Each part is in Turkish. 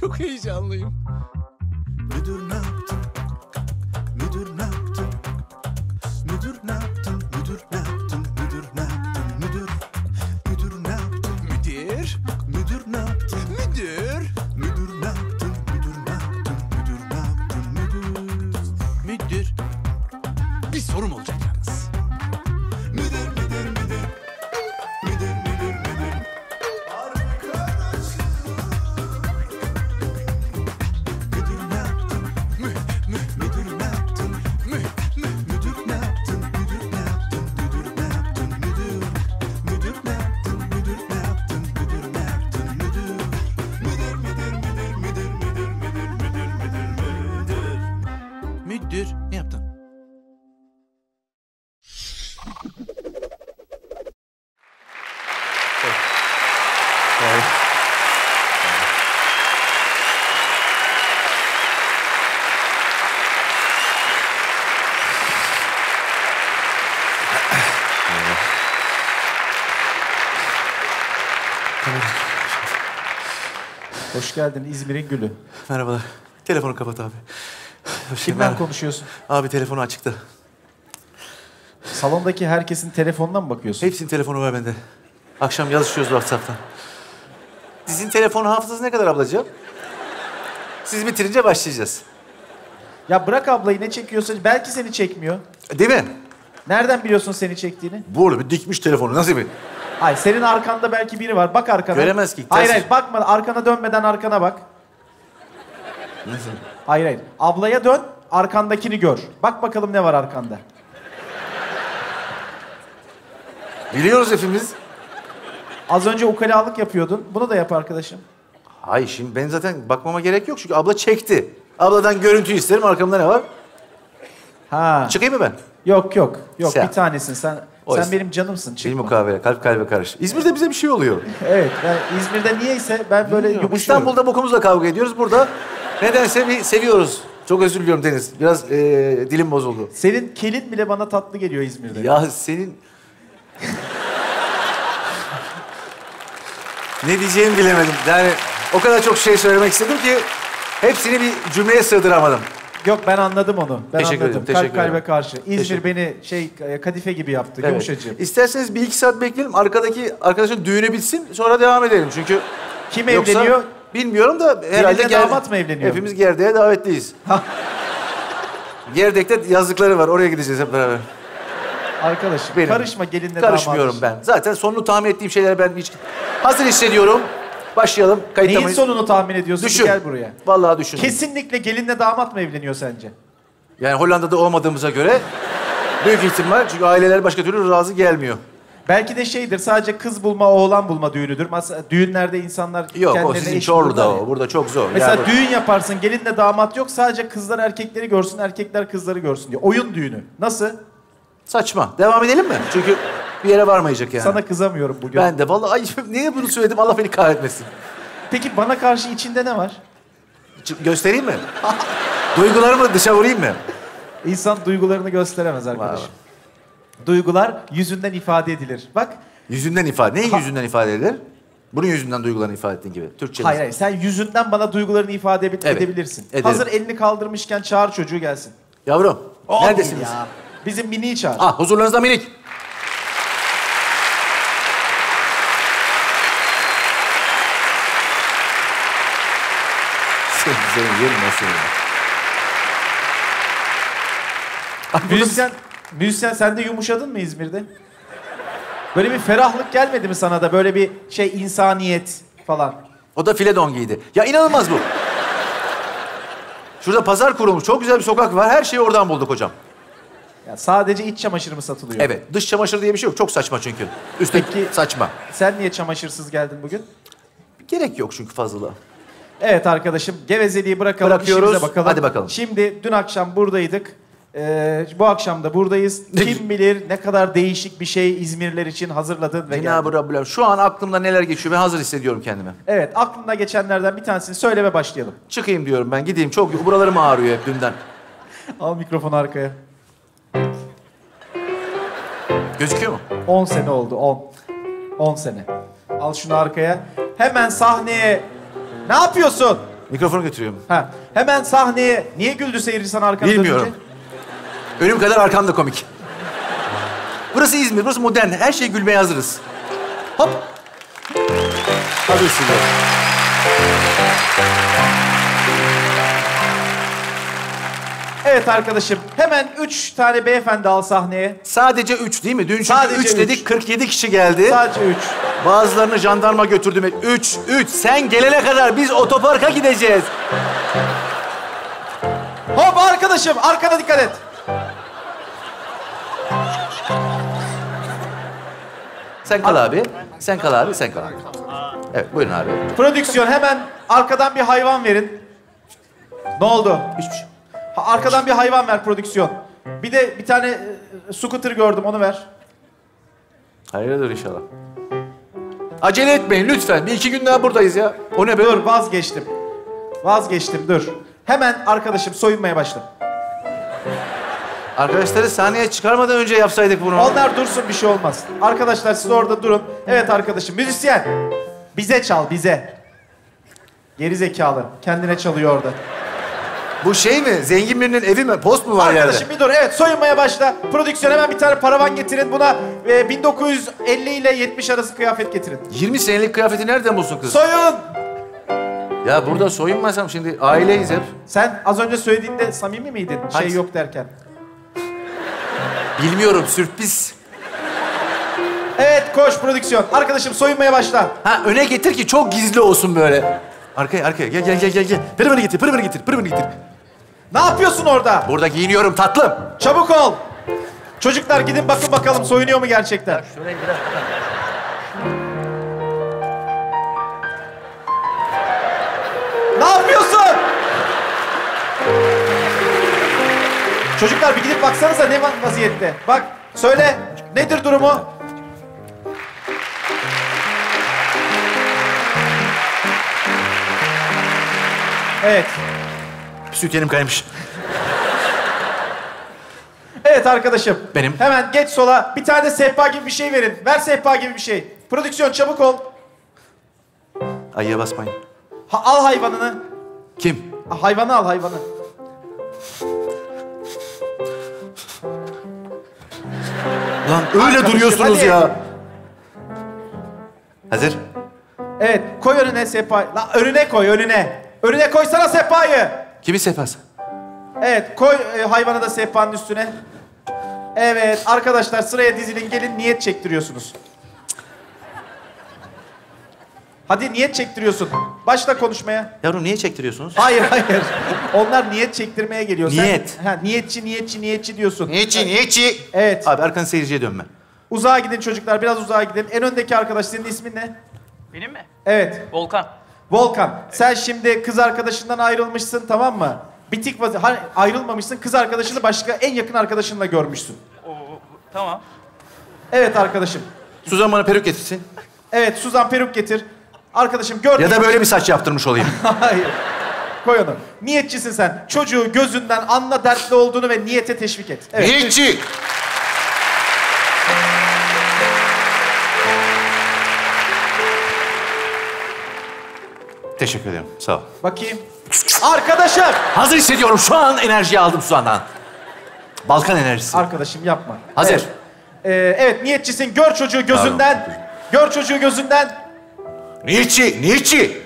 Çok heyecanlıyım. Müdür ne yaptın? Müdür ne yaptın? Müdür ne yaptın? Müdür ne yaptın? Müdür ne yaptın? Müdür Müdür ne yaptın? Müdür, Müdür ne yaptın? müdür, Müdür ne yaptın? Müdür ne yaptın? Müdür ne yaptın? Müdür müdür. Bir sorum olacak Hoş geldin İzmir'in gülü. Merhabalar. Telefonu kapat abi. Kimden Merhaba. konuşuyorsun? Abi telefonu açıkta. Salondaki herkesin telefonuna mı bakıyorsun? Hepsinin telefonu var bende. Akşam yazışıyoruz WhatsApp'tan. Sizin telefon hafızası ne kadar ablacığım? Siz bitirince başlayacağız. Ya bırak ablayı ne çekiyorsa belki seni çekmiyor. Değil mi? Nereden biliyorsun seni çektiğini? Bu arada bir dikmiş telefonu. Nasıl bir? Hayır senin arkanda belki biri var. Bak arkana. Göremez ki, Hayır hayır bakma arkana dönmeden arkana bak. Nasıl? Hayır hayır. Ablaya dön arkandakini gör. Bak bakalım ne var arkanda. Biliyoruz hepimiz. Az önce ukalalık yapıyordun. Bunu da yap arkadaşım. Hayır şimdi ben zaten bakmama gerek yok çünkü abla çekti. Abladan görüntü isterim arkamda ne var? Ha. Çıkayım mı ben? Yok yok. Yok Sen. bir tanesin. Sen O sen is- benim canımsın. Bir Çıkma. mukavele, kalp kalbe karış. İzmir'de bize bir şey oluyor. Evet. Ben İzmir'de niyeyse ben böyle yumuşuyorum. İstanbul'da bokumuzla kavga ediyoruz. Burada nedense bir seviyoruz. Çok özür diliyorum Deniz. Biraz e, dilim bozuldu. Senin kelin bile bana tatlı geliyor İzmir'de. Ya senin... ne diyeceğimi bilemedim. Yani o kadar çok şey söylemek istedim ki hepsini bir cümleye sığdıramadım. Yok ben anladım onu. Ben Teşekkür anladım. ederim, teşekkür Kalp kalbe ederim. karşı. İzmir Teşekkür- beni şey kadife gibi yaptı. Evet. Yumuşacığım. İsterseniz bir iki saat bekleyelim. Arkadaki arkadaşın düğünü bitsin. Sonra devam edelim. Çünkü Kim yoksa evleniyor? bilmiyorum da herhalde Gelinle damat mı evleniyor? Hepimiz Gerde'ye davetliyiz. Gerdek'te yazlıkları var. Oraya gideceğiz hep beraber. Arkadaşım Benim. karışma gelinle Karışmıyorum damat. ben. Zaten sonunu tahmin ettiğim şeyler ben hiç... Hazır hissediyorum. Başlayalım. Kayıtta Neyin mıyız? sonunu tahmin ediyorsun? Bir Düşün. Gel buraya. Vallahi düşün. Kesinlikle gelinle damat mı evleniyor sence? Yani Hollanda'da olmadığımıza göre büyük ihtimal çünkü aileler başka türlü razı gelmiyor. Belki de şeydir sadece kız bulma oğlan bulma düğünüdür. Mesela düğünlerde insanlar Yok o kendilerine sizin eş Çorlu'da bulurlar ya. o. Burada çok zor. Mesela Yani düğün yaparsın gelinle damat yok sadece kızlar erkekleri görsün erkekler kızları görsün diye. Oyun düğünü. Nasıl? Saçma. Devam edelim mi? Çünkü bir yere varmayacak yani. Sana kızamıyorum bugün. Ben de vallahi ay, niye bunu söyledim Allah beni kahretmesin. Peki bana karşı içinde ne var? Ç- Göstereyim mi? Duygularımı dışa vurayım mı? İnsan duygularını gösteremez arkadaşım. Duygular yüzünden ifade edilir. Bak, Yüzünden ifade. Neyin Ha- yüzünden ifade edilir? Bunun yüzünden duygularını ifade ettiğin gibi. Türkçe. hayır hayır sen yüzünden bana duygularını ifade Evet, edebilirsin. ederim. Hazır elini kaldırmışken çağır çocuğu gelsin. Yavrum, O neredesiniz? ya. Bizim miniyi çağır. Ah, huzurlarınızda minik. Seni yerim ben seni. Müzisyen, müzisyen sen de yumuşadın mı İzmir'de? Böyle bir ferahlık gelmedi mi sana da? Böyle bir şey insaniyet falan. O da file don giydi. Ya inanılmaz bu. Şurada pazar kurulmuş. Çok güzel bir sokak var. Her şeyi oradan bulduk hocam. Ya sadece iç çamaşırı mı satılıyor? Evet. Dış çamaşır diye bir şey yok. Çok saçma çünkü. Üstelik Peki- saçma. Sen niye çamaşırsız geldin bugün? Gerek yok çünkü fazla. Evet arkadaşım gevezeliği bırakalım Bırakıyoruz. işimize bakalım. Hadi bakalım. Şimdi dün akşam buradaydık. Ee, bu akşam da buradayız. Kim bilir ne kadar değişik bir şey İzmirliler için hazırladın ve geldin. Cenab-ı Rabbim. Şu an aklımda neler geçiyor. Ben hazır hissediyorum kendimi. Evet aklına geçenlerden bir tanesini söyle ve başlayalım. Çıkayım diyorum ben. Gideyim. Çok buralarım ağrıyor hep dünden. Al mikrofonu arkaya. Gözüküyor mu? 10 sene oldu 10. 10 sene. Al şunu arkaya. Hemen sahneye. Ne yapıyorsun? Mikrofonu götürüyorum. Ha, hemen sahneye. Niye güldü seyirci sana arkana Bilmiyorum. dönünce? Ölüm kadar arkamda komik. Burası İzmir, burası modern. Her şeye gülmeye hazırız. Hop. Hadi size. Evet arkadaşım. Hemen 3 tane beyefendi al sahneye. Sadece üç değil mi? Dün çünkü Sadece üç üç. dedik, 47 kişi geldi. Sadece 3. Bazılarını jandarma götürdüm. Üç, üç. Sen gelene kadar biz otoparka gideceğiz. Hop arkadaşım arkana dikkat et. Sen kal abi. Sen kal abi, sen kal abi. Evet, buyurun abi. Prodüksiyon hemen arkadan bir hayvan verin. Ne oldu? Hiçbir şey. Ha, arkadan bir hayvan ver prodüksiyon. Bir de bir tane e, scooter gördüm onu ver. Hayırdır inşallah. Acele etmeyin lütfen. Bir iki gün daha buradayız ya. O ne be? Dur vazgeçtim. Vazgeçtim dur. Hemen arkadaşım soyunmaya başla. Arkadaşları sahneye çıkarmadan önce yapsaydık bunu. Onlar dursun bir şey olmaz. Arkadaşlar siz orada durun. Evet arkadaşım müzisyen. Bize çal bize. Geri zekalı. Kendine çalıyor orada. Bu şey mi? Zengin birinin evi mi? Post mu var Arkadaşım yerde? bir dur. Evet soyunmaya başla. Prodüksiyon hemen bir tane paravan getirin. Buna e, 1950 ile 70 arası kıyafet getirin. 20 senelik kıyafeti nereden bulsun kız? Soyun. ya burada soyunmasam şimdi aileyiz hep. Sen az önce söylediğinde samimi miydin? Şey Hangisi? yok derken. Bilmiyorum sürpriz. Evet koş prodüksiyon. Arkadaşım soyunmaya başla. Ha öne getir ki çok gizli olsun böyle. Arkaya arkaya gel gel gel gel gel. Pırmını getir pırmını getir pırmını getir. Ne yapıyorsun orada? Burada giyiniyorum tatlım. Çabuk ol. Çocuklar gidin bakın bakalım soyunuyor mu gerçekten? Ne yapıyorsun? Çocuklar bir gidip baksanıza ne va- vaziyette. Bak söyle nedir durumu? Evet. Süt yenim kaymış. Evet arkadaşım. Benim. Hemen geç sola. Bir tane de sehpa gibi bir şey verin. Ver sehpa gibi bir şey. Prodüksiyon çabuk ol. Ayıya basmayın. Ha, al hayvanını. Kim? Ha, hayvanı al hayvanı. Lan öyle Arkadaşım, duruyorsunuz hadi. ya. Hazır. Evet koy önüne sehpayı. La önüne koy önüne. Önüne koysana sehpayı. Kimin sefası? Evet koy e, hayvanı da sehpanın üstüne. Evet arkadaşlar sıraya dizilin gelin niyet çektiriyorsunuz. Hadi niyet çektiriyorsun. Başla konuşmaya. Yavrum niye çektiriyorsunuz? Hayır hayır. Onlar niyet çektirmeye geliyor. Sen- Niyet. ha, niyetçi niyetçi niyetçi diyorsun. Niçin, niçin? Evet. Abi arkanı seyirciye dönme. Uzağa gidin çocuklar biraz uzağa gidin. En öndeki arkadaş senin ismin ne? Benim mi? Evet. Volkan. Volkan. Sen şimdi kız arkadaşından ayrılmışsın tamam mı? Bitik vazi... Hani ayrılmamışsın kız arkadaşını başka en yakın arkadaşınla görmüşsün. Oo, tamam. Evet arkadaşım. Suzan bana peruk getirsin. Evet Suzan peruk getir. Arkadaşım gör. Ya da böyle bir saç yaptırmış olayım. Hayır. Koy onu. Niyetçisin sen. Çocuğu gözünden anla dertli olduğunu ve niyete teşvik et. Evet. Niçin? Teşekkür ederim. Sağ ol. Bakayım. Arkadaşım. Hazır hissediyorum. Şu an enerjiyi aldım Suzan'dan. Balkan enerjisi. Arkadaşım yapma. Hazır. Evet. Ee, evet niyetçisin. Gör çocuğu gözünden. Gör çocuğu gözünden. Niçin? Niçin?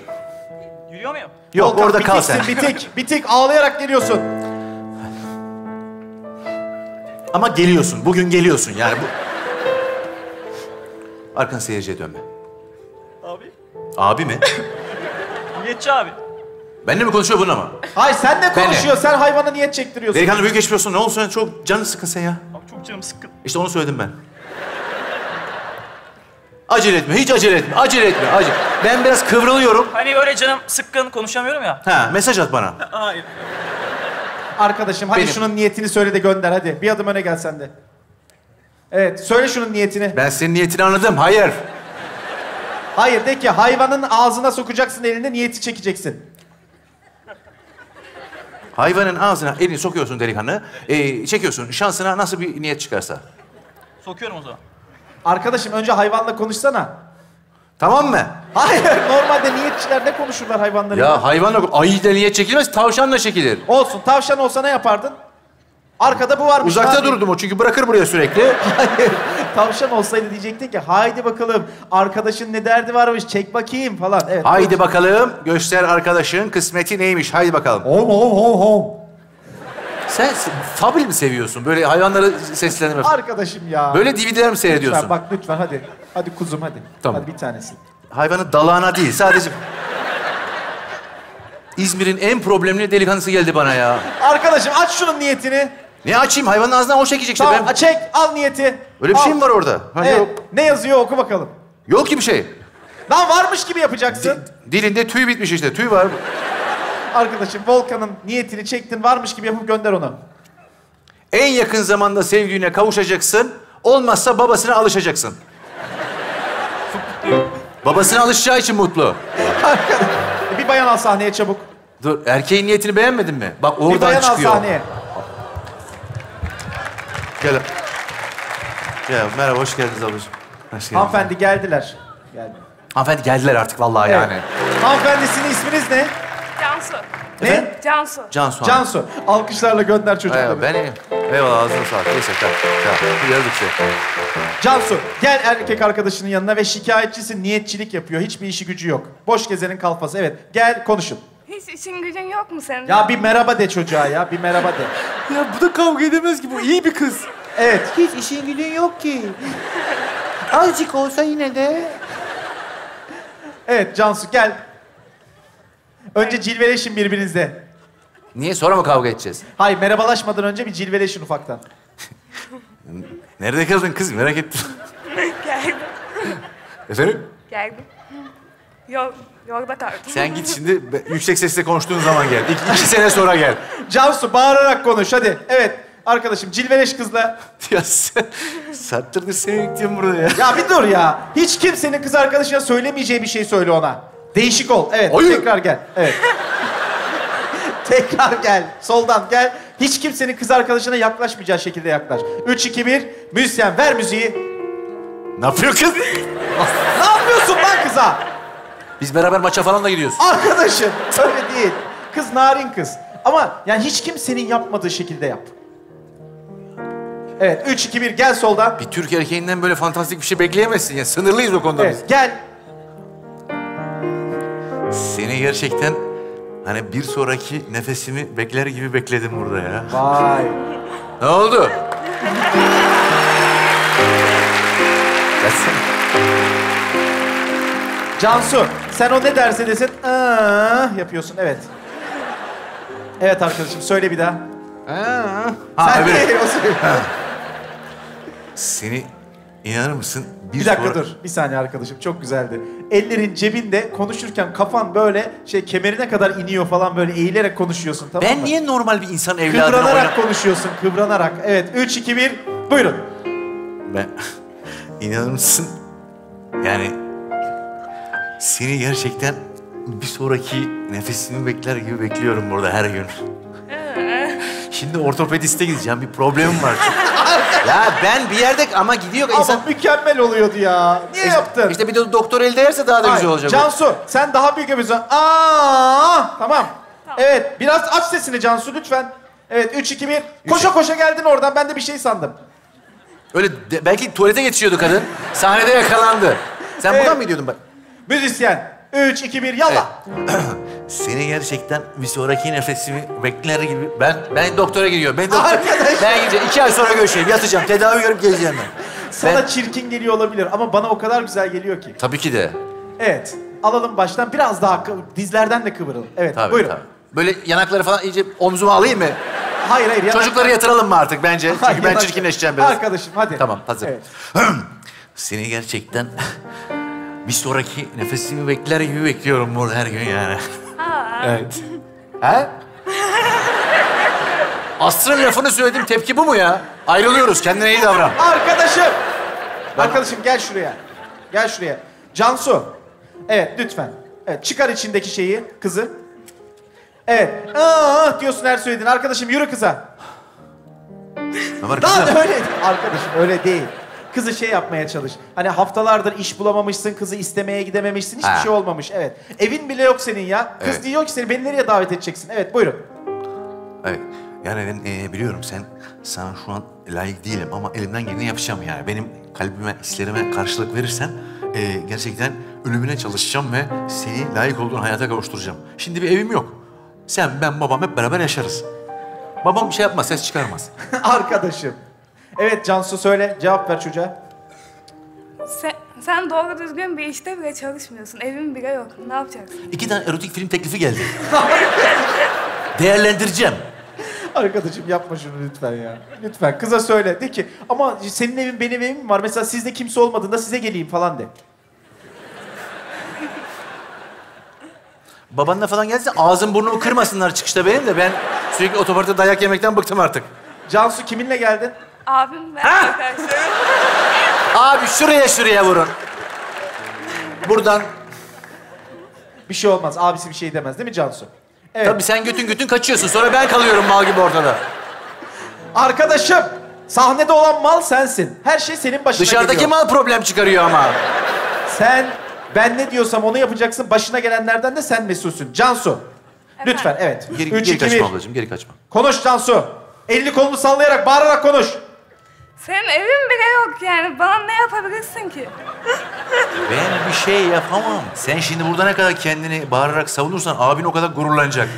Yürüyor muyum? Yok Volkan, orada kal bitiksin, sen. Bitik. Bitik. Ağlayarak geliyorsun. Ama geliyorsun. Bugün geliyorsun yani. Bu... Arkanı seyirciye dönme. Abi. Abi mi? Niyetçi abi. Benimle mi konuşuyor bununla mı? Hayır sen de Benle. konuşuyor. Sen hayvana niyet çektiriyorsun. Delikanlı büyük geçmiş olsun. Ne olsun sen çok canın sıkın sen ya. Abi çok canım sıkkın. İşte onu söyledim ben. Acele etme, hiç acele etme, acele etme, acele. Ben biraz kıvrılıyorum. Hani öyle canım sıkkın konuşamıyorum ya. Ha, mesaj at bana. Hayır. Arkadaşım hadi Benim. şunun niyetini söyle de gönder hadi. Bir adım öne gel sen de. Evet söyle şunun niyetini. Ben senin niyetini anladım, hayır. Hayır de ki hayvanın ağzına sokacaksın elini niyeti çekeceksin. Hayvanın ağzına elini sokuyorsun delikanlı, ee, çekiyorsun. Şansına nasıl bir niyet çıkarsa. Sokuyorum o zaman. Arkadaşım önce hayvanla konuşsana. Tamam mı? Hayır normalde niyetçiler ne konuşurlar hayvanlarıyla? Ya hayvanla ayıyla niye çekilmez? Tavşanla çekilir. Olsun tavşan olsa ne yapardın? Arkada bu varmış. Uzakta abi. durdum o çünkü bırakır buraya sürekli. Hayır. Tavşan olsaydı diyecektin ki haydi bakalım arkadaşın ne derdi varmış çek bakayım falan. Evet. Haydi bakalım göster arkadaşın kısmeti neymiş. Haydi bakalım. Hom hom hom hom. Sen se- fabil mi seviyorsun? Böyle hayvanları seslendirme. Arkadaşım ya. Böyle DVD'ler mi seyrediyorsun? Lütfen bak lütfen hadi. Hadi kuzum hadi. Tamam. Hadi bir tanesi. Hayvanın dalağına değil sadece... İzmir'in en problemli delikanlısı geldi bana ya. Arkadaşım aç şunun niyetini. Ne açayım? Hayvanın ağzından o çekecek işte. Tamam Ben... çek al niyeti. Öyle bir Al. şey mi var orada? Ha, Evet. yok. Ne yazıyor oku bakalım. Yok ki bir şey. Lan varmış gibi yapacaksın. Dilinde tüy bitmiş işte. Tüy var. Arkadaşım Volkan'ın niyetini çektin varmış gibi yapıp gönder onu. En yakın zamanda sevdiğine kavuşacaksın. Olmazsa babasına alışacaksın. Babasına alışacağı için mutlu. Bir bayan al sahneye çabuk. Dur, erkeğin niyetini beğenmedin mi? Bak Bir oradan bayan al çıkıyor. sahneye. Gel. Gel, merhaba, hoş geldiniz ablacığım. Hoş geldiniz. Hanımefendi geldiler. Geldi. Hanımefendi geldiler artık vallahi Evet. yani. Hanımefendi sizin isminiz ne? Cansu. Ne? Cansu. Cansu Hanım. Cansu. Alkışlarla gönder çocukları. Eyvallah, ben iyiyim. Eyvallah, ağzına sağlık. Neyse, tamam. Tamam, geldik şey. Cansu gel erkek arkadaşının yanına ve şikayetçisin niyetçilik yapıyor. Hiçbir işi gücü yok. Boş gezenin kalfası. Evet gel konuşun. Hiç işin gücün yok mu senin? Ya bir merhaba de çocuğa ya. Bir merhaba de. Ya bu da kavga edemez ki, bu iyi bir kız. Evet. Hiç işin gücün yok ki. Azıcık olsa yine de. Evet Cansu gel. Önce cilveleşin birbirinizle. Niye, sonra mı kavga edeceğiz? Hayır merhabalaşmadan önce bir cilveleşin ufaktan. Nerede kaldın kız, merak ettim. Geldim. Efendim? Geldim. Yolda kaldım. Sen git şimdi be- yüksek sesle konuştuğun zaman gel. İki, iki sene sonra gel. Cansu bağırarak konuş hadi. Evet arkadaşım cilveleş kızla. ya sen sattırdın seni bekliyorum burada ya. Ya bir dur ya. Hiç kimsenin kız arkadaşına söylemeyeceği bir şey söyle ona. Değişik ol. Evet Hayır. tekrar gel. Evet. tekrar gel. Soldan gel. Hiç kimsenin kız arkadaşına yaklaşmayacağı şekilde yaklaş. 3, 2, 1. Müzisyen ver müziği. Ne yapıyor kız? Ne yapıyorsun lan kıza? Biz beraber maça falan da gidiyoruz. Arkadaşım öyle değil. Kız narin kız. Ama yani hiç kimsenin yapmadığı şekilde yap. Evet 3, 2, 1 gel soldan. Bir Türk erkeğinden böyle fantastik bir şey bekleyemezsin ya. Sınırlıyız o konuda Evet gel. biz. Seni gerçekten hani bir sonraki nefesimi bekler gibi bekledim burada ya. Vay. Ne oldu? Gelsene. Cansu sen o ne derse desin aa, yapıyorsun evet. Evet arkadaşım söyle bir daha. Ha, sen evet. o. Seni inanır mısın? Bir dakika sonra- dur. Bir saniye arkadaşım çok güzeldi. Ellerin cebinde konuşurken kafan böyle şey kemerine kadar iniyor falan böyle eğilerek konuşuyorsun tamam mı? Ben niye normal bir insan evladına Kıvranarak oyna... konuşuyorsun kıvranarak. Evet 3 2 1 buyurun. Ben... İnanır mısın? Yani... Seni gerçekten bir sonraki nefesimi bekler gibi bekliyorum burada her gün. Şimdi ortopediste gideceğim. Bir problemim var çünkü. ya ben bir yerde ama gidiyor Ama insan... mükemmel oluyordu ya. Niye yaptın? İşte bir de doktor el değerse daha da Hayır, güzel olacak. Cansu sen daha büyük yapıyorsun. Aa, tamam. Evet biraz aç sesini Cansu lütfen. Evet 3 2 1. Koşa koşa geldin oradan. Ben de bir şey sandım. Öyle de- belki tuvalete geçiyordu kadın. Sahnede yakalandı. Sen Evet. buradan mı gidiyordun bak? Müzisyen 3 2 1 yalla. Seni gerçekten bir sonraki nefesimi bekler gibi. Ben ben doktora gidiyorum. Ben doktor, Arkadaş. ben gideceğim. İki ay sonra görüşeyim. Yatacağım. Tedavi görüp geleceğim ben. Sana Ben- çirkin geliyor olabilir ama bana o kadar güzel geliyor ki. Tabii ki de. Evet. Alalım baştan biraz daha kı- dizlerden de kıvıralım. Evet Tabii, buyurun. tabii. Böyle yanakları falan iyice omzuma alayım mı? Hayır hayır. yanak- Çocukları yatıralım mı artık bence? Çünkü ben çirkinleşeceğim biraz. Arkadaşım hadi. Tamam hazır. Evet. Seni gerçekten bir sonraki nefesimi bekler gibi bekliyorum burada her gün yani. evet. Ha? Aslı'nın lafını söyledim tepki bu mu ya? Ayrılıyoruz kendine iyi davran. Arkadaşım. Arkadaşım gel şuraya. Gel şuraya. Cansu. Evet lütfen. Evet çıkar içindeki şeyi kızı. Evet. Aa diyorsun her söylediğin. Arkadaşım yürü kıza. Ne var Daha kızım? öyle. Arkadaşım öyle değil. Kızı şey yapmaya çalış. Hani haftalardır iş bulamamışsın, kızı istemeye gidememişsin. Hiçbir Ha. şey olmamış. Evet. Evin bile yok senin ya. Kız Evet. diyor ki seni beni nereye davet edeceksin? Evet buyurun. Evet. Yani ben e, biliyorum sen sana şu an layık değilim ama elimden geleni yapacağım yani. Benim kalbime, hislerime karşılık verirsen e, gerçekten ölümüne çalışacağım ve seni layık olduğun hayata kavuşturacağım. Şimdi bir evim yok. Sen, ben, babam hep beraber yaşarız. Babam bir şey yapmaz, ses çıkarmaz. Arkadaşım. Evet Cansu söyle. Cevap ver çocuğa. Sen, sen doğru düzgün bir işte bile çalışmıyorsun. Evin bile yok. Ne yapacaksın? İki tane erotik film teklifi geldi. Değerlendireceğim. Arkadaşım yapma şunu lütfen ya. Lütfen kıza söyle. De ki ama senin evin benim evim var. Mesela sizde kimse olmadığında size geleyim falan de. Babanla falan gelse ağzım burnumu kırmasınlar çıkışta benim de ben sürekli otoparkta dayak yemekten bıktım artık. Cansu kiminle geldin? Abim ve arkadaşlarım. Abi şuraya şuraya vurun. Buradan Bir şey olmaz. Abisi bir şey demez değil mi Cansu? Evet. Tabii sen götün götün kaçıyorsun. Sonra ben kalıyorum mal gibi ortada. Arkadaşım. Sahnede olan mal sensin. Her şey senin başına Dışarıdaki geliyor. mal problem çıkarıyor ama. Sen ben ne diyorsam onu yapacaksın. Başına gelenlerden de sen mesulsün. Cansu. Lütfen evet. Geri, Üç, geri iki, kaçma bir. ablacığım, geri kaçma. Konuş Cansu. Elini kolunu sallayarak bağırarak konuş. Senin evin bile yok yani. Bana ne yapabilirsin ki? Ben bir şey yapamam. Sen şimdi burada ne kadar kendini bağırarak savunursan abin o kadar gururlanacak.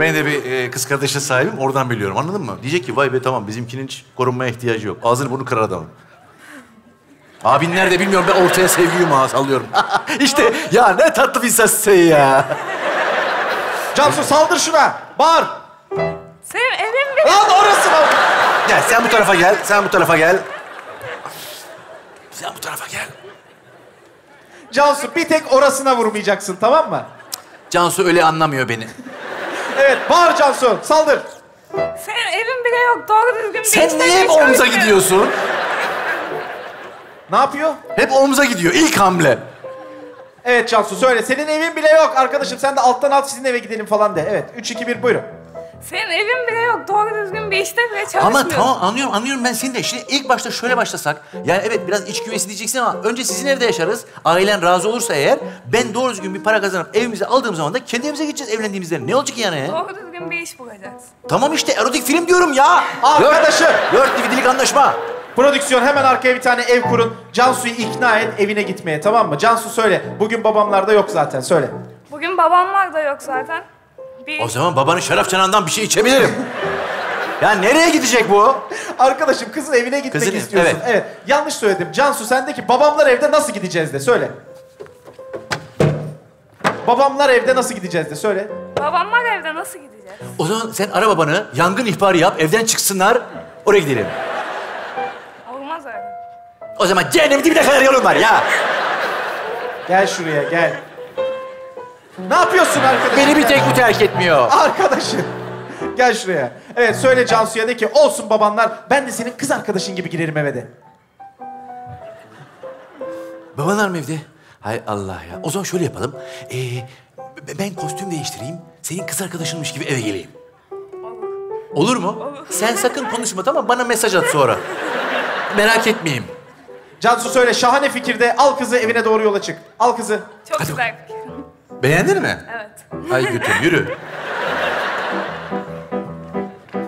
Ben de bir e, kız kardeşe sahibim, oradan biliyorum anladın mı? Diyecek ki vay be tamam bizimkinin hiç korunmaya ihtiyacı yok. Ağzını bunu kırar adamın. Abin nerede bilmiyorum ben ortaya sevgi yumağı sallıyorum. işte ya ne tatlı bir ses ya. Cansu saldır şuna. Bağır. Senin evin bile... Lan orası mı? Gel sen bu tarafa gel, sen bu tarafa gel. Sen bu tarafa gel. Cansu bir tek orasına vurmayacaksın tamam mı? Cansu öyle anlamıyor beni. Evet bağır Cansu saldır. Senin evin bile yok. Doğru düzgün bir Sen işte niye hep omza çalışmıyorsun. gidiyorsun? Ne yapıyor? Hep omza gidiyor. İlk hamle. Evet Cansu söyle. Senin evin bile yok arkadaşım. Sen de alttan alt sizin eve gidelim falan de. Evet. 3, 2, 1 buyurun. Senin evin bile yok. Doğru düzgün bir işte bile çalışmıyorsun. Ama tamam anlıyorum anlıyorum ben seni de. Şimdi ilk başta şöyle başlasak. Yani evet biraz iç güvesi diyeceksin ama önce sizin evde yaşarız. Ailen razı olursa eğer ben doğru düzgün bir para kazanıp evimize aldığım zaman da kendi evimize gideceğiz evlendiğimizde. Ne olacak yani? Doğru düzgün bir iş bulacaksın. Tamam işte erotik film diyorum ya. Arkadaşım. Dört, DVD'lik anlaşma. Prodüksiyon hemen arkaya bir tane ev kurun. Cansu'yu ikna et evine gitmeye tamam mı? Cansu söyle. Bugün babamlar da yok zaten söyle. Bugün babamlar da yok zaten. Bir... O zaman babanın şarap çanağından bir şey içebilirim. ya nereye gidecek bu? Arkadaşım kızın evine gitmek Kızın evi, istiyorsun. evet. Yanlış söyledim. Cansu sen de ki babamlar evde nasıl gideceğiz de söyle. Babamlar evde nasıl gideceğiz de söyle. Babamlar evde nasıl gideceğiz? O zaman sen ara babanı, yangın ihbarı yap, evden çıksınlar, oraya gidelim. Olmaz öyle. O zaman cehennemin dibine kadar yolun var ya. Gel şuraya gel. Ne yapıyorsun arkadaşım? Beni bir tek bu terk etmiyor. Arkadaşım. Gel şuraya. Evet söyle Cansu'ya de ki olsun babanlar ben de senin kız arkadaşın gibi girerim eve de. Babalar mı evde? Hay Allah ya. O zaman şöyle yapalım. Ee, ben kostüm değiştireyim. Senin kız arkadaşınmış gibi eve geleyim. Olur mu? Sen sakın konuşma tamam? Bana mesaj at sonra. Merak etmeyeyim. Cansu söyle şahane fikirde al kızı evine doğru yola çık. Al kızı. Çok Hadi güzel. Beğendin mi? Evet. Ay götür yürü.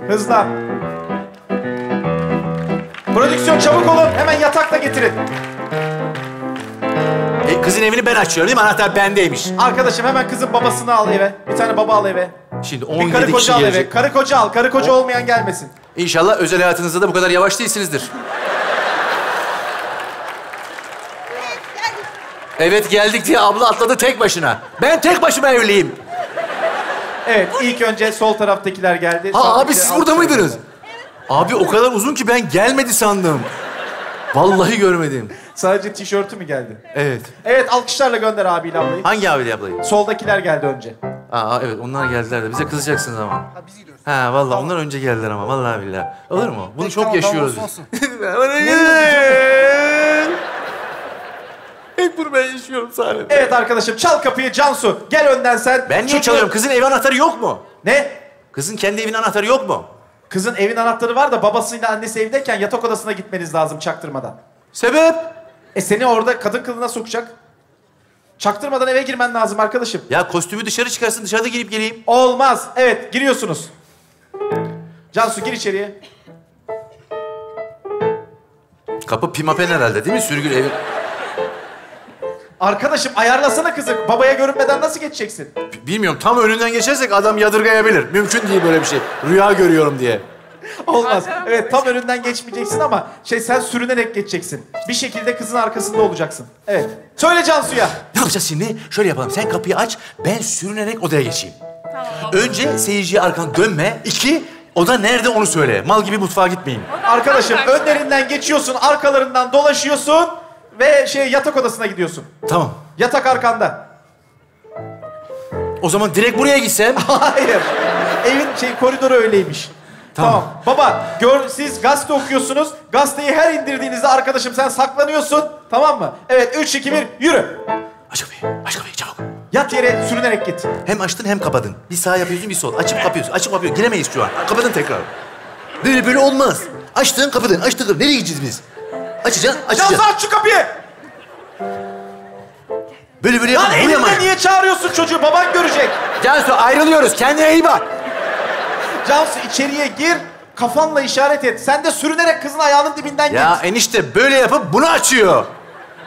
Hızla. Prodüksiyon çabuk olun. Hemen yatakla getirin. E, kızın evini ben açıyorum değil mi? Anahtar bendeymiş. Arkadaşım hemen kızın babasını al eve. Bir tane baba al eve. Şimdi Bir karı 17 kişi koca al eve. gelecek. Karı koca al. Karı koca olmayan gelmesin. İnşallah özel hayatınızda da bu kadar yavaş değilsinizdir. Evet geldik diye abla atladı tek başına. Ben tek başıma evliyim. Evet ilk önce sol taraftakiler geldi. Ha abi siz burada mıydınız? Abi o kadar uzun ki ben gelmedi sandım. Vallahi görmedim. Sadece tişörtü mü geldi? Evet. Evet alkışlarla gönder abiyle ablayı. Hangi abiyle ablayı? Soldakiler geldi önce. Aa evet onlar geldiler de bize kızacaksınız ama. Ha biz gidiyoruz. Ha vallahi onlar önce geldiler ama vallahi billahi. Olur mu? Bunu çok tamam, yaşıyoruz biz. Hep bunu ben yaşıyorum sahnede. Evet arkadaşım çal kapıyı Cansu. Gel önden sen. Ben niye Çünkü- çalıyorum? Kızın ev anahtarı yok mu? Ne? Kızın kendi evinin anahtarı yok mu? Kızın evin anahtarı var da babasıyla annesi evdeyken yatak odasına gitmeniz lazım çaktırmadan. Sebep? E seni orada kadın kılığına sokacak. Çaktırmadan eve girmen lazım arkadaşım. Ya kostümü dışarı çıkarsın dışarıda giyip geleyim. Olmaz. Evet giriyorsunuz. Cansu gir içeriye. Kapı pimapen herhalde değil mi? Sürgün evi. Arkadaşım ayarlasana kızı. Babaya görünmeden nasıl geçeceksin? B- Bilmiyorum tam önünden geçersek adam yadırgayabilir. Mümkün değil böyle bir şey. Rüya görüyorum diye. Olmaz. Evet tam önünden geçmeyeceksin ama şey sen sürünerek geçeceksin. Bir şekilde kızın arkasında olacaksın. Evet. Söyle Cansu'ya. Ne yapacağız şimdi? Şöyle yapalım. Sen kapıyı aç, ben sürünerek odaya geçeyim. Tamam. Önce seyirciye arkanı dönme. İki, oda nerede onu söyle. Mal gibi mutfağa gitmeyin. Arkadaşım önlerinden geçiyorsun, arkalarından dolaşıyorsun ve şey yatak odasına gidiyorsun. Tamam. Yatak arkanda. O zaman direkt buraya gitsem. Hayır. Evin şey koridoru öyleymiş. Tamam. Tamam. Baba gör siz gazete okuyorsunuz. Gazeteyi her indirdiğinizde arkadaşım sen saklanıyorsun. Tamam mı? Evet 3 2 1 yürü. Aç kapıyı, aç kapıyı çabuk. Yat yere sürünerek git. Hem açtın hem kapadın. Bir sağ yapıyorsun bir sol. Açıp kapıyorsun, açıp kapıyorsun. Giremeyiz şu an. Kapadın tekrar. Böyle böyle olmaz. Açtın kapadın, açtın. Nereye gideceğiz biz? Açacaksın, açacaksın. aç şu kapıyı. Böyle böyle Lan elinde niye çağırıyorsun çocuğu? Baban görecek. Cansu ayrılıyoruz. Kendine iyi bak. Cansu içeriye gir. Kafanla işaret et. Sen de sürünerek kızın ayağının dibinden Ya git. enişte böyle yapıp bunu açıyor.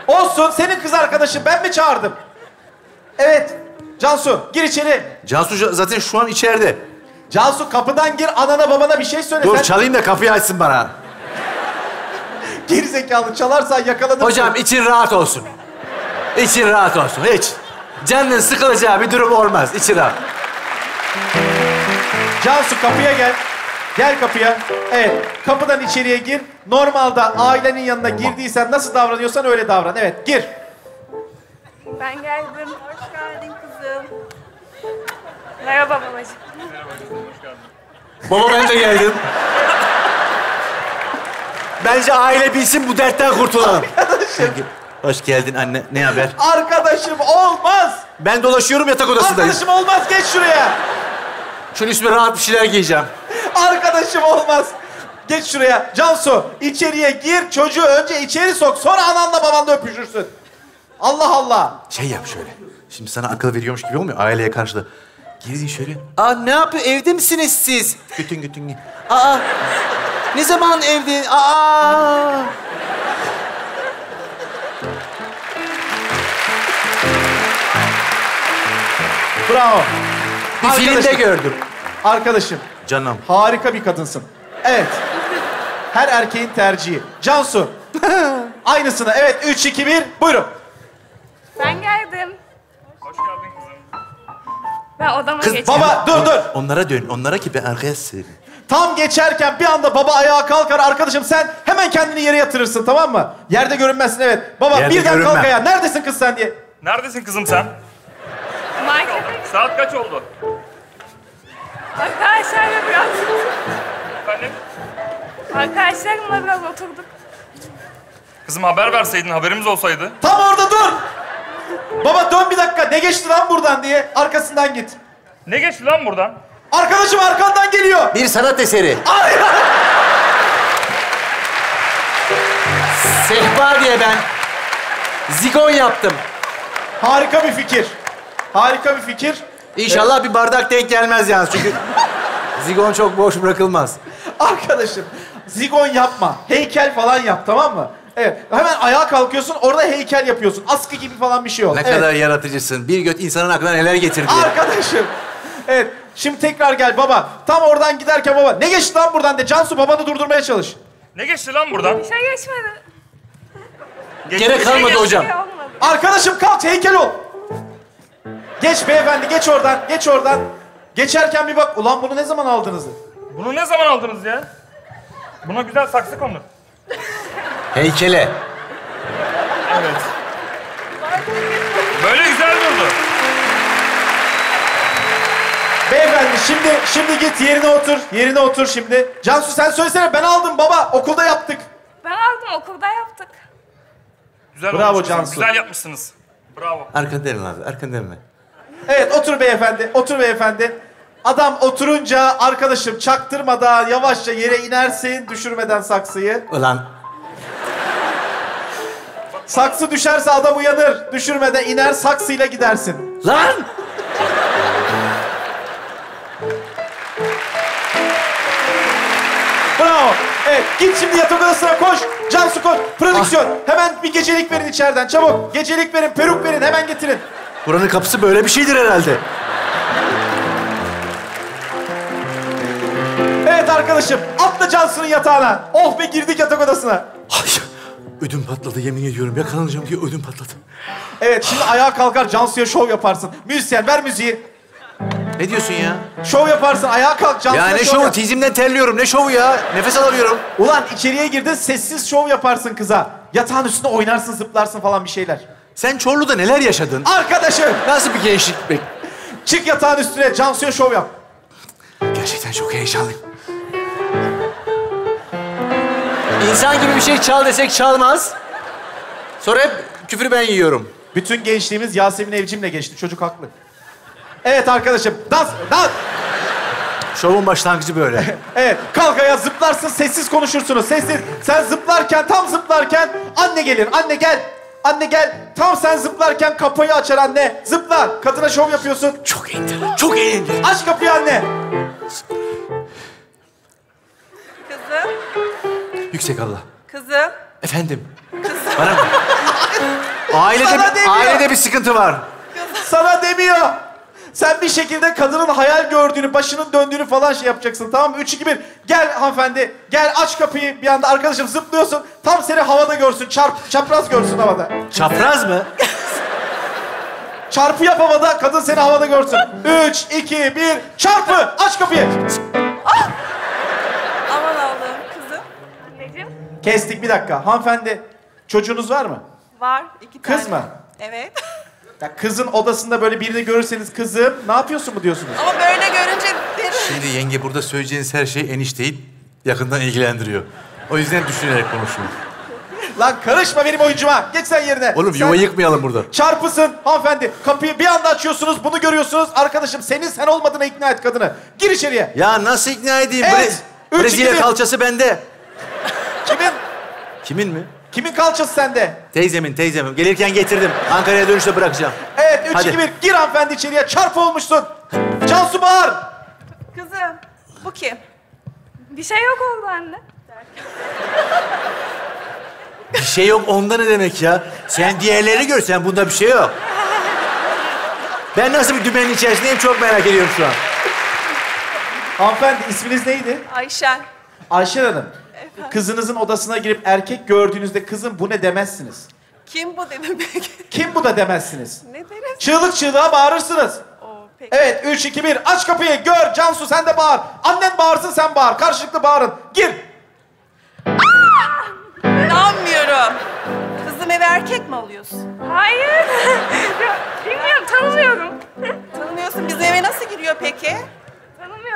Olsun senin kız arkadaşın ben mi çağırdım? Evet. Cansu gir içeri. Cansu zaten şu an içeride. Cansu kapıdan gir anana babana bir şey söyle. Dur Sen çalayım da kapıyı açsın bana. Geri zekalı çalarsan yakalanırsın. Hocam için rahat olsun. İçin rahat olsun hiç. Canının sıkılacağı bir durum olmaz. İçin rahat. Cansu kapıya gel. Gel kapıya. Evet. Kapıdan içeriye gir. Normalde ailenin yanına girdiysen nasıl davranıyorsan öyle davran. Evet gir. Ben geldim. Hoş geldin kızım. Merhaba babacığım. Baba ben de geldim. Bence aile bilsin bu dertten kurtulalım. Hoş geldin anne. Ne haber? Arkadaşım olmaz. Ben dolaşıyorum yatak odasındayım. Arkadaşım olmaz. Geç şuraya. Şunun üstüne rahat bir şeyler giyeceğim. Arkadaşım olmaz. Geç şuraya. Cansu içeriye gir. Çocuğu önce içeri sok. Sonra ananla babanla öpüşürsün. Allah Allah. Şey yap şöyle. Şimdi sana akıl veriyormuş gibi olmuyor aileye karşı da. Girdin şöyle. Aa ne yapıyor? Evde misiniz siz? Götün götün. Aa. Ne zaman evde? Aa. Bravo. Bir filmde Arkadaşım. gördüm. Arkadaşım Canım. harika bir kadınsın. Evet. Her erkeğin tercihi. Cansu. Aynısını. Evet. Üç, iki, bir. Buyurun. Ben geldim. Hoş geldin kızım. Ben odama Kız, geçeyim. Baba dur dur. Onlara dön. Onlara ki ben arkaya sığayım. Tam geçerken bir anda baba ayağa kalkar. Arkadaşım sen hemen kendini yere yatırırsın tamam mı? Yerde görünmezsin evet. Baba Yerde birden görünmem. kalk ayağa. Neredesin kız sen diye. Neredesin kızım sen? Saat kaç oldu? Arkadaşlarla biraz... Efendim? Arkadaşlarımla biraz oturduk. Kızım haber verseydin haberimiz olsaydı. Tam orada dur. Baba dön bir dakika. Ne geçti lan buradan diye. Arkasından git. Ne geçti lan buradan? Arkadaşım arkandan geliyor. Bir sanat eseri. Ay! Sehpa diye ben zigon yaptım. Harika bir fikir. Harika bir fikir. İnşallah bir bardak denk gelmez yalnız çünkü zigon çok boş bırakılmaz. Arkadaşım zigon yapma. Heykel falan yap tamam mı? Evet. Hemen ayağa kalkıyorsun. Orada heykel yapıyorsun. Askı gibi falan bir şey ol. Ne Evet. kadar yaratıcısın. Bir göt insanın aklına neler getirdi. Arkadaşım. Evet. Şimdi tekrar gel baba. Tam oradan giderken baba. Ne geçti lan buradan de. Cansu babanı durdurmaya çalış. Ne geçti lan buradan? Bir şey geçmedi. Gerek kalmadı Bir şey hocam. olmadı. Arkadaşım kalk heykel ol. Geç beyefendi geç oradan. Geç oradan. Geçerken bir bak. Ulan bunu ne zaman aldınız? Bunu ne zaman aldınız ya? Buna güzel saksı konur. Heykele. Şimdi şimdi git yerine otur. Yerine otur şimdi. Cansu sen söylesene ben aldım baba. Okulda yaptık. Ben aldım okulda yaptık. Güzel Bravo olmuş kızım, Cansu. Güzel yapmışsınız. Bravo. Arkanı dönme abi, arkanı dönme. Evet otur beyefendi. Otur beyefendi. Adam oturunca arkadaşım çaktırmadan yavaşça yere inersin düşürmeden saksıyı. Ulan Saksı düşerse adam uyanır. Düşürmeden iner saksıyla gidersin. lan! Bravo. Evet git şimdi yatak odasına koş. Cansu koş. Prodüksiyon. Hemen bir gecelik verin içeriden çabuk. Gecelik verin, peruk verin hemen getirin. Buranın kapısı böyle bir şeydir herhalde. Evet arkadaşım atla Cansu'nun yatağına. Oh be girdik yatak odasına. Ay, ödüm patladı yemin ediyorum. Yakalanacağım diye ödüm patladı. Evet şimdi ayağa kalkar Cansu'ya şov yaparsın. Müzisyen ver müziği. Ne diyorsun ya? Şov yaparsın ayağa kalk Cansu'ya Ya ne şov şovu? yap. Tizimden terliyorum. Ne şovu ya? Nefes alamıyorum. Ulan içeriye girdin sessiz şov yaparsın kıza. Yatağın üstünde oynarsın zıplarsın falan bir şeyler. Sen Çorlu'da neler yaşadın? Arkadaşım Nasıl bir gençlik? Bek- çık yatağın üstüne Cansu'ya şov yap. Gerçekten çok heyecanlıyım. İnsan gibi bir şey çal desek çalmaz. Sonra hep küfürü ben yiyorum. Bütün gençliğimiz Yasemin Evcim'le geçti. Çocuk haklı. Evet arkadaşım dans dans. Şovun başlangıcı böyle. Evet kalk ayağa zıplarsın sessiz konuşursunuz sessiz. Sen zıplarken tam zıplarken anne gelir. Anne gel. Anne gel. Tam sen zıplarken kapıyı açar anne. Zıpla. Kadına şov yapıyorsun. çok eğlenceli. Çok eğlenceli. Aç kapıyı anne. Kızım, Yüksek Allah. kızım. Efendim. Bana bak. Ailede, Sana demiyor. ailede bir sıkıntı var. Sana demiyor. Sen bir şekilde kadının hayal gördüğünü, başının döndüğünü falan şey yapacaksın tamam mı? Üç, iki, bir. Gel hanımefendi. Gel aç kapıyı. Bir anda arkadaşım zıplıyorsun. Tam seni havada görsün. Çarp, çapraz görsün havada. Çapraz mı? Çarpı yap havada. Kadın seni havada görsün. Üç, iki, bir. Çarpı. Aç kapıyı. Aman Allah'ım kızım. Anneciğim. Kestik bir dakika. Hanımefendi çocuğunuz var mı? Var iki tane. Kız mı? Evet. Ya kızın odasında böyle birini görürseniz kızım ne yapıyorsun mu diyorsunuz? Ama böyle görünce derim. Şimdi yenge burada söyleyeceğiniz her şey enişteyi yakından ilgilendiriyor. O yüzden düşünerek konuşuyorum. Lan karışma benim oyuncuma. Geç sen yerine. Oğlum Sen- yuva yıkmayalım burada. Çarpısın hanımefendi. Kapıyı bir anda açıyorsunuz, bunu görüyorsunuz. Arkadaşım senin sen olmadığına ikna et kadını. Gir içeriye. Ya nasıl ikna edeyim? Evet. Bre- Üç, Brezilya iki, bir. kalçası bende. Kimin? Kimin mi? Kimin kalçası sende? Teyzemin, teyzemin. Gelirken getirdim. Ankara'ya dönüşte bırakacağım. Evet, üç, Hadi. iki, bir. Gir hanımefendi içeriye. Çarpı olmuşsun. Cansu bağır. Kızım, bu kim? Bir şey yok oldu anne. Bir şey yok onda ne demek ya? Sen diğerleri gör, sen bunda bir şey yok. Ben nasıl bir dümenin içerisindeyim çok merak ediyorum şu an. Hanımefendi isminiz neydi? Ayşen. Ayşen Hanım. Kızınızın odasına girip erkek gördüğünüzde kızım bu ne demezsiniz. Kim bu dedim peki? Kim bu da demezsiniz. ne deriz? Çığlık çığlığa bağırırsınız. Oo, peki. Evet, üç, iki, bir. Aç kapıyı, gör. Cansu sen de bağır. Annen bağırsın, sen bağır. Karşılıklı bağırın. Gir. İnanmıyorum. Kızım eve erkek mi alıyorsun? Hayır. Ya, Bilmiyorum, tanımıyorum. Tanımıyorsun. Bizim eve nasıl giriyor peki?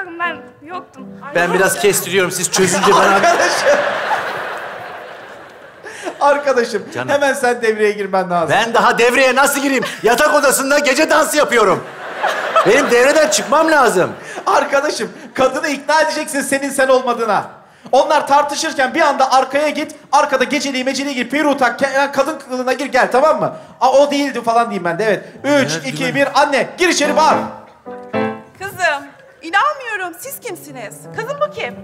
Tanımıyorum, ben yoktum. Ben biraz kestiriyorum, siz çözünce bana... Arkadaşım. Arkadaşım, Canım. hemen sen devreye girmen lazım. Ben daha devreye nasıl gireyim? Yatak odasında gece dansı yapıyorum. Benim devreden çıkmam lazım. Arkadaşım, kadını ikna edeceksin senin sen olmadığına. Onlar tartışırken bir anda arkaya git, arkada geceliği meceliği gir, peru tak, ke- kadın kılığına gir gel tamam mı? Aa, o değildi falan diyeyim ben de evet. Üç, Evet, iki, bir, anne gir içeri bağır. Kızım, inanmıyorum. Siz kimsiniz? Kızım bu kim?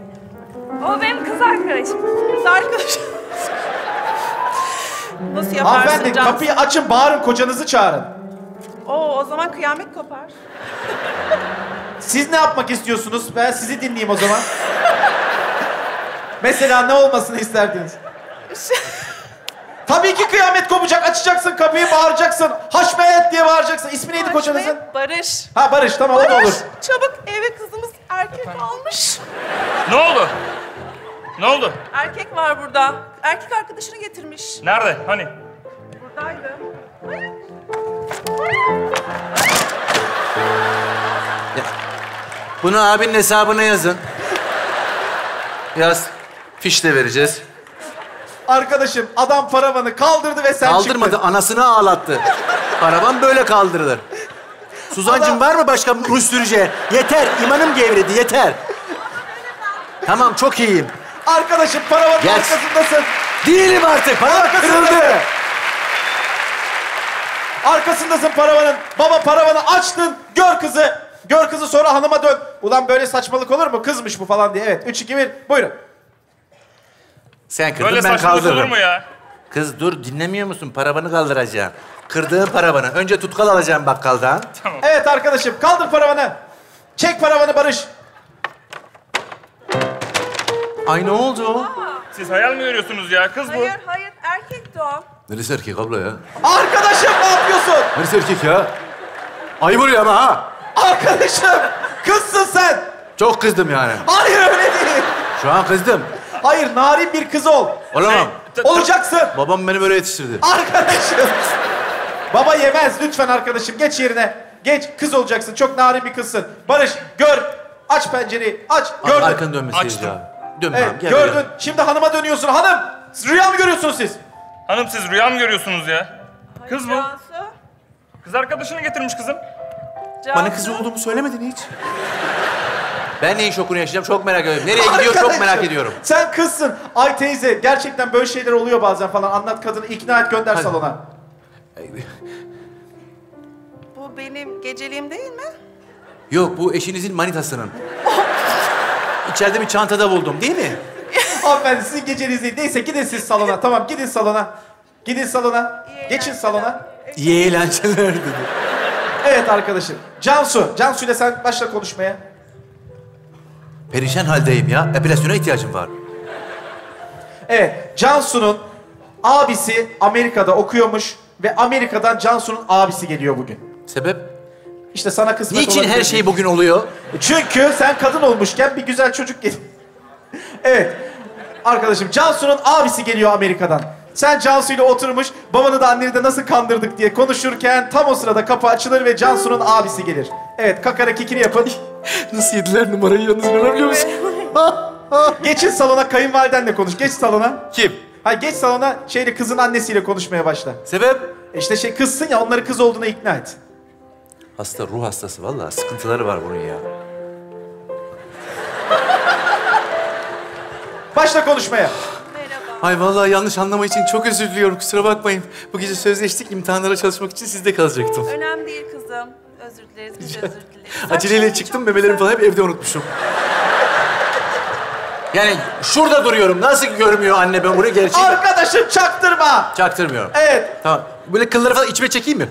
O benim kız arkadaşım. Kız arkadaş. Nasıl yaparsın Hanımefendi Cansu? kapıyı açın, bağırın, kocanızı çağırın. Oo, o zaman kıyamet kopar. Siz ne yapmak istiyorsunuz? Ben sizi dinleyeyim o zaman. Mesela ne olmasını isterdiniz? Tabii ki kıyamet kopacak. Açacaksın kapıyı, bağıracaksın. Haşmeyet diye bağıracaksın. İsmi neydi kocanızın? Barış. Ha Barış, tamam o da Barış, olur. çabuk eve kızımız erkek almış. Ne oldu? Ne oldu? Erkek var burada. Erkek arkadaşını getirmiş. Nerede? Hani? Buradaydı. Bunu abinin hesabına yazın. Yaz. Fiş de vereceğiz. Arkadaşım adam paravanı kaldırdı ve sen Kaldırmadı, çıktın. anasını ağlattı. Araban böyle kaldırılır. Suzancığım var mı başka ruj süreceğin? Yeter, imanım gevredi, yeter. Tamam, çok iyiyim. Arkadaşım paravanın Gel. arkasındasın. Değilim artık, para Arkasındasın. kırıldı. Arkasındasın paravanın. Baba paravanı açtın. Gör kızı. Gör kızı sonra hanıma dön. Ulan böyle saçmalık olur mu? Kızmış bu falan diye. Evet. Üç, iki, bir. Buyurun. Sen kırdın, Böyle ben saçmalık olur kaldırırım. mu ya? Kız dur, dinlemiyor musun? Paravanı kaldıracağım. Kırdığın paravanı. Önce tutkal alacağım bakkaldan. Evet arkadaşım. Kaldır paravanı. Çek paravanı Barış. Ay ne oldu? Siz hayal mi görüyorsunuz ya? Kız bu. Hayır hayır erkekti o. Neresi erkek abla ya? Arkadaşım ne yapıyorsun? Neresi erkek ya? Ay vuruyor ama ha. Arkadaşım. Kızsın sen. Çok kızdım yani. Hayır öyle değil. Şu an kızdım. Hayır narin bir kız ol. Olamam. Olacaksın. Babam beni böyle yetiştirdi. Arkadaşım. Baba yemez lütfen arkadaşım. Geç yerine. Geç. Kız olacaksın. Çok narin bir kızsın. Barış gör. Aç pencereyi. Aç. Gördün. Arkanı dönmesi Açtım. ya. Dön Evet gel gördün. buraya. Şimdi hanıma dönüyorsun. Hanım. Rüya mı görüyorsunuz siz? Hanım siz rüya mı görüyorsunuz ya? Kız bu. Kız arkadaşını getirmiş kızım. Cansu. Bana kızı olduğumu söylemedin hiç. Ben neyin şokunu yaşayacağım çok merak ediyorum. Nereye gidiyor çok merak ediyorum. Sen kızsın. Ay teyze gerçekten böyle şeyler oluyor bazen falan. Anlat kadını ikna et gönder Hadi. salona. Bu benim geceliğim değil mi? Yok bu eşinizin manitasının. İçeride bir çantada buldum değil mi? Hanımefendi sizin geceniz değil. Neyse gidin siz salona. Tamam gidin salona. Gidin salona. İyi Geçin salona. İyi eğlenceler dedi. Evet arkadaşım. Cansu. Cansu ile sen başla konuşmaya. Perişan haldeyim ya. Epilasyona ihtiyacım var. Evet. Cansu'nun abisi Amerika'da okuyormuş ve Amerika'dan Cansu'nun abisi geliyor bugün. Sebep? İşte sana kısmet Niçin olabilir her şey bugün oluyor? Çünkü sen kadın olmuşken bir güzel çocuk gel. evet. Arkadaşım Cansu'nun abisi geliyor Amerika'dan. Sen Cansu ile oturmuş, babanı da anneni de nasıl kandırdık diye konuşurken tam o sırada kapı açılır ve Cansu'nun abisi gelir. Evet, kakara kikini yapın. Nasıl yediler numarayı yalnız inanabiliyor musun? Geçin salona, kayınvalidenle konuş. Geç salona. Kim? Hayır, geç salona, şeyle kızın annesiyle konuşmaya başla. Sebep? E İşte şey kızsın ya, onları kız olduğuna ikna et. Hasta, ruh hastası vallahi. Sıkıntıları var bunun ya. Başla konuşmaya. Merhaba. Ay vallahi yanlış anlama için çok özür diliyorum. Kusura bakmayın. Bu gece sözleştik. imtihanlara çalışmak için sizde kalacaktım. Önemli değil kızım. Özür dileriz, biz özür dileriz. Aceleyle çıktım. Memelerimi falan hep evde unutmuşum. Yani şurada duruyorum. Nasıl görmüyor anne ben bunu gerçeği? Arkadaşım çaktırma. Çaktırmıyorum. Evet, Tamam. Böyle kılları falan içime çekeyim mi?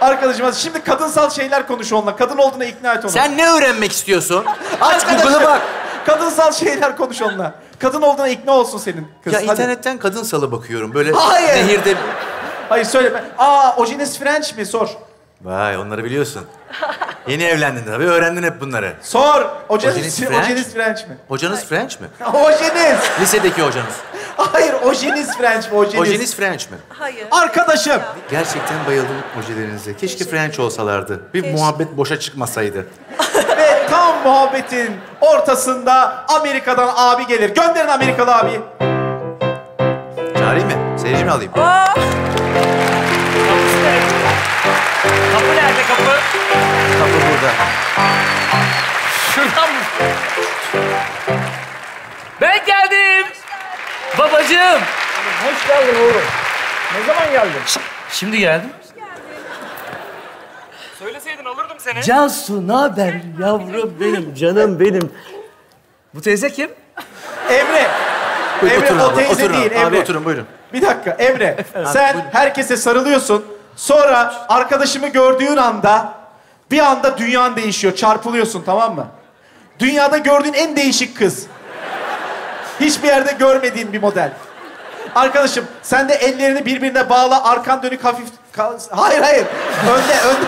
arkadaşım şimdi kadınsal şeyler konuş onunla. Kadın olduğuna ikna et onu. Sen ne öğrenmek istiyorsun? Aç Arkadaşım, Google'a bak. Kadınsal şeyler konuş onunla. Kadın olduğuna ikna olsun senin kız. Ya Hadi. internetten kadın salı bakıyorum. Böyle Hayır. nehirde... Hayır söyleme. Aa ojeniz French mi? Sor. Vay onları biliyorsun. Yeni evlendin tabii. Öğrendin hep bunları. Sor. Ojeniz, Ojeniz ojeniz, French? French mi? Hocanız French mi? Ojeniz. Lisedeki hocanız. Hayır ojeniz French mi? Ojeniz. Hojeniz French mi? Hayır. Arkadaşım. Gerçekten bayıldım hocalarınıza. Keşke French olsalardı. Bir muhabbet boşa çıkmasaydı. Ve tam muhabbetin ortasında Amerika'dan abi gelir. Gönderin Amerikalı abi. Çağırayım mı? Seyirci mi alayım? Aa? Kapı nerede kapı? Kapı burada. Şuradan mı? Ben geldim. Babacığım. Hoş geldin oğlum. Ne zaman geldin? Şimdi geldim. Söyleseydin alırdım seni. Cansu ne haber yavrum benim canım benim. Bu teyze kim? Emre. Buyurun, Emre oturun o abla, teyze oturun değil. Abi Emre. oturun buyurun. Bir dakika Emre. sen herkese sarılıyorsun. Sonra arkadaşımı gördüğün anda bir anda dünyan değişiyor. Çarpılıyorsun tamam mı? Dünyada gördüğün en değişik kız. Hiçbir yerde görmediğin bir model. Arkadaşım sen de ellerini birbirine bağla, arkan dönük hafif... Hayır hayır. Önde önde.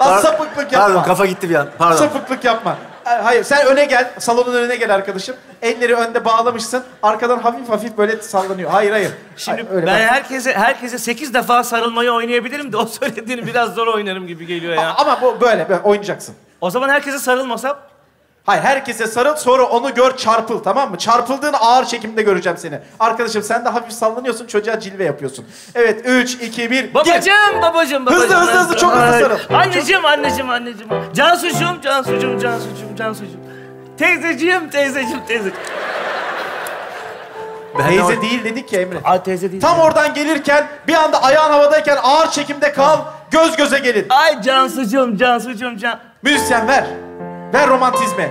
Lan sapıklık yapma. Pardon kafa gitti bir an. Pardon. Sapıklık yapma. Hayır sen öne gel. Salonun önüne gel arkadaşım. Elleri önde bağlamışsın. Arkadan hafif hafif böyle sallanıyor. Hayır hayır. Şimdi Hayır, öyle ben bak. herkese herkese sekiz defa sarılmayı oynayabilirim de o söylediğini biraz zor oynarım gibi geliyor ya. Ama bu böyle, böyle oynayacaksın. O zaman herkese sarılmasam Hayır herkese sarıl sonra onu gör çarpıl tamam mı? Çarpıldığın ağır çekimde göreceğim seni. Arkadaşım sen de hafif sallanıyorsun çocuğa cilve yapıyorsun. Evet 3, 2, 1. Babacığım, babacığım, babacığım. Hızlı, hızlı, hızlı, çok hızlı Ay, sarıl. Anneciğim, anneciğim, anneciğim. Cansucuğum, Cansucuğum, Cansucuğum, Cansucuğum. Teyzeciğim, teyzeciğim, teyzeciğim. Ben Teyze de- değil dedik ya Emre. Aa teyze değil. Tam oradan gelirken bir anda ayağın havadayken ağır çekimde kal. Göz göze gelin. Ay Cansucuğum, Cansucuğum, Can... Müzisyen ver. Ver romantizmi.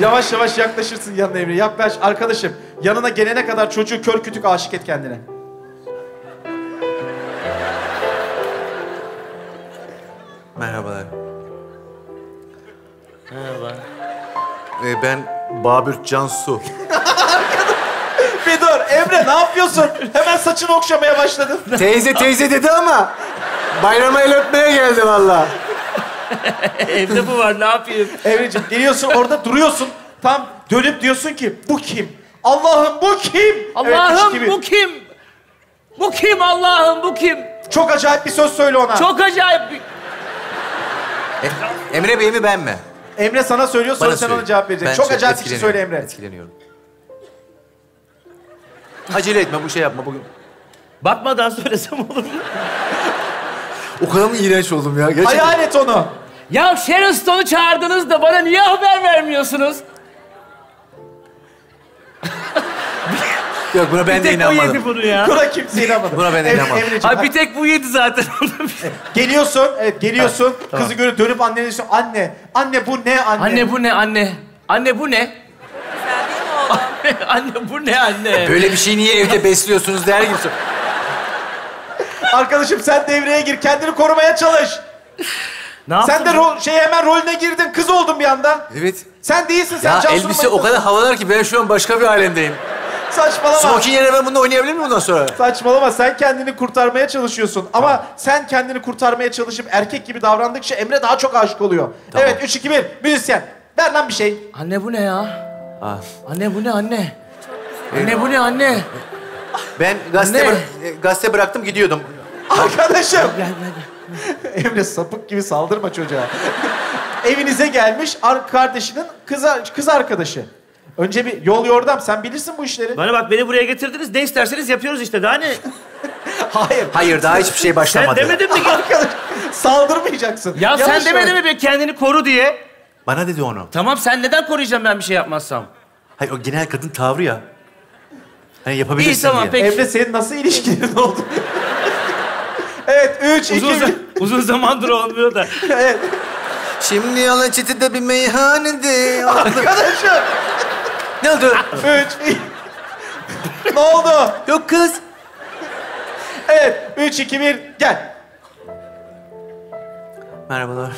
Yavaş yavaş yaklaşırsın yanına Emre. Yaklaş arkadaşım. Yanına gelene kadar çocuğu kör kütük aşık et kendine. Merhabalar. Ee, ben Babür Cansu. Bir dur Emre ne yapıyorsun? Hemen saçını okşamaya başladın. Teyze teyze dedi ama bayrama el öpmeye geldi valla. Evde bu var, ne yapayım? Emre'ciğim geliyorsun orada duruyorsun. Tam dönüp diyorsun ki bu kim? Allah'ım bu kim? Evet, Allah'ım gibi. bu kim? Bu kim Allah'ım bu kim? Çok acayip bir söz söyle ona. Çok acayip bir... Emre Bey mi ben mi? Emre sana söylüyor sonra Bana sen söyle. ona cevap vereceksin. Ben Çok söyle- acayip bir şey söyle etkileniyorum, Emre. Etkileniyorum. Acele etme bu şey yapma bugün. Bakmadan söylesem olur mu? O kadar mı iğrenç oldum ya? Gerçekten. Hayal et onu. Ya Sharon Stone'u çağırdınız da bana niye haber vermiyorsunuz? Yok buna ben Bir de tek o yedi inanmadım. bunu ya. Buna kimse inanmadı. Buna ben de Em- inanmadım. Emre'ciğim, Ay bir tek bu yedi zaten. geliyorsun, evet geliyorsun. Kızı görüp dönüp annene diyorsun. Anne, anne bu ne anne? anne bu ne anne? Anne bu ne? Güzel değil mi oğlum? anne bu ne anne? Böyle bir şeyi niye evde besliyorsunuz der gibi. Arkadaşım sen devreye gir, kendini korumaya çalış. Ne? Sen de rol, şey hemen rolüne girdin, kız oldun bir anda. Evet. Sen değilsin, sen Ya Cansu'nun elbise o kadar havalar ki ben şu an başka bir alemdeyim. Saçmalama. Smoking yerine ben bunu oynayabilir miyim bundan sonra? Saçmalama sen kendini kurtarmaya çalışıyorsun. Ama sen kendini kurtarmaya çalışıp erkek gibi davrandıkça Emre daha çok aşık oluyor. Tamam. Evet 3 2 1 müzisyen. Ver lan bir şey. Anne bu ne ya? Ah. Anne bu ne anne? Anne bu ne anne? Ben gazete, bıra- e, gazete bıraktım gidiyordum. Arkadaşım. Gel gel. Emre sapık gibi saldırma çocuğa. Evinize gelmiş ar- kardeşinin kız, kız arkadaşı. Önce bir yol yordam. Sen bilirsin bu işleri. Bana bak beni buraya getirdiniz. Ne isterseniz yapıyoruz işte. Daha ne? Hayır. Hayır daha hiçbir şey Sen başlamadı. demedin mi? Arkadaş saldırmayacaksın. Ya sen Yavaş demedin yavaş. mi be kendini koru diye? Bana dedi onu. Tamam sen neden koruyacağım ben bir şey yapmazsam? Hayır o genel kadın tavrı ya. Hani yapabilirsin İyi tamam diye. peki. Emre senin nasıl ilişkilerin oldu? evet 3 2 Uzun, 1. za- uzun zamandır olmuyor da. Evet. Şimdi yalan çetede bir meyhanede. Arkadaşım. Ne oldu? 3 Ne oldu? Yok kız. Evet 3 2 1 gel. Merhabalar.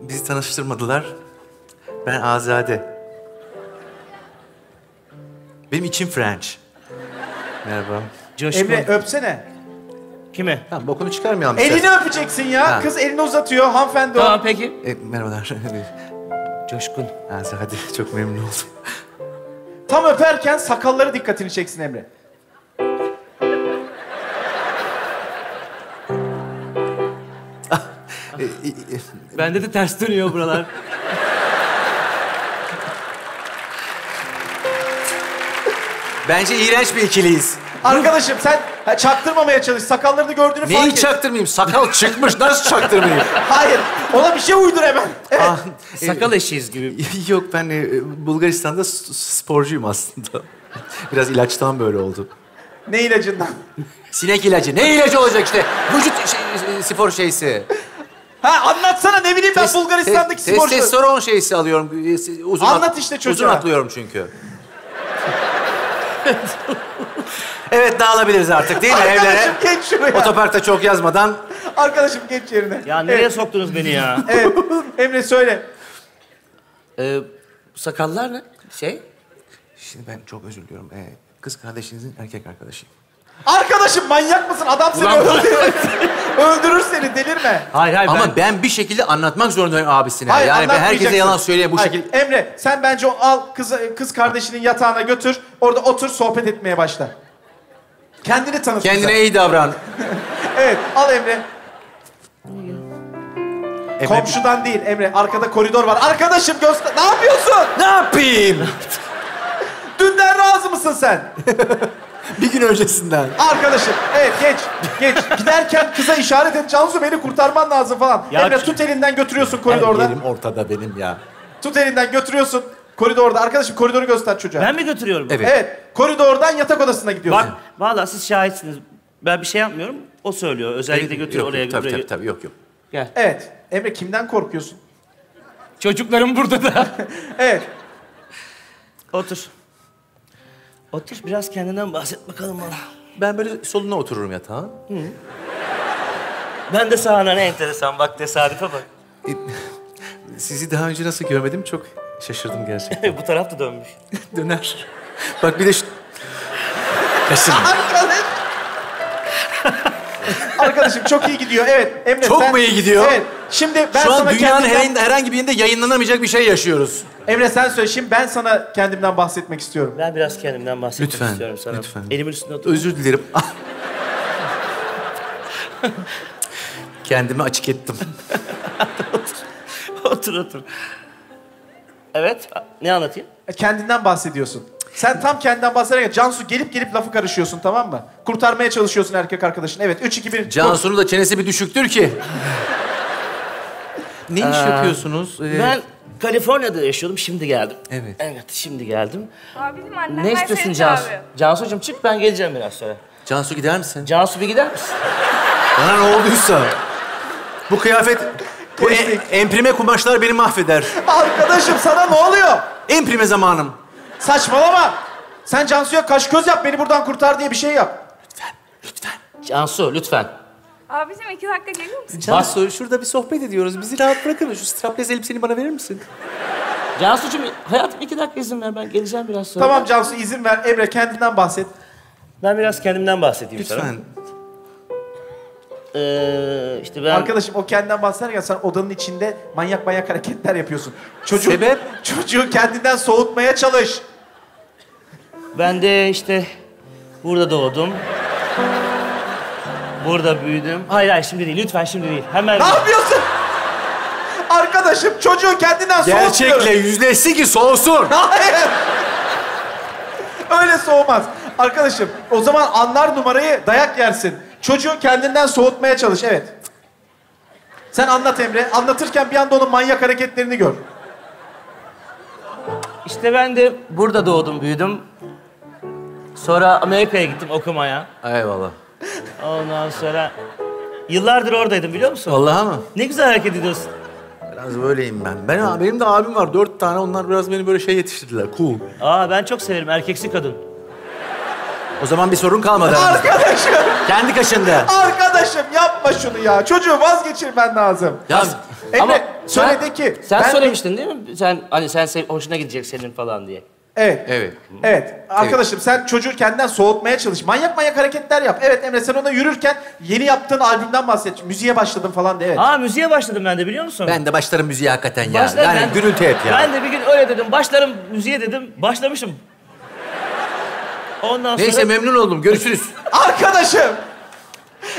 Bizi tanıştırmadılar. Ben Azade. Benim içim French. Merhaba. Coşkun. Emre öpsene. Kime? Tamam bokunu çıkarmayalım. Elini öpeceksin ya. Ha. Kız elini uzatıyor. Hanımefendi Tamam o. peki. E, merhabalar. Coşkun. Azade çok memnun oldum. Tam öperken sakalları dikkatini çeksin Emre. E, e, e, Bende de ters dönüyor buralar. Bence iğrenç bir ikiliyiz. Arkadaşım sen ha, çaktırmamaya çalış. Sakallarını gördüğünü fark Neyi et. çaktırmayayım? Sakal çıkmış. Nasıl çaktırmayayım? Hayır. Ona bir şey uydur hemen. Evet. ah, Sakal eşiğiz gibi. Yok ben e, Bulgaristan'da s- sporcuyum aslında. Biraz ilaçtan böyle oldu. Ne ilacından? Sinek ilacı. Ne ilacı olacak işte? Vücut şey- spor şeysi. Ha anlatsana ne bileyim ben Bulgaristan'daki te- sporcu. Testosteron şeysi alıyorum. Uzun Anlat at- işte çocuğa. Uzun atlıyorum çünkü. Evet dağılabiliriz artık değil mi evlere? Arkadaşım geç şuraya. Otoparkta çok yazmadan. Arkadaşım geç yerine. Ya nereye Evet, soktunuz beni ya? evet. Emre söyle. Ee, sakallar ne? Şey? Şimdi ben çok özür diliyorum. E, kız kardeşinizin erkek arkadaşıyım. Arkadaşım manyak mısın? Adam seni Ulan- öldürdü. Öldürür seni delirme. Hayır hayır Ama ben... ben... bir şekilde anlatmak zorundayım abisine. Hayır, yani ben herkese anlatmayacaksın. yalan söyleyeyim bu Hayır, şekilde. Emre sen bence o al kız, kız kardeşinin yatağına götür. Orada otur sohbet etmeye başla. Kendini tanıt bize. Kendine iyi davran. Evet al Emre. Emre- Komşudan değil Emre. Arkada koridor var. Arkadaşım göster. Ne yapıyorsun? Ne yapayım? Dünden razı mısın sen? bir gün öncesinden. Arkadaşım. Evet geç. Geç. Giderken kıza işaret et. Cansu beni kurtarman lazım falan. Ya- Emre tut elinden götürüyorsun koridorda. Yerim ortada benim ya. Tut elinden götürüyorsun. Koridorda. Arkadaşım koridoru göster çocuğa. Ben mi götürüyorum? Evet. Evet. Koridordan yatak odasına gidiyorsun. Bak vallahi siz şahitsiniz. Ben bir şey yapmıyorum. O söylüyor. Özellikle götürüyor Yok, oraya tabii, götürüyor. tabii tabii yok yok. Gel. Evet. Emre kimden korkuyorsun? Çocuklarım burada da. Evet. Otur. Otur biraz kendinden bahset bakalım bana. Ben böyle soluna otururum yatağın. Ben de sağına ne enteresan bak tesadüfe bak. Sizi daha önce nasıl görmedim çok şaşırdım gerçekten. Bu taraf da dönmüş. Döner. Bak bir de şu... Kaşın. Arkadaş. Arkadaşım çok iyi gidiyor. Evet. Emre Çok sen... mu iyi gidiyor? Evet. Şimdi ben Şu an sana dünyanın kendimden... herhangi, herhangi bir yerinde yayınlanamayacak bir şey yaşıyoruz. Emre sen söyle. Şimdi ben sana kendimden bahsetmek istiyorum. Ben biraz kendimden bahsetmek Lütfen, istiyorum sana. lütfen. Elimin üstünde otur. Özür dilerim. Kendimi açık ettim. otur otur. Evet. Ne anlatayım? E, Kendinden bahsediyorsun. Sen tam kendinden bahsederken Cansu gelip gelip lafı karışıyorsun tamam mı? Kurtarmaya çalışıyorsun erkek arkadaşın. Evet 3 2 1. Cansu'nun da çenesi bir düşüktür ki. ne iş yapıyorsunuz? Ee, Ben Kaliforniya'da yaşıyordum. Şimdi geldim. Evet. Evet şimdi geldim. Abicim annem Ne her istiyorsun seni Cansu? çağırıyor. Cansu'cum çık ben geleceğim biraz sonra. Cansu gider misin? Cansu bir gider misin? Bana ne olduysa. Bu kıyafet, bu e- Kestik. emprime kumaşlar beni mahveder. Arkadaşım sana ne oluyor? Emprime zamanım. Saçmalama. Sen Cansu'ya kaş göz yap beni buradan kurtar diye bir şey yap. Cansu lütfen. Abicim iki dakika gelir misin? Cansu şurada bir sohbet ediyoruz. Bizi rahat bırakın. Şu strapless elbiseni bana verir misin? Cansu'cum hayatım iki dakika izin ver ben geleceğim biraz sonra. Tamam Cansu izin ver. Emre kendinden bahset. Ben biraz kendimden bahsedeyim sana. Lütfen. Ee, işte ben... Arkadaşım o kendinden bahsederken sen odanın içinde manyak manyak hareketler yapıyorsun. Çocuğu, Sebep? Çocuğu kendinden soğutmaya çalış. Ben de işte burada doğdum. Burada büyüdüm. Hayır hayır şimdi değil lütfen şimdi değil. Hemen. Ne yapıyorsun? Arkadaşım çocuğu kendinden soğutmuyorum. Gerçekle yüzleşsin ki soğusun. Hayır. Öyle soğumaz. Arkadaşım o zaman anlar numarayı dayak yersin. Çocuğu kendinden soğutmaya çalış. Evet. Sen anlat Emre. Anlatırken bir anda onun manyak hareketlerini gör. İşte ben de burada doğdum büyüdüm. Sonra Amerika'ya gittim okumaya. Eyvallah. Ondan sonra yıllardır oradaydım biliyor musun? Vallahi mı? Ne güzel hareket ediyorsun. Biraz böyleyim ben. ben. Benim de abim var. Dört tane. Onlar biraz beni böyle şey yetiştirdiler. Cool. Aa ben çok severim erkeksi kadın. O zaman bir sorun kalmadı. aramızda. Arkadaşım. Kendi kaşındı. Arkadaşım yapma şunu ya. Çocuğu vazgeçirmen lazım. Ya Emre Ama söyle de ki. Sen ben- söylemiştin değil mi? Sen hani sen sev- hoşuna gidecek senin falan diye. Evet. Evet. Evet. Arkadaşım sen çocuğu kendinden soğutmaya çalış. Manyak manyak hareketler yap. Evet Emre sen ona yürürken yeni yaptığın albümden bahset. Müziğe başladım falan de evet. Aa müziğe başladım ben de biliyor musun? Ben de başlarım müziğe hakikaten ya. Başlarım yani ben- gürültü hep ya. Ben de bir gün öyle dedim. Başlarım müziğe dedim. Başlamışım. Ondan Neyse sonra... memnun oldum. Görüşürüz. Arkadaşım.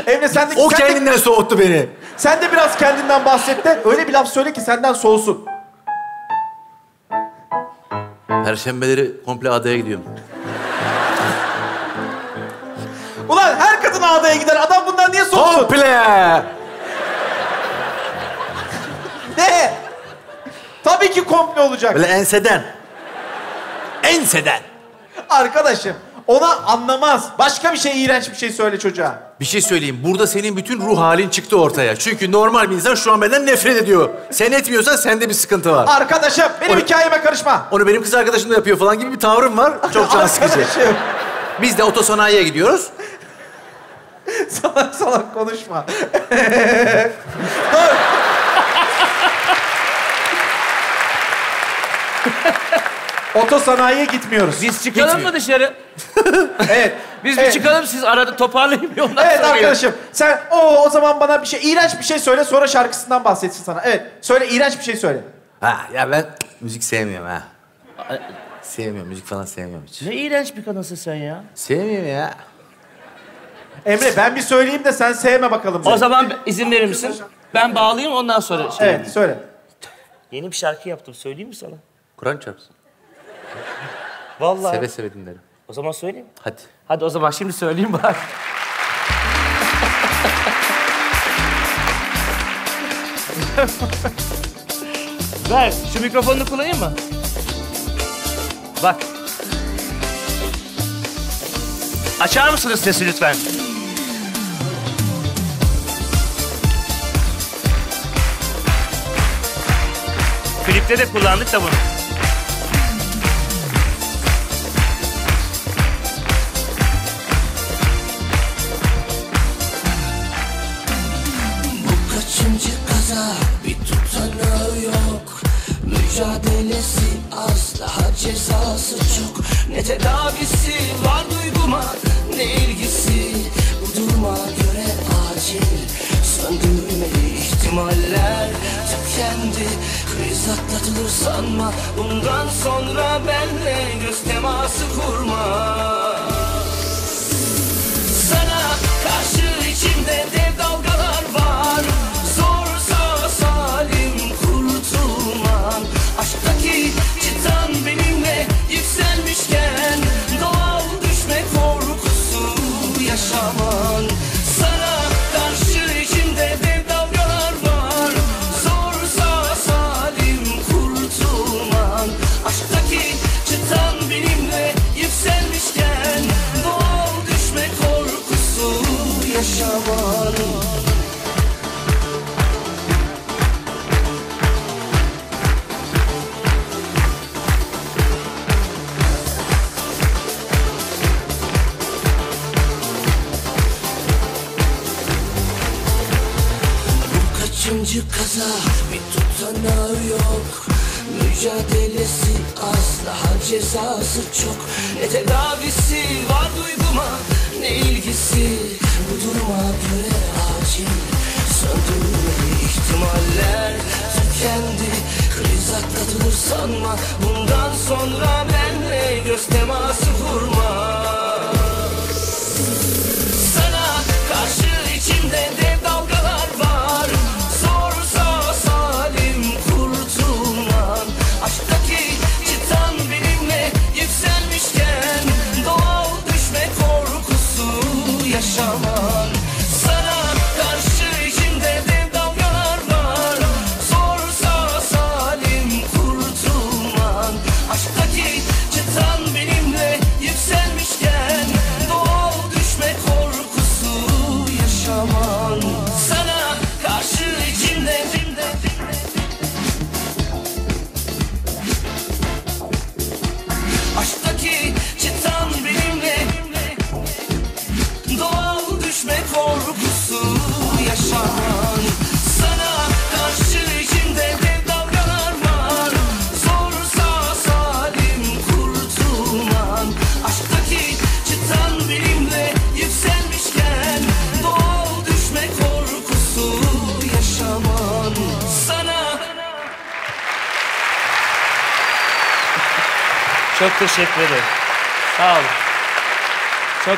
Emre sen de, O sen, de, kendinden soğuttu beni. sen de biraz kendinden bahset de öyle bir laf söyle ki senden soğusun. Perşembeleri komple adaya gidiyorum. Ulan her kadın ağdaya gider. Adam bundan niye soğusun? Komple! Ne? Tabii ki komple olacak. Böyle enseden. Enseden. Arkadaşım ona anlamaz. Başka bir şey iğrenç bir şey söyle çocuğa. Bir şey söyleyeyim. Burada senin bütün ruh halin çıktı ortaya. Çünkü normal bir insan şu an benden nefret ediyor. Sen etmiyorsan sende bir sıkıntı var. Arkadaşım benim O- hikayeme karışma. Onu benim kız arkadaşım da yapıyor falan gibi bir tavrım var. Çok can sıkıcı. Arkadaşım Biz de otosanayiye gidiyoruz. salak salak konuşma. Dur. Otosanayiye gitmiyoruz. Biz çıkalım mı dışarı? Evet. Biz Evet. bir çıkalım siz arada toparlayın bir ondan Evet sonra arkadaşım. Sen o o zaman bana bir şey iğrenç bir şey söyle sonra şarkısından bahsetsin sana. Evet. Söyle iğrenç bir şey söyle. Ha ya ben müzik sevmiyorum ha. Sevmiyorum, müzik falan sevmiyorum hiç. Ne iğrenç bir kadınsın sen ya. Sevmiyorum ya. Emre ben bir söyleyeyim de sen sevme bakalım. O beni. zaman izin verir misin? Ben bağlayayım ondan sonra şey. Evet söyle. Yeni bir şarkı yaptım söyleyeyim mi sana? Kur'an çarpsın. Vallahi. Seve seve dinlerim. O zaman söyleyeyim. Hadi. Hadi o zaman şimdi söyleyeyim bak. Ver, şu mikrofonunu kullanayım mı? Bak. Açar mısınız sesi lütfen? Klipte de kullandık da bunu. Mücadelesi az daha cezası çok. Ne tedavisi var duyguma ne ilgisi? Bu duruma göre acil. Söndürmeli ihtimaller. Tükendi kriz atlatılır sanma. Bundan sonra benle göz teması kurma. Sana karşı içimde dev çok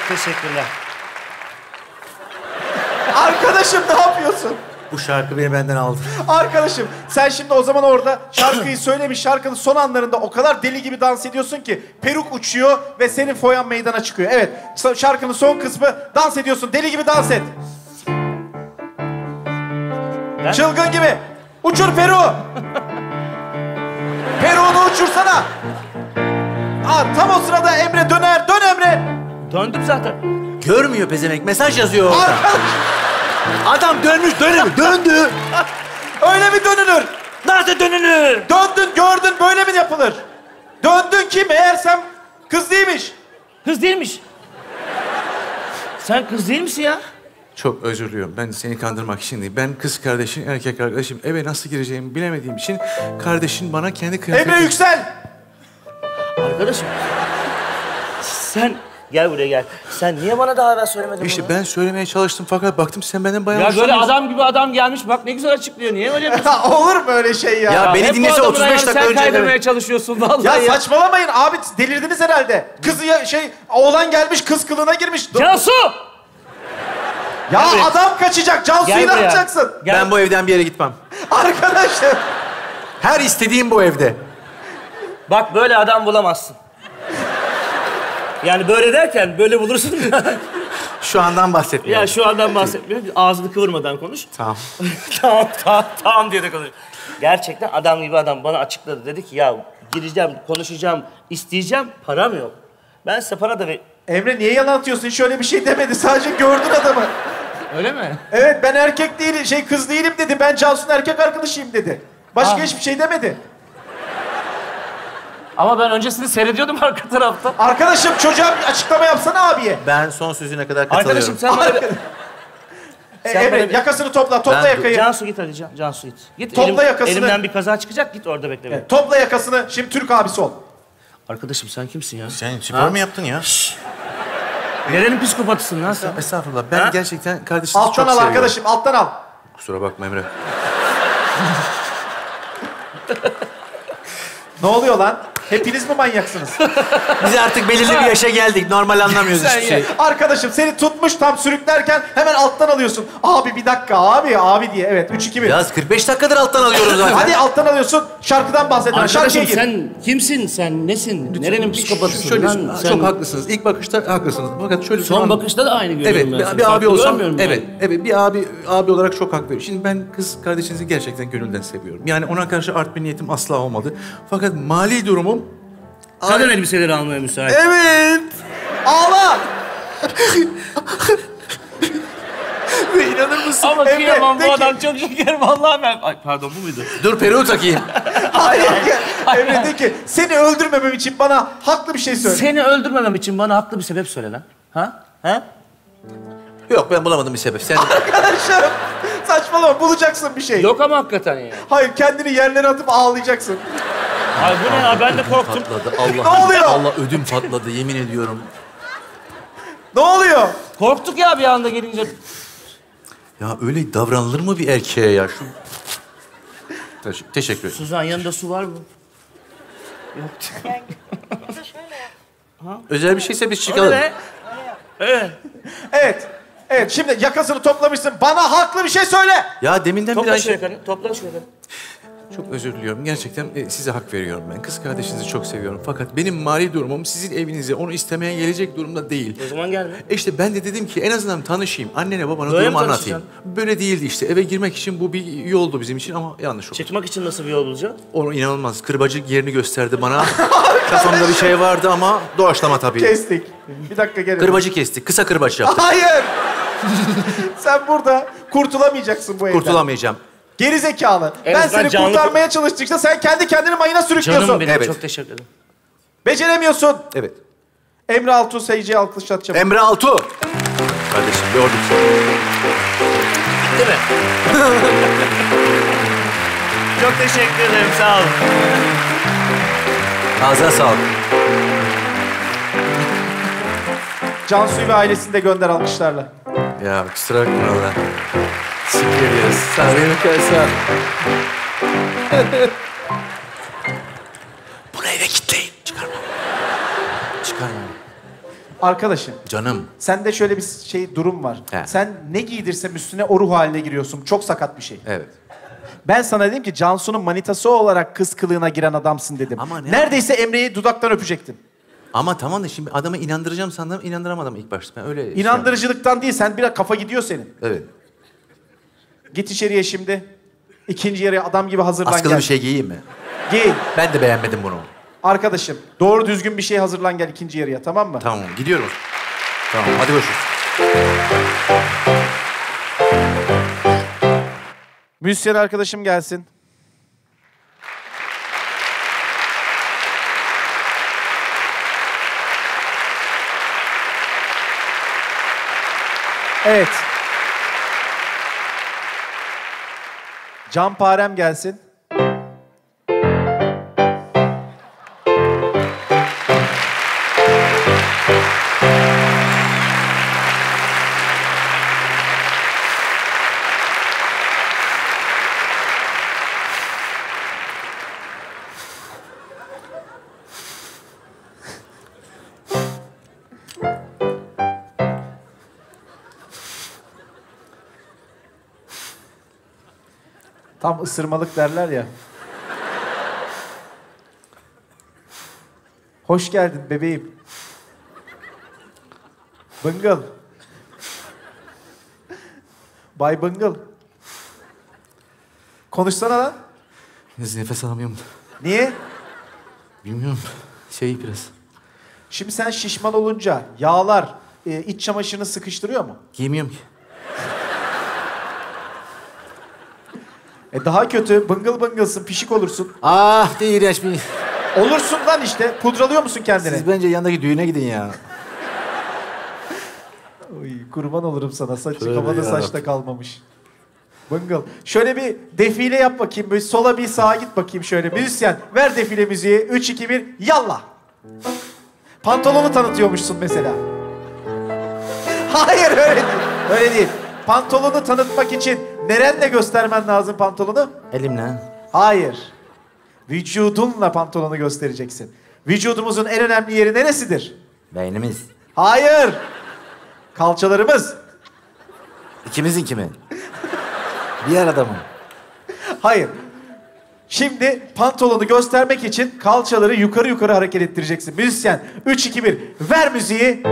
Çok teşekkürler. Arkadaşım ne yapıyorsun? Bu şarkı beni benden aldı. Arkadaşım sen şimdi o zaman orada şarkıyı söylemiş şarkının son anlarında o kadar deli gibi dans ediyorsun ki peruk uçuyor ve senin foyan meydana çıkıyor. Evet şarkının son kısmı dans ediyorsun deli gibi dans et. Ben- Çılgın gibi. Uçur peruğu. Peruğunu uçursana. Aa, tam o sırada Emre döner. Dön Emre. Döndüm zaten. Görmüyor pezevenk. Mesaj yazıyor orada. Adam dönmüş dönemi döndü. öyle mi dönülür? Nerede dönünü? Döndün gördün böyle mi yapılır? Döndün ki meğersem kız değilmiş. Kız değilmiş. Sen kız değil misin ya? Çok özür diliyorum. Ben seni kandırmak için değil. Ben kız kardeşin, erkek arkadaşım eve nasıl gireceğimi bilemediğim için kardeşin bana kendi kıyafetini... Emre yüksel. Arkadaşım. Sen gel buraya gel. Sen niye bana daha evvel söylemedin İşte bunu? ben söylemeye çalıştım fakat baktım sen benden bayağı Ya böyle hoşlanıyorsun. adam gibi adam gelmiş bak ne güzel açıklıyor. Niye öyle yapıyorsun? Olur mu öyle şey ya? Ya Ya, beni hep bu dinlese adamın 35 ayağını dakika sen önce- kaydırmaya çalışıyorsun vallahi ya. saçmalamayın abi delirdiniz herhalde. Kızı ya şey oğlan gelmiş kız kılığına girmiş. Cansu! ya adam kaçacak. Cansu'yu ne buraya. yapacaksın? Gel. Ben bu evden bir yere gitmem. Arkadaşım. Her istediğim bu evde. Bak böyle adam bulamazsın. Yani böyle derken böyle bulursun. Şu andan bahsetmiyorum. ya şu andan bahsetmiyorum. Ağzını kıvırmadan konuş. Tamam. tamam, tamam, tamam diye de konuş. Gerçekten adam gibi adam bana açıkladı. Dedi ki ya gireceğim, konuşacağım, isteyeceğim, param yok. Ben size para da ver... Emre niye yalan atıyorsun? Hiç öyle bir şey demedi. Sadece gördün adamı. Öyle mi? Evet ben erkek değilim, şey kız değilim dedi. Ben Cansu'nun erkek arkadaşıyım dedi. Başka Ha. hiçbir şey demedi. Ama ben öncesini seyrediyordum arka tarafta. Arkadaşım çocuğa bir açıklama yapsana abiye. Ben son sözüne kadar katılıyorum. Arkadaşım sen bana bir... E, Sen Emre bir- yakasını topla, topla Ben- yakayı. Cansu git hadi Can, Cansu git. Git Topla yakasını. Elimden bir kaza çıkacak git orada bekle beni. Evet, topla yakasını. Şimdi Türk abisi ol. Arkadaşım sen kimsin ya? Sen spor Ha? mu yaptın ya? Nerenin psikopatısın lan sen? Estağfurullah. Ben Ha? gerçekten kardeşinizi Alttan çok al seviyorum. arkadaşım, alttan al. Kusura bakma Emre. Ne oluyor lan? Hepiniz mi manyaksınız? Biz artık belirli bir yaşa geldik. Normal anlamıyoruz Sen hiçbir şey. Arkadaşım seni tutmuş tam sürüklerken hemen alttan alıyorsun. Abi bir dakika abi abi diye. Evet 3 2 1. Ya 45 dakikadır alttan alıyorum zaten. Hadi alttan alıyorsun. Şarkıdan bahsedelim. Şarkıya Arkadaşım gir. sen kimsin sen nesin? Nerenin psikopatısın Şöyle, lan sen? çok haklısınız. İlk bakışta haklısınız. Fakat şöyle Son an- bakışta da aynı görüyorum Evet, ben bir, seni. bir abi Farklı olsam, görmüyorum ben. evet, evet, bir abi abi olarak çok hak veriyorum. Şimdi ben kız kardeşinizi gerçekten gönülden seviyorum. Yani ona karşı art bir niyetim asla olmadı. Fakat mali durumum... Kadın elbiseleri almaya müsait. Evet. Ağla. Ve inanır mısın? Ama Emre, kıyamam de bu ki- adam çok şeker vallahi ben. Ay pardon bu muydu? Dur peruğu takayım. Hayır. Emre de ki seni öldürmemem için bana haklı bir şey söyle. Seni öldürmemem için bana haklı bir sebep söyle lan. Ha? Ha? Yok ben bulamadım bir sebep. Sen Arkadaşım saçmalama bulacaksın bir şey. Yok ama hakikaten ya. Hayır kendini yerlere atıp ağlayacaksın. Ay bu ne ya ben de korktum. patladı. Allah Ne oluyor? Allah ödüm patladı yemin ediyorum. Ne oluyor? Korktuk ya bir anda gelince. Ya öyle davranılır mı bir erkeğe ya? Şu... Teş- teşekkür ederim. Suzan yanında su var mı? Özel bir şeyse biz çıkalım. Evet. Evet. Evet şimdi yakasını toplamışsın. Bana haklı bir şey söyle. Ya deminden bir Topla ay şu yakanı. Topla şu yakanı. Çok özür diliyorum. Gerçekten e, size hak veriyorum ben. Kız kardeşinizi çok seviyorum. Fakat benim mali durumum sizin evinize onu istemeye gelecek durumda değil. O zaman gelme. E işte ben de dedim ki en azından tanışayım. Annene babana Böyle durumu mi anlatayım. tanışacaksın? Böyle değildi işte. Eve girmek için bu bir yoldu bizim için ama yanlış oldu. Çıkmak için nasıl bir yol bulacaksın? Onu inanılmaz. Kırbacık yerini gösterdi bana. Kafamda bir şey vardı ama doğaçlama tabii. Kestik. Bir dakika gelin. Kırbacı kestik. Kısa kırbaç yaptık. Hayır. Sen burada kurtulamayacaksın bu evden. Kurtulamayacağım. Geri zekalı. En ben azından seni canlı- kurtarmaya çalıştıkça sen kendi kendini mayına sürüklüyorsun. Canım benim Evet. çok teşekkür ederim. Beceremiyorsun. Evet. Emre Altuğ seyirciye alkışlatacağım. Emre Altu. Kardeşim gördük seni. Değil mi? çok teşekkür ederim sağ olun. Ağzına sağlık. Cansu'yu ve ailesini de gönder alkışlarla. Ya kusura bakma valla. Siktir ya. Sen beni kalsa. Bunu eve kilitleyin. Çıkarma. Çıkarma. Arkadaşım Canım. sende şöyle bir şey durum var. He. Sen ne giydirsem üstüne o ruh haline giriyorsun. Çok sakat bir şey. Evet. Ben sana dedim ki Cansu'nun manitası olarak kız kılığına giren adamsın dedim. Ama ne- Neredeyse Emre'yi dudaktan öpecektin. Ama tamam da şimdi adamı inandıracağım sandım. inandıramadım ilk başta. Ben öyle... şey İnandırıcılıktan değil sen biraz kafa gidiyor senin. Evet. Git içeriye şimdi. İkinci yarıya adam gibi hazırlan Askılı gel. bir şey giyeyim mi? Giy. Ben de beğenmedim bunu. Arkadaşım doğru düzgün bir şey hazırlan gel ikinci yarıya tamam mı? Tamam gidiyorum. Tamam hadi görüşürüz. Müzisyen arkadaşım gelsin. Evet. Canparem gelsin. Tam ısırmalık derler ya. Hoş geldin bebeğim. Bıngıl. Bay Bıngıl. Konuşsana lan. Nefes alamıyorum. Niye? Bilmiyorum. Şey biraz. Şimdi sen şişman olunca yağlar e, iç çamaşırını sıkıştırıyor mu? Giyemiyorum ki. E daha kötü bıngıl bıngılsın, pişik olursun. Ah ne iğrenç bir... Olursun lan işte. Pudralıyor musun kendini? Siz bence yandaki düğüne gidin ya. Oy, kurban olurum sana. Saçı kafada saçta kalmamış. Bıngıl. Şöyle bir defile yap bakayım. Böyle sola bir sağa git bakayım şöyle. Müzisyen ver defile müziği. 3, 2, 1 yallah. Pantolonu tanıtıyormuşsun mesela. Hayır öyle değil. Öyle değil. Pantolonu tanıtmak için nerenle göstermen lazım pantolonu? Elimle. Hayır. Vücudunla pantolonu göstereceksin. Vücudumuzun en önemli yeri neresidir? Beynimiz. Hayır. Kalçalarımız. İkimizin kimi? Bir arada mı? Hayır. Şimdi pantolonu göstermek için kalçaları yukarı yukarı hareket ettireceksin. Müzisyen 3 2 1 ver müziği.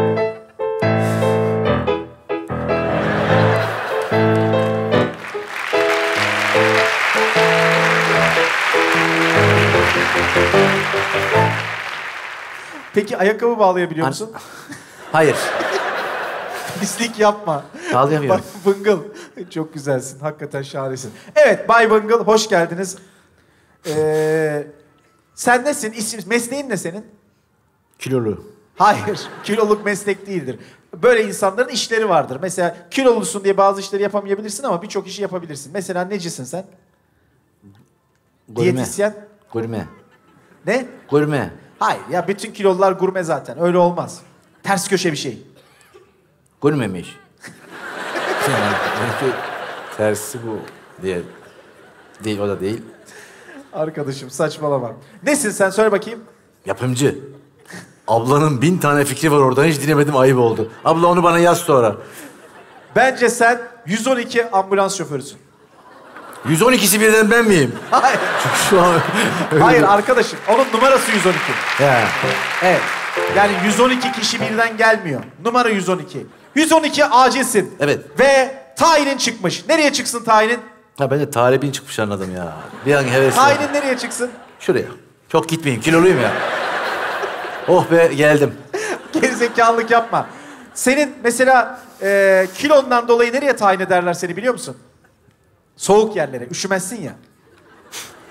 Peki ayakkabı bağlayabiliyor An- musun? Hayır. Pislik yapma. Bağlayamıyorum. Bay Bıngıl. Çok güzelsin. Hakikaten şahanesin. Evet Bay Bıngıl hoş geldiniz. Ee, sen nesin? İsim, mesleğin ne senin? Kilolu. Hayır. Kiloluk meslek değildir. Böyle insanların işleri vardır. Mesela kilolusun diye bazı işleri yapamayabilirsin ama birçok işi yapabilirsin. Mesela necisin sen? Gurme. Diyetisyen. Gurme. Ne? Gurme. Hayır ya bütün kilolular gurme zaten. Öyle olmaz. Ters köşe bir şey. Gurmemiş. yani belki tersi bu diye. Değil o da değil. Arkadaşım saçmalama. Nesin sen söyle bakayım. Yapımcı. Ablanın bin tane fikri var oradan hiç dinlemedim ayıp oldu. Abla onu bana yaz sonra. Bence sen 112 ambulans şoförüsün. 112'si birden ben miyim? Hayır. Şu an Hayır arkadaşım. Onun numarası 112. Ya. Evet. Yani 112 kişi birden gelmiyor. Numara 112. 112 acilsin. Evet. Ve tayinin çıkmış. Nereye çıksın tayinin? Ha ben de talibin çıkmış anladım ya. Bir an heves. Tayinin nereye çıksın? Şuraya. Çok gitmeyeyim kiloluyum ya. Oh be geldim. Gerizekalılık yapma. Senin mesela e, kilondan dolayı nereye tayin ederler seni biliyor musun? Soğuk yerlere. Üşümezsin ya.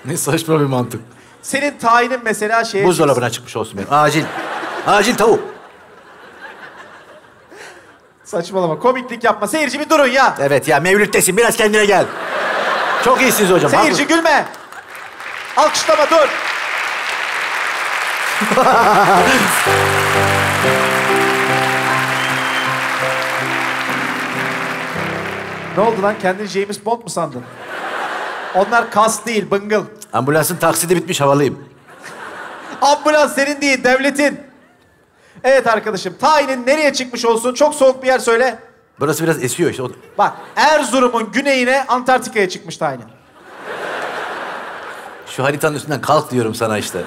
Ne saçma bir mantık. Senin tayinin mesela şeye Buzdolabına çıkmış olsun benim. Acil. Acil tavuk. Saçmalama. Komiklik yapma. Seyirci bir durun ya. Evet ya mevlüttesin biraz kendine gel. Çok iyisiniz hocam. Seyirci haklı. gülme. Alkışlama dur. ne oldu lan? Kendini James Bond mu sandın? Onlar kas değil, bıngıl. Ambulansın taksidi bitmiş havalıyım. Ambulans senin değil, devletin. Evet arkadaşım, tayinin nereye çıkmış olsun? Çok soğuk bir yer söyle. Burası biraz esiyor işte. O... Bak, Erzurum'un güneyine Antarktika'ya çıkmış tayinin. Şu haritanın üstünden kalk diyorum sana işte.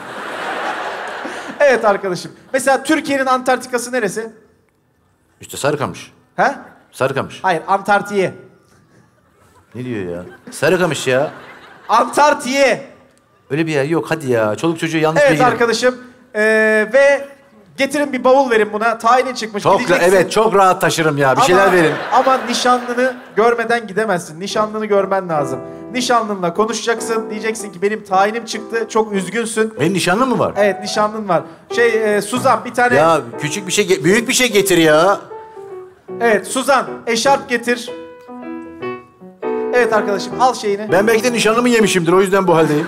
Evet arkadaşım. Mesela Türkiye'nin Antarktikası neresi? İşte Sarıkamış. He? Sarıkamış. Hayır, Antarktiye. Ne diyor ya? Sarıkamış ya. Antarktiye. Öyle bir yer yok hadi ya. Çoluk çocuğu yanlış Evet bilgi. arkadaşım. Ee, ve getirin bir bavul verin buna. Tayinin çıkmış. Çok ra- gideceksin. evet çok rahat taşırım ya. Bir şeyler Ama- verin. Ama nişanlını görmeden gidemezsin. Nişanlını görmen lazım. Nişanlınla konuşacaksın. Diyeceksin ki benim tayinim çıktı. Çok üzgünsün. Benim nişanlım mı var? Evet nişanlın var. Şey e, Suzan bir tane. Ya küçük bir şey, ge- büyük bir şey getir ya. Evet Suzan eşarp getir. Evet arkadaşım al şeyini. Ben belki de nişanlımı yemişimdir o yüzden bu haldeyim.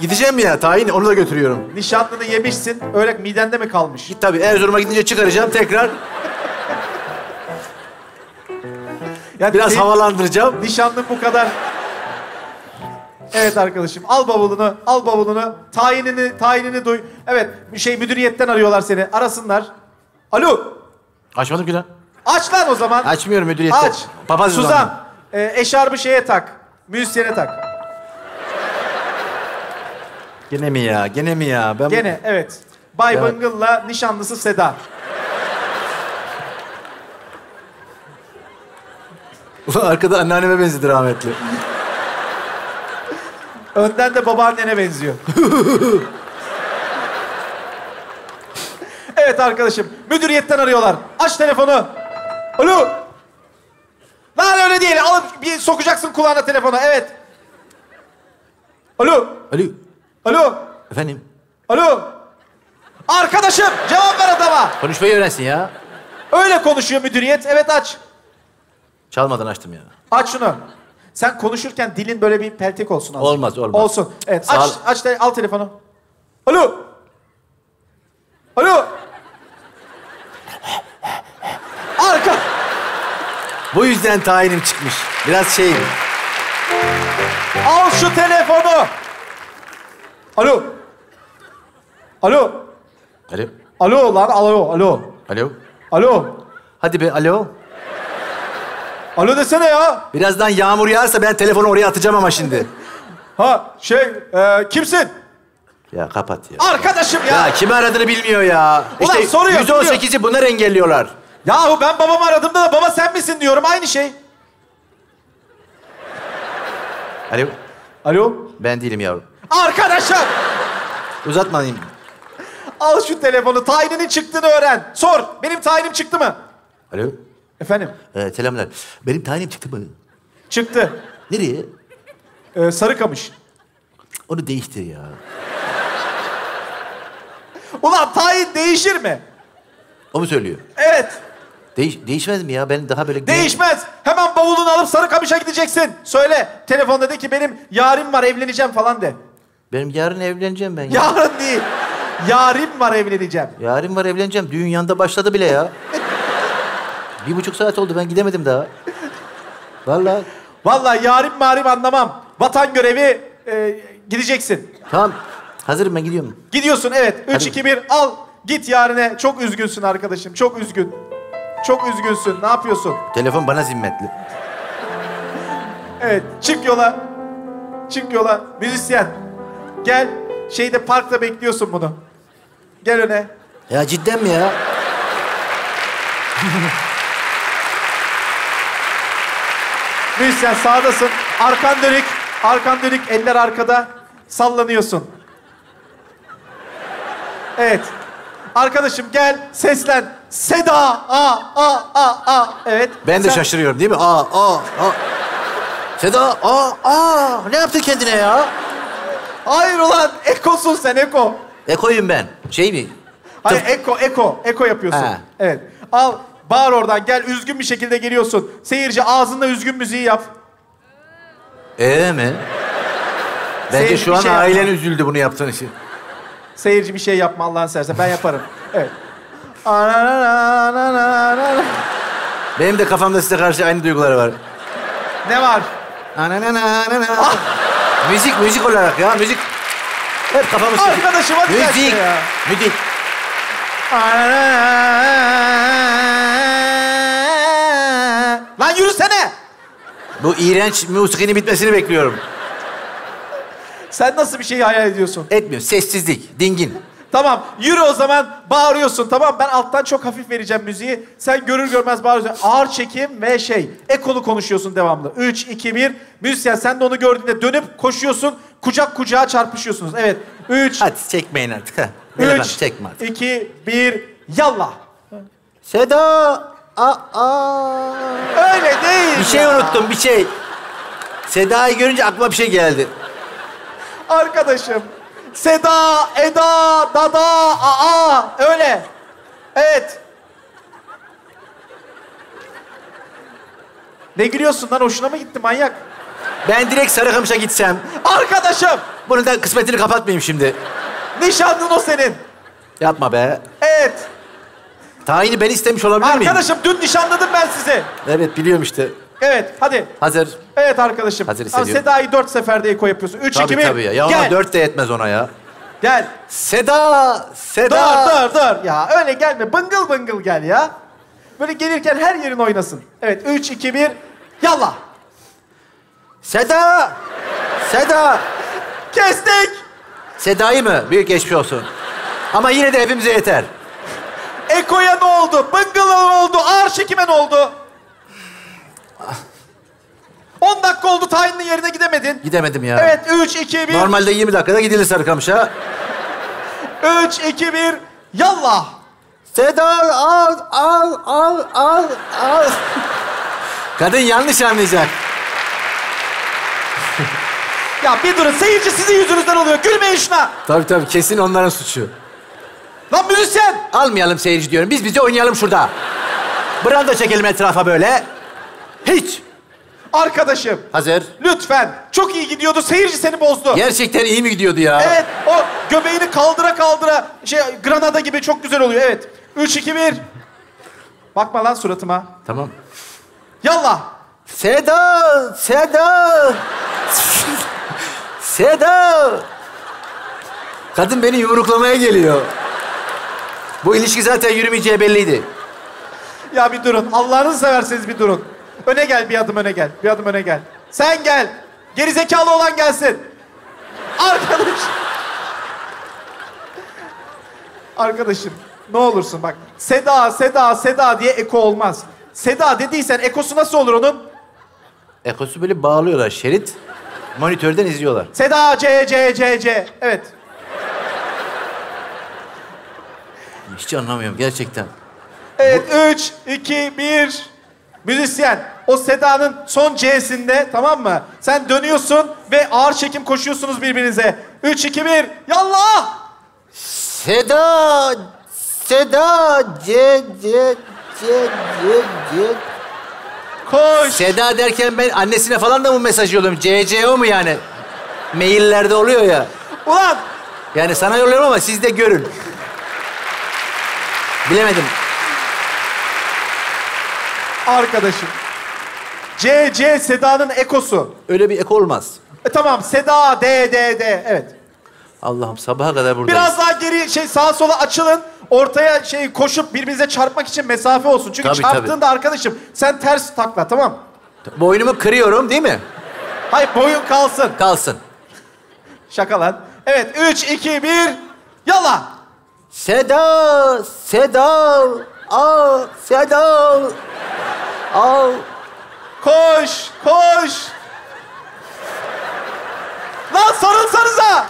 Gideceğim ya tayin onu da götürüyorum. Nişanlını yemişsin. Öyle midende mi kalmış? Git tabii Erzurum'a gidince çıkaracağım tekrar. Yani Biraz senin havalandıracağım. Nişanlın bu kadar. Evet arkadaşım al bavulunu, al bavulunu. Tayinini, tayinini duy. Evet şey müdüriyetten arıyorlar seni. Arasınlar. Alo. Açmadım ki lan. Aç lan o zaman. Açmıyorum müdüriyette. Aç. Papaz Suzan. E, eşarbı şeye tak. Müzisyene tak. Gene mi ya? Gene mi ya? Ben Gene evet. Bay Ya- Bıngıl'la nişanlısı Seda. Ulan arkada anneanneme benzedi rahmetli. Önden de babaannene benziyor. evet arkadaşım. Müdüriyetten arıyorlar. Aç telefonu. Alo. Lan öyle değil. Alıp bir sokacaksın kulağına telefonu. Evet. Alo. Alo. Alo. Efendim? Alo. Arkadaşım cevap ver adama. Konuşmayı öğrensin ya. Öyle konuşuyor müdüriyet. Evet aç. Çalmadan açtım ya. Aç şunu. Sen konuşurken dilin böyle bir peltek olsun. azıcık. Olmaz, olmaz. Olsun. Evet Sağ aç, ol. aç te- al telefonu. Alo. Alo. Arka. Bu yüzden tayinim çıkmış. Biraz şeyim. Al şu telefonu. Alo. Alo. Alo. Alo lan alo alo. Alo. Alo. Hadi be alo. Alo desene ya. Birazdan yağmur yağarsa ben telefonu oraya atacağım ama şimdi. Ha şey e, kimsin? Ya kapat ya. Arkadaşım ya. Ya kimi aradığını bilmiyor ya. Ulan işte soruyor, 118'i bunlar engelliyorlar. Yahu ben babamı aradığımda da baba sen misin diyorum aynı şey. Alo. Alo. Ben değilim yavrum. Arkadaşım. Uzatmayayım. Al şu telefonu. Tayininin çıktığını öğren. Sor. Benim tayinim çıktı mı? Alo. Efendim? Ee, selamlar. Benim tayinim çıktı mı? Çıktı. Nereye? Ee, Sarıkamış. Onu değiştir ya. Ulan tayin değişir mi? O mu söylüyor? Evet. Değiş, değişmez mi ya? Ben daha böyle... Değişmez. Hemen bavulunu alıp Sarıkamış'a gideceksin. Söyle. Telefonda de ki benim yarim var evleneceğim falan de. Benim yarın evleneceğim ben ya. Yarın değil. Yarim var evleneceğim. Yarın var evleneceğim. Düğün yanında başladı bile ya. Bir buçuk saat oldu ben gidemedim daha. Vallahi. Vallahi yarim marim anlamam. Vatan görevi e, gideceksin. Tamam. Hazırım ben gidiyorum. Gidiyorsun evet. 3, Hadi. 2, 1 al. Git yarine. Çok üzgünsün arkadaşım. Çok üzgün. Çok üzgünsün. Ne yapıyorsun? Telefon bana zimmetli. Evet. Çık yola. Çık yola. Müzisyen. Gel. Şeyde parkta bekliyorsun bunu. Gel öne. Ya cidden mi ya? Müzisyen sağdasın. Arkan dönük. Arkan dönük. Eller arkada. Sallanıyorsun. Evet. Arkadaşım gel. Seslen. Seda. A, a, a, a. Evet. Ben de Sen- şaşırıyorum değil mi? Aa, aa, aa. Seda, aa, aa. Ne yaptın kendine ya? Hayır ulan. Ekosun sen Eko. Ekoyum ben. Şey mi? Hayır Eko, Eko. Eko yapıyorsun. Ha. Evet. Al. Bağır oradan. Gel üzgün bir şekilde geliyorsun. Seyirci ağzında üzgün müziği yap. Ee mi? Bence Seyirci şu an şey yapma. ailen üzüldü bunu yaptığın için. Seyirci bir şey yapma Allah'ın seversen. Ben yaparım. Evet. Benim de kafamda size karşı aynı duygular var. Ne var? Ananananana. müzik, müzik olarak ya, müzik. Hep kafamız... Arkadaşım hadi gel Müzik, müzik. Lan yürüsene. Bu iğrenç musikinin bitmesini bekliyorum. Sen nasıl bir şeyi hayal ediyorsun? Etmiyorum, sessizlik, dingin. Tamam yürü o zaman bağırıyorsun tamam ben alttan çok hafif vereceğim müziği. Sen görür görmez bağırıyorsun. Ağır çekim ve şey ekolu konuşuyorsun devamlı. 3, 2, 1 müzisyen sen de onu gördüğünde dönüp koşuyorsun. Kucak kucağa çarpışıyorsunuz. Evet 3, Hadi çekmeyin artık. Bak, 3, çekme artık. 2, 1 yallah. Seda, aa, aa. Öyle değil Bir şey ya. unuttum, bir şey. Seda'yı görünce aklıma bir şey geldi. Arkadaşım. Seda, Eda, Dada, Aa. Öyle. Evet. Ne gülüyorsun lan? Hoşuna mı gitti manyak? Ben direkt Sarıkamış'a gitsem. Arkadaşım. Bunun da kısmetini kapatmayayım şimdi. Nişanlın o senin. Yapma be. Evet. Tayini ben istemiş olabilir miyim? Arkadaşım dün nişanladım ben sizi. Evet biliyorum işte. Evet hadi. Hazır. Evet arkadaşım. Hazır Ama hissediyorum. Seda'yı dört seferde eko yapıyorsun. Üç, Tabii iki, bir. tabii ya. Ya Gel. ona dört de yetmez ona ya. Gel. Seda, Seda. Dur dur dur. Ya öyle gelme. Bıngıl bıngıl gel ya. Böyle gelirken her yerin oynasın. Evet üç, iki, bir. Yallah. Seda. Seda. Kestik. Seda'yı mı? Büyük geçmiş olsun. Ama yine de hepimize yeter. Eko'ya ne oldu? Bıngıl'a ne oldu? Ağır çekime ne oldu? 10 dakika oldu tayinin yerine gidemedin. Gidemedim ya. Evet 3, 2, 1. Normalde 20 dakikada gidilir Sarıkamış'a. 3, 2, 1. Yallah. Seda al, al, al, al, al. Kadın yanlış anlayacak. Ya bir durun. Seyirci sizin yüzünüzden oluyor. Gülmeyin şuna. Tabii tabii kesin onların suçu. Lan müzisyen. Almayalım seyirci diyorum. Biz bize oynayalım şurada. Branda çekelim etrafa böyle. Hiç. Arkadaşım. Hazır. Lütfen. Çok iyi gidiyordu. Seyirci seni bozdu. Gerçekten iyi mi gidiyordu ya? Evet. O göbeğini kaldıra kaldıra. Şey Granada gibi çok güzel oluyor. Evet. 3, 2, 1. Bakma lan suratıma. Tamam. Yallah. Seda, Seda. Seda. Kadın beni yumruklamaya geliyor. Bu ilişki zaten yürümeyeceği belliydi. Ya bir durun. Allah'ınızı severseniz bir durun. Öne gel bir adım öne gel. Bir adım öne gel. Sen gel. Gerizekalı olan gelsin. Arkadaş. Arkadaşım ne olursun bak. Seda, Seda, Seda diye eko olmaz. Seda dediysen ekosu nasıl olur onun? Ekosu böyle bağlıyorlar şerit. Monitörden izliyorlar. Seda, C, C, C, C. Evet. Hiç anlamıyorum gerçekten. Evet, üç, iki, bir. Müzisyen, o Seda'nın son C'sinde tamam mı? Sen dönüyorsun ve ağır çekim koşuyorsunuz birbirinize. Üç, iki, bir. Yallah! Seda, Seda, C, C, C, C, C. Koş! Seda derken ben annesine falan da mı mesaj yolluyorum? CCO mu yani? Maillerde oluyor ya. Ulan! Yani sana yolluyorum ama siz de görün. Bilemedim. Arkadaşım. C, C Seda'nın ekosu. Öyle bir eko olmaz. E tamam, Seda, D, D, D. Evet. Allah'ım sabaha kadar buradayız. Biraz daha geri şey sağa sola açılın. Ortaya şey koşup birbirinize çarpmak için mesafe olsun. Çünkü Tabii, çarptığında arkadaşım sen ters takla tamam. Boynumu kırıyorum değil mi? Hayır boyun kalsın. Kalsın. Şaka lan. Evet üç, iki, bir. Yallah! Seda, Seda, al, Seda, al. Koş, koş. Lan sarılsanıza.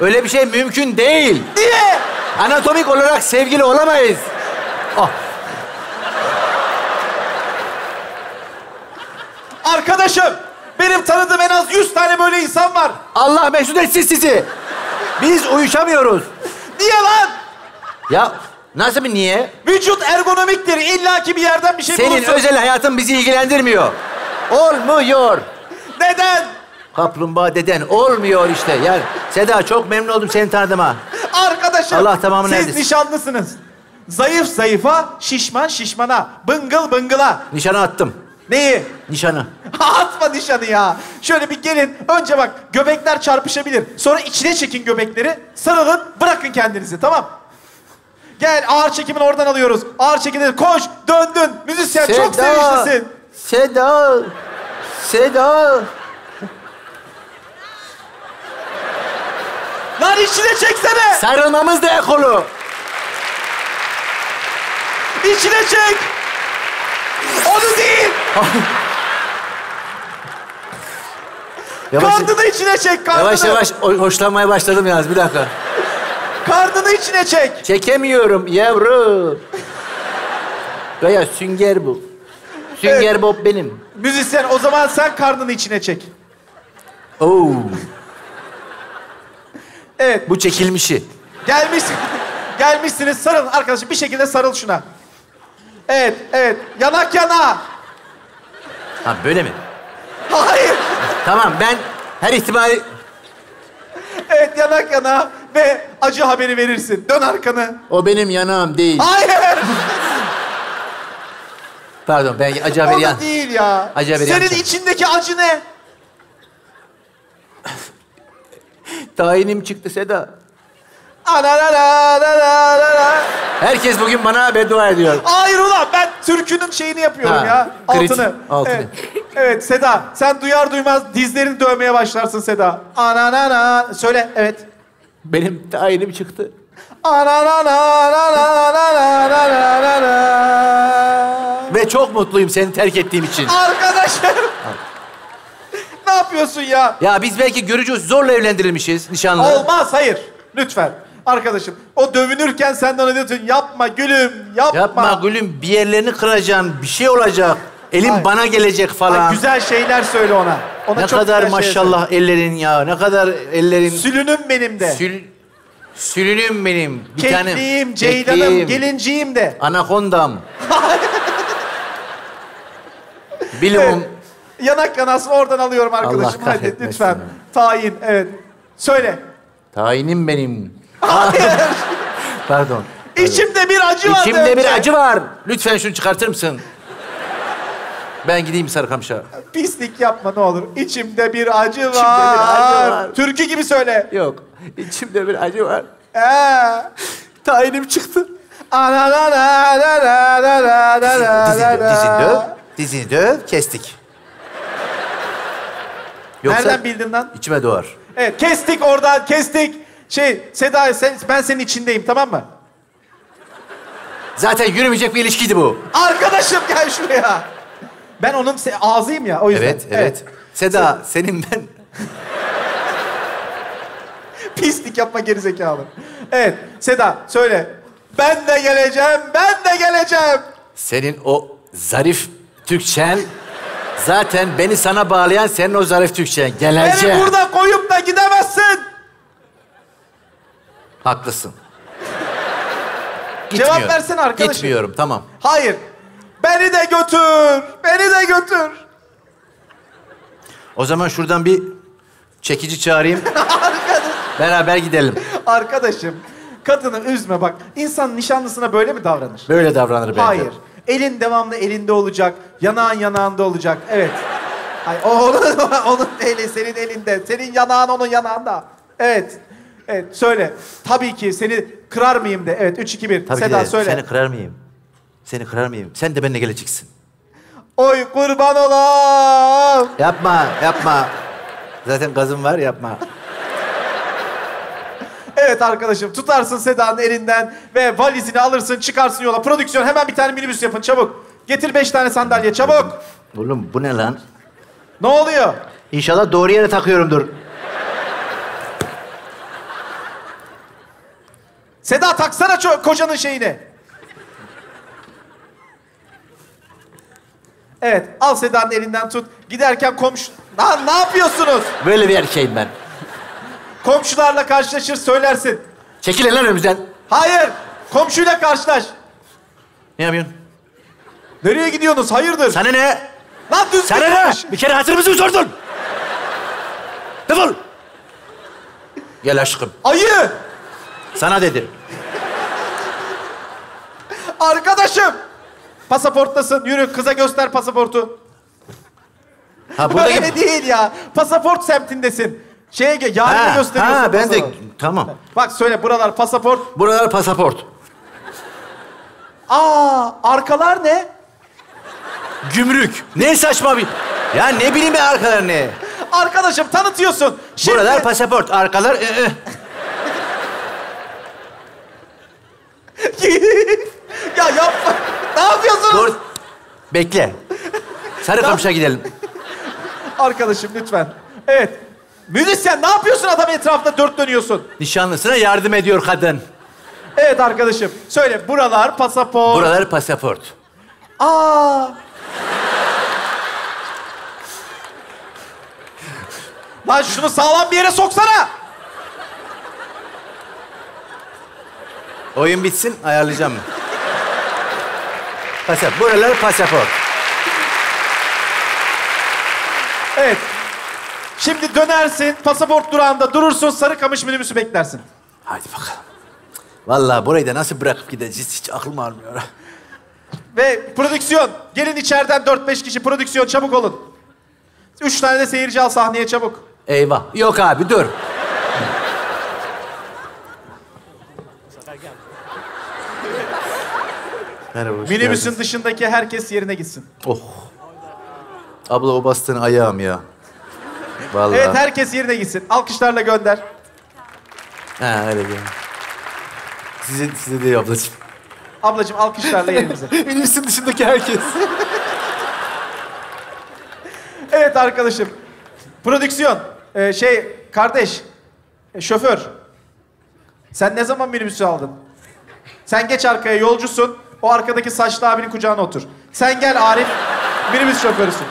Öyle bir şey mümkün değil. Niye? Anatomik olarak sevgili olamayız. Ah, Arkadaşım, benim tanıdığım en az 100 tane böyle insan var. Allah mesut etsin sizi. Biz uyuşamıyoruz. Niye lan? Ya nasıl bir niye? Vücut ergonomiktir. İlla ki bir yerden bir şey Senin bulursun. özel hayatın bizi ilgilendirmiyor. Olmuyor. Neden? Kaplumbağa deden olmuyor işte. Yani Seda çok memnun oldum seni tanıdığıma. Arkadaşım, Allah tamamını siz erdirsin. nişanlısınız. Zayıf zayıfa, şişman şişmana, bıngıl bıngıla. Nişanı attım. Neyi? Nişanı. Atma nişanı ya. Şöyle bir gelin. Önce bak göbekler çarpışabilir. Sonra içine çekin göbekleri. Sarılın. Bırakın kendinizi tamam. Gel ağır çekimin oradan alıyoruz. Ağır çekimde koş. Döndün. Müzisyen çok sevinçlisin. Seda. Seda. Lan içine çeksene. Sarılmamız da ekolu. İçine çek. Onu değil. Yavaş, Karnını içine çek. Karnını. yavaş yavaş ho- hoşlanmaya başladım yalnız bir dakika. Karnını içine çek. Çekemiyorum yavru. Gaya sünger bu. Sünger Evet. Bob benim. Müzisyen o zaman sen karnını içine çek. Oo. Evet. Bu çekilmişi. Gelmiş, gelmişsiniz sarılın arkadaşım bir şekilde sarıl şuna. Evet, evet. Yanak yana. Ha böyle mi? Hayır. Tamam ben her ihtimali... Evet yanak yana ve acı haberi verirsin. Dön arkanı. O benim yanağım değil. Hayır. Pardon ben acı o haberi da yan. değil ya. Acı haberi Senin yanacağım. içindeki acı ne? Tayinim çıktı Seda. Herkes bugün bana beddua ediyor. Hayır ulan ben türkünün şeyini yapıyorum Ha, ya. Altını. kritik, altını. Evet. Evet, Seda sen duyar duymaz dizlerini dövmeye başlarsın Seda. Ananana söyle evet. Benim tayinim çıktı. Ananana Ve çok mutluyum seni terk ettiğim için. Arkadaşım. ne yapıyorsun ya? Ya biz belki görücü zorla evlendirilmişiz nişanlı. Olmaz hayır. Lütfen. Arkadaşım o dövünürken sen de ona diyorsun yapma gülüm yapma. Yapma gülüm bir yerlerini kıracaksın, bir şey olacak. Elim Ay. bana gelecek falan. Ay, güzel şeyler söyle ona. ona ne çok kadar maşallah ellerin ya. Ne kadar ellerin. Sülünüm benim de. Sül... Sülünüm benim. Bir tanem. Kekliğim, ceylanım, Kekliğim, gelinciğim de. Anakondam. Bilimum. Yanak kanasını oradan alıyorum arkadaşım. Allah Hadi lütfen. ya. Tayin, evet. Söyle. Tayinim benim. Hayır. Pardon. İçimde bir acı var. İçimde de bir acı var. Lütfen şunu çıkartır mısın? Ben gideyim Sarıkamış'a. Pislik yapma ne olur. İçimde bir acı var. acı var. Türkü gibi söyle. Yok. İçimde bir acı var. Ee. Tayinim çıktı. Dizini, Dizini döv. Dizini döv. Kestik. Yoksa Nereden bildin lan? içime doğar. Evet kestik oradan kestik. Şey Seda sen, ben senin içindeyim tamam mı? Zaten yürümeyecek bir ilişkiydi bu. Arkadaşım gel şuraya. Ben onun se- ağzıyım ya o yüzden. Evet, evet. Seda, senin ben... Pislik yapma gerizekalı. Evet Seda söyle. Ben de geleceğim, ben de geleceğim. Senin o zarif Türkçen... Zaten beni sana bağlayan senin o zarif Türkçen. Geleceğim. Beni burada koyup da gidemezsin. Haklısın. Cevap Gitmiyorum. versene arkadaşım. Gitmiyorum, tamam. Hayır. Beni de götür. Beni de götür. O zaman şuradan bir çekici çağırayım. Beraber gidelim. Arkadaşım kadını üzme bak. İnsan nişanlısına böyle mi davranır? Böyle davranır bence. Hayır. Elin devamlı elinde olacak. Yanağın yanağında olacak. Evet. Hayır, onun, onun eli senin elinde. Senin yanağın onun yanağında. Evet. Evet söyle. Tabii ki seni kırar mıyım de. Evet üç, iki, bir. Tabii Seda ki de söyle. seni kırar mıyım? Seni kırar mıyım? Sen de benimle geleceksin. Oy kurban olam. Yapma, yapma. Zaten gazım var, yapma. Evet arkadaşım tutarsın Seda'nın elinden ve valizini alırsın çıkarsın yola. Prodüksiyon hemen bir tane minibüs yapın çabuk. Getir beş tane sandalye çabuk. Oğlum bu ne lan? Ne oluyor? İnşallah doğru yere takıyorumdur. Seda taksana ço- kocanın şeyini. Evet al Seda'nın elinden tut. Giderken komşu... Lan ne yapıyorsunuz? Böyle bir erkeğim ben. Komşularla karşılaşır söylersin. Çekilin lan önümüzden. Hayır komşuyla karşılaş. Ne yapıyorsun? Nereye gidiyorsunuz hayırdır? Sana ne? Lan düz Sana ne? gitmiş. Bir kere hatırımızı mı sordun? Defol. Gel aşkım. Ayı. Sana dedim. Arkadaşım. Pasaporttasın. Yürü kıza göster pasaportu. Ha Böyle buradaki... değil ya. Pasaport semtindesin. Şeye ge- yarına Ha, gösteriyorsun. ha ben de... pasaport. Tamam. Bak söyle buralar pasaport. Buralar pasaport. Aa arkalar ne? Gümrük. Ne saçma bir... Ya ne bileyim ben arkalar ne? Arkadaşım tanıtıyorsun. Şimdi... Buralar pasaport, arkalar... ı, ı. ya yapma. Ne yapıyorsunuz? Dur. Bekle. Sarıkamış'a gidelim. Arkadaşım lütfen. Evet. Müzisyen ne yapıyorsun adam etrafında dört dönüyorsun. Nişanlısına yardım ediyor kadın. Evet arkadaşım. Söyle buralar pasaport. Buralar pasaport. Aa. Lan şunu sağlam bir yere soksana. Oyun bitsin, ayarlayacağım. Pasaport. Buralar pasaport. Evet. Şimdi dönersin, pasaport durağında durursun, Sarıkamış minibüsü beklersin. Hadi bakalım. Vallahi burayı da nasıl bırakıp gideceğiz hiç aklım almıyor. Ve prodüksiyon. Gelin içeriden 4-5 kişi prodüksiyon çabuk olun. Üç tane de seyirci al sahneye çabuk. Eyvah. Yok abi dur. Merhaba, hoş Minibüsün geldiniz. dışındaki herkes yerine gitsin. Oh. Abla o bastığın ayağım ya. Vallahi. Evet herkes yerine gitsin. Alkışlarla gönder. Ha öyle gel. Size, size de ablacığım. Ablacığım alkışlarla yerinize. Minibüsün dışındaki herkes. Evet arkadaşım. Prodüksiyon. Ee, şey kardeş. e, şoför. Sen ne zaman minibüsü aldın? Sen geç arkaya yolcusun. O arkadaki saçlı abinin kucağına otur. Sen gel Arif. Minibüs şoförüsün.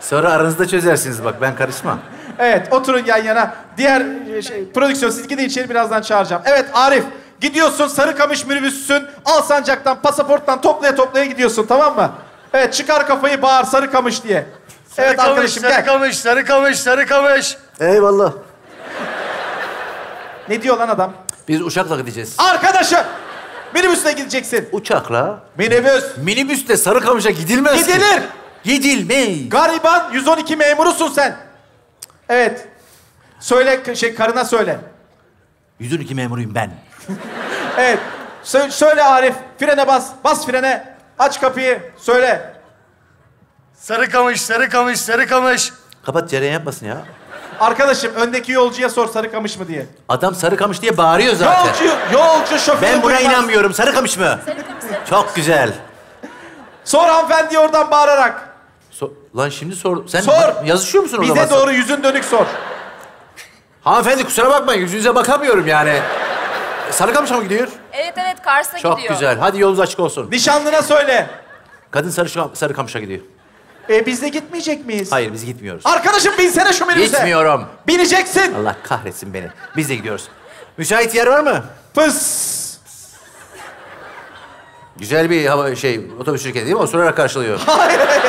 Sonra aranızda çözersiniz bak ben karışmam. Evet oturun yan yana. Diğer e, şey, prodüksiyon siz gidin içeri birazdan çağıracağım. Evet Arif gidiyorsun Sarıkamış minibüsün. Alsancak'tan pasaporttan toplaya toplaya gidiyorsun tamam mı? Evet çıkar kafayı bağır Sarıkamış diye. evet arkadaşım gel. Sarıkamış, Sarıkamış, Sarıkamış. Eyvallah. Ne diyor lan adam? Biz uçakla gideceğiz. Arkadaşım minibüsle gideceksin. Uçakla? Minibüs. Minibüsle Sarıkamış'a gidilmez ki. Gidilir. Gidilmez. Gariban 112 memurusun sen. Evet. Söyle şey karına söyle. 112 memuruyum ben. Evet. Sö- söyle Arif. Frene bas. Bas frene. Aç kapıyı. Söyle. Sarıkamış, Sarıkamış, Sarıkamış. Kapat cereyan yapmasın ya. Arkadaşım öndeki yolcuya sor Sarıkamış mı diye. Adam Sarıkamış diye bağırıyor zaten. Yolcu, yolcu şoförü Ben buna duymaz. inanmıyorum. Sarıkamış mı? Çok güzel. Sor hanımefendiye oradan bağırarak. So- Lan şimdi sor. Sen Sor. yazışıyor musun orada? Bize doğru yüzün dönük sor. Hanımefendi kusura bakmayın yüzünüze bakamıyorum yani. Sarıkamış'a mı gidiyor? Evet evet Kars'a Çok gidiyor. güzel. Hadi yolunuz açık olsun. Nişanlına söyle. Kadın Sarı Sarıkamış'a gidiyor. E biz de gitmeyecek miyiz? Hayır biz gitmiyoruz. Arkadaşım binsene şu minibüse. Gitmiyorum. Bineceksin. Allah kahretsin beni. Biz de gidiyoruz. Müsait yer var mı? Pıs. Güzel bir hava şey otobüs şirketi değil mi? O sorarak karşılıyor. Hayır hayır.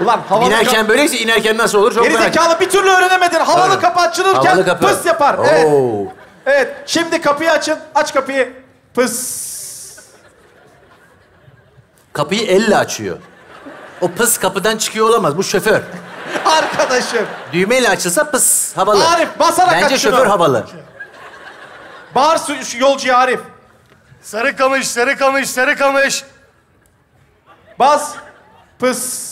Ulan havalı Binerken böyleyse inerken nasıl olur çok Geri merak zekalı bir türlü öğrenemedin. Havalı Tabii. kapı açılırken Havalı kapı. pıs yapar. Evet. Oo. Evet. Şimdi kapıyı açın. Aç kapıyı. Pıs. Kapıyı elle açıyor. O pıs kapıdan çıkıyor olamaz. Bu şoför. Arkadaşım. Düğmeyle açılsa pıs havalı. Arif, basarak Bence aç şunu. şoför havalı. Bağır su- şu yolcuya Arif. Sarıkamış, Sarıkamış, Sarıkamış. Bas. Pıs.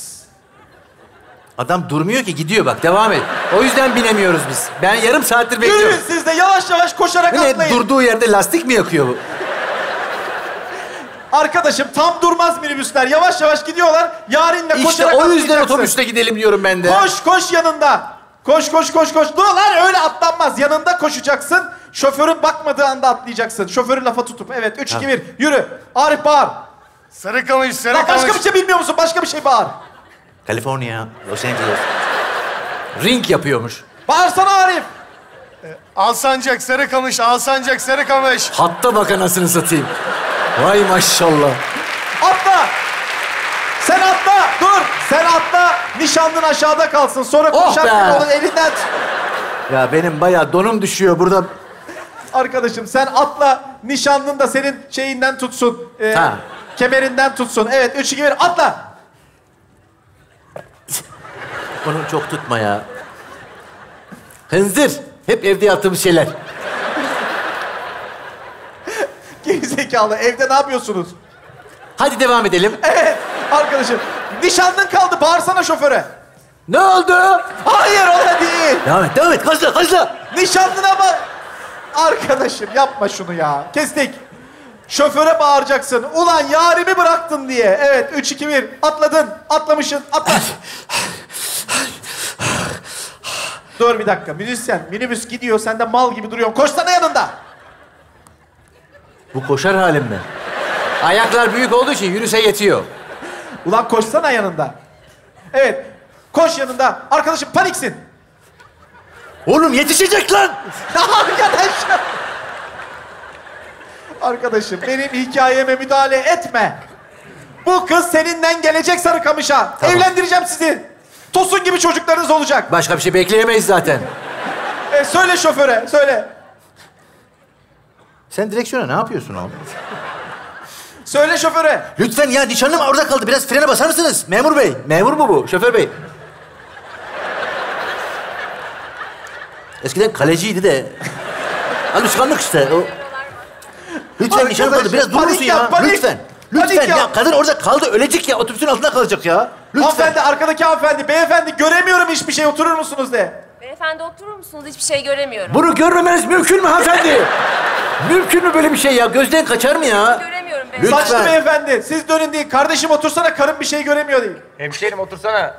Adam durmuyor ki gidiyor bak devam et. O yüzden binemiyoruz biz. Ben yarım saattir Yürüyün bekliyorum. siz de yavaş yavaş koşarak Bu ne atlayın. durduğu yerde lastik mi yakıyor bu? Arkadaşım tam durmaz minibüsler. Yavaş yavaş gidiyorlar. Yarinle İşte koşarak o yüzden atlayacaksın. otobüste gidelim diyorum ben de. Koş koş yanında. Koş koş koş koş. Dur lan öyle atlanmaz. Yanında koşacaksın. Şoförün bakmadığı anda atlayacaksın. Şoförü lafa tutup. Evet 3 2 1 yürü. Arif bağır. Sarıkamış, Lan Sarıkamış. başka bir şey bilmiyor musun? Başka bir şey bağır. Kaliforniya, Los Angeles. Ring yapıyormuş. Bağırsana Arif. Alsancak, Sarıkamış, Alsancak, Sarıkamış. Hatta bak anasını satayım. Vay maşallah. Atla. Sen atla. Dur. Sen atla. Nişanlın aşağıda kalsın. Sonra Oh be. onun elinden tut. Ya benim bayağı donum düşüyor burada. Arkadaşım sen atla. Nişanlın da senin şeyinden tutsun. Ee, Ha. Kemerinden tutsun. Evet 3 2 1 atla. Onu çok tutma ya. Hınzır. Hep evde yaptığımız şeyler. Gerizekalı evde ne yapıyorsunuz? Hadi devam edelim. Evet arkadaşım. Nişanlın kaldı. Bağırsana şoföre. Ne oldu? Hayır o da değil. Devam et, devam et. Hızlı, hızlı. Nişanlına bak. Arkadaşım yapma şunu ya. Kestik. Şoföre bağıracaksın. Ulan yarimi bıraktın diye. Evet 3 2 1 atladın. Atlamışsın. Atla. Dur bir dakika. Müzisyen minibüs gidiyor. Sen de mal gibi duruyorsun. Koşsana yanında. Bu koşar halim mi? Ayaklar büyük olduğu için yürüse yetiyor. Ulan koşsana yanında. Evet. Koş yanında. Arkadaşım paniksin. Oğlum yetişecek lan. Arkadaşım. Arkadaşım benim hikayeme müdahale etme. Bu kız seninden gelecek Sarıkamış'a. Tamam. Evlendireceğim sizi. Tosun gibi çocuklarınız olacak. Başka bir şey bekleyemeyiz zaten. E, söyle şoföre, söyle. Sen direksiyona ne yapıyorsun oğlum? Söyle şoföre. Lütfen ya nişanlım orada kaldı. Biraz frene basar mısınız? Memur bey. Memur mu bu? Şoför bey. Eskiden kaleciydi de. Alışkanlık işte. O... Lütfen nişan Arkadaşım, kaldı. Biraz durur musun ya? panik. Lütfen. Lütfen ya. yap. Kadın orada kaldı. Ölecek ya. Otobüsün altında kalacak ya. Lütfen. Hanımefendi, arkadaki hanımefendi, beyefendi göremiyorum hiçbir şey. Oturur musunuz de. Beyefendi oturur musunuz? Hiçbir şey göremiyorum. Bunu görmemeniz mümkün mü hanımefendi? mümkün mü böyle bir şey ya? Gözden kaçar mı ya? Göremiyorum beyefendi. Lütfen. Saçlı beyefendi, siz dönün değil. Kardeşim otursana, karım bir şey göremiyor değil. Hemşerim otursana.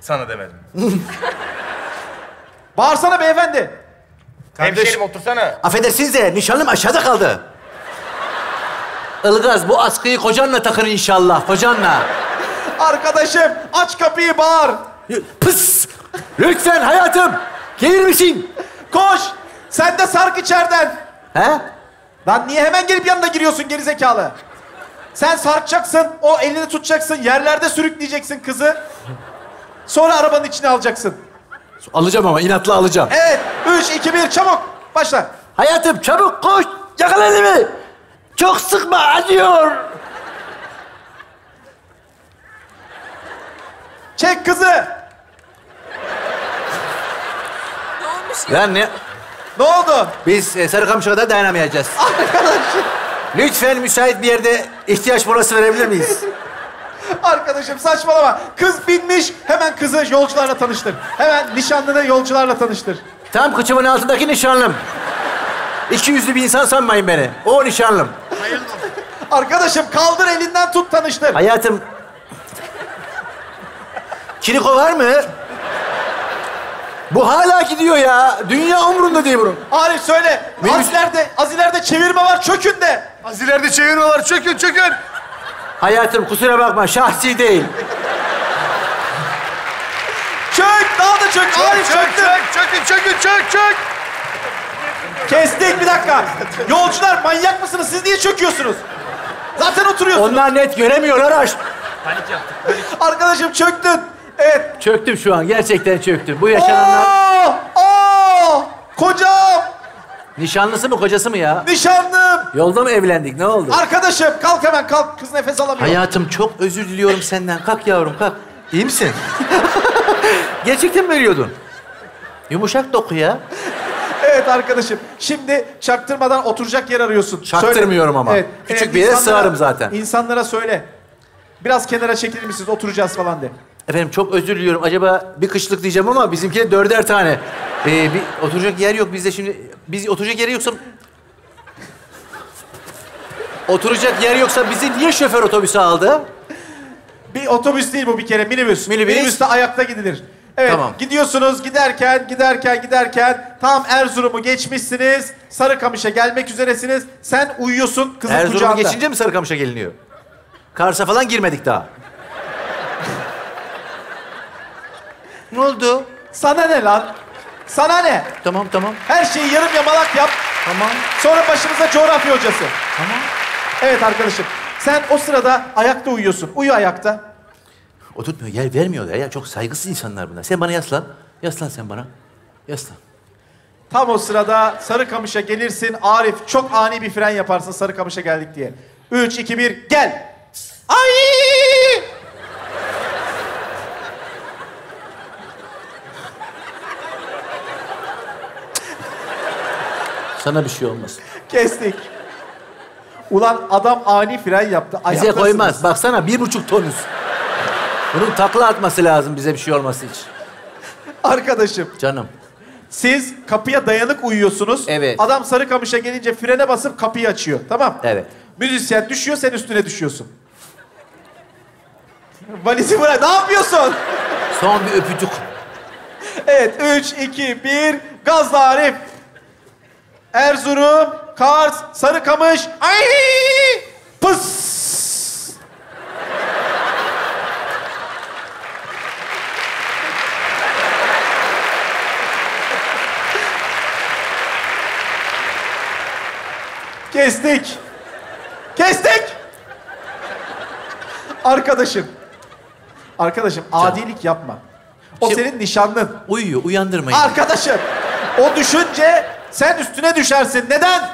Sana demedim. Bağırsana beyefendi. Hemşerim otursana. Affedersiniz de nişanlım aşağıda kaldı. Ilgaz bu askıyı kocanla takın inşallah. Kocanla. Arkadaşım, aç kapıyı, bağır. Pıs! Lütfen hayatım. Gelir misin? Koş. Sen de sark içeriden. He? Lan niye hemen gelip yanına giriyorsun gerizekalı? Sen sarkacaksın, o elini tutacaksın, yerlerde sürükleyeceksin kızı. Sonra arabanın içine alacaksın. Alacağım ama inatla alacağım. Evet, üç, iki, bir, çabuk. Başla. Hayatım çabuk koş. Yakala elimi. Çok sıkma acıyor. Çek kızı. Ya ne? Ne oldu? Biz e, Sarıkamış'a kadar dayanamayacağız. Lütfen müsait bir yerde ihtiyaç molası verebilir miyiz? Arkadaşım saçmalama. Kız binmiş, hemen kızı yolcularla tanıştır. Hemen nişanlını yolcularla tanıştır. Tam kıçımın altındaki nişanlım. İki yüzlü bir insan sanmayın beni. O nişanlım. Arkadaşım kaldır elinden tut tanıştır. Hayatım... Kiriko var mı? Bu hala gidiyor ya. Dünya umrunda değil bunun. Arif söyle. Benim- Az ileride, az ileride çevirme var çökün de. Az ileride çevirme var. Çökün çökün. Hayatım kusura bakma şahsi değil. Çök, daha da çök. Arif Çök çöktü. çök çökün çökün çök çök. Kestik bir dakika. Yolcular manyak mısınız? Siz niye çöküyorsunuz? Zaten oturuyorsunuz. Onlar net göremiyorlar aş. Arkadaşım çöktün. Evet. Çöktüm şu an. Gerçekten çöktüm. Bu yaşananlar... Aa! Aa! Kocam! Nişanlısı mı kocası mı ya? Nişanlım! Yolda mı evlendik? Ne oldu? Arkadaşım kalk hemen kalk. Kız nefes alamıyor. Hayatım çok özür diliyorum senden. Kalk yavrum kalk. İyi misin? Gerçekten mi veriyordun? Yumuşak doku ya. Evet arkadaşım. Şimdi çaktırmadan oturacak yer arıyorsun. Çaktırmıyorum ama. Küçük bir yere insanlara- sığarım zaten. İnsanlara söyle. Biraz kenara çekilir misiniz? Oturacağız falan de. Efendim çok özür diliyorum. Acaba bir kışlık diyeceğim ama bizimki dörder tane. Ee, bir oturacak yer yok bizde şimdi. Biz oturacak yeri yoksa... Oturacak yer yoksa bizi niye şoför otobüsü aldı? Bir otobüs değil bu bir kere minibüs. Minibüs. Minibüste ayakta gidilir. Evet Tamam. gidiyorsunuz giderken giderken giderken tam Erzurum'u geçmişsiniz. Sarıkamış'a gelmek üzeresiniz. Sen uyuyorsun kızın Erzurum'u kucağında. geçince mi Sarıkamış'a geliniyor? Kars'a falan girmedik daha. Ne oldu? Sana ne lan? Sana ne? Tamam tamam. Her şeyi yarım yamalak yap. Tamam. Sonra başımıza coğrafya hocası. Tamam. Evet arkadaşım. Sen o sırada ayakta uyuyorsun. Uyu ayakta. Oturtmuyor, yer vermiyorlar ya. Çok saygısız insanlar bunlar. Sen bana yaslan. Yaslan sen bana. Yaslan. Tam o sırada Sarıkamış'a gelirsin. Arif çok ani bir fren yaparsın Sarıkamış'a geldik diye. Üç, iki, bir, gel. Ay! Sana bir şey olmaz. Kestik. Ulan adam ani fren yaptı. Bize Ayaktasınız. koymaz. Baksana bir buçuk tonuz. Bunun takla atması lazım bize bir şey olması için. Arkadaşım Canım. siz kapıya dayanık uyuyorsunuz. Evet. Adam Sarıkamış'a gelince frene basıp kapıyı açıyor. Tamam. Evet. Müzisyen düşüyor sen üstüne düşüyorsun. Valizi bırak. Ne yapıyorsun? Son bir öpücük. Evet, üç, iki, bir, gazla Arif. Erzurum, Kars, Sarıkamış. Ay! Pıs! Kestik. Kestik. Arkadaşım. Arkadaşım adilik yapma. O Şimdi- senin nişanlın. Uyuyor, uyandırmayın. Arkadaşım, o düşünce sen üstüne düşersin. Neden?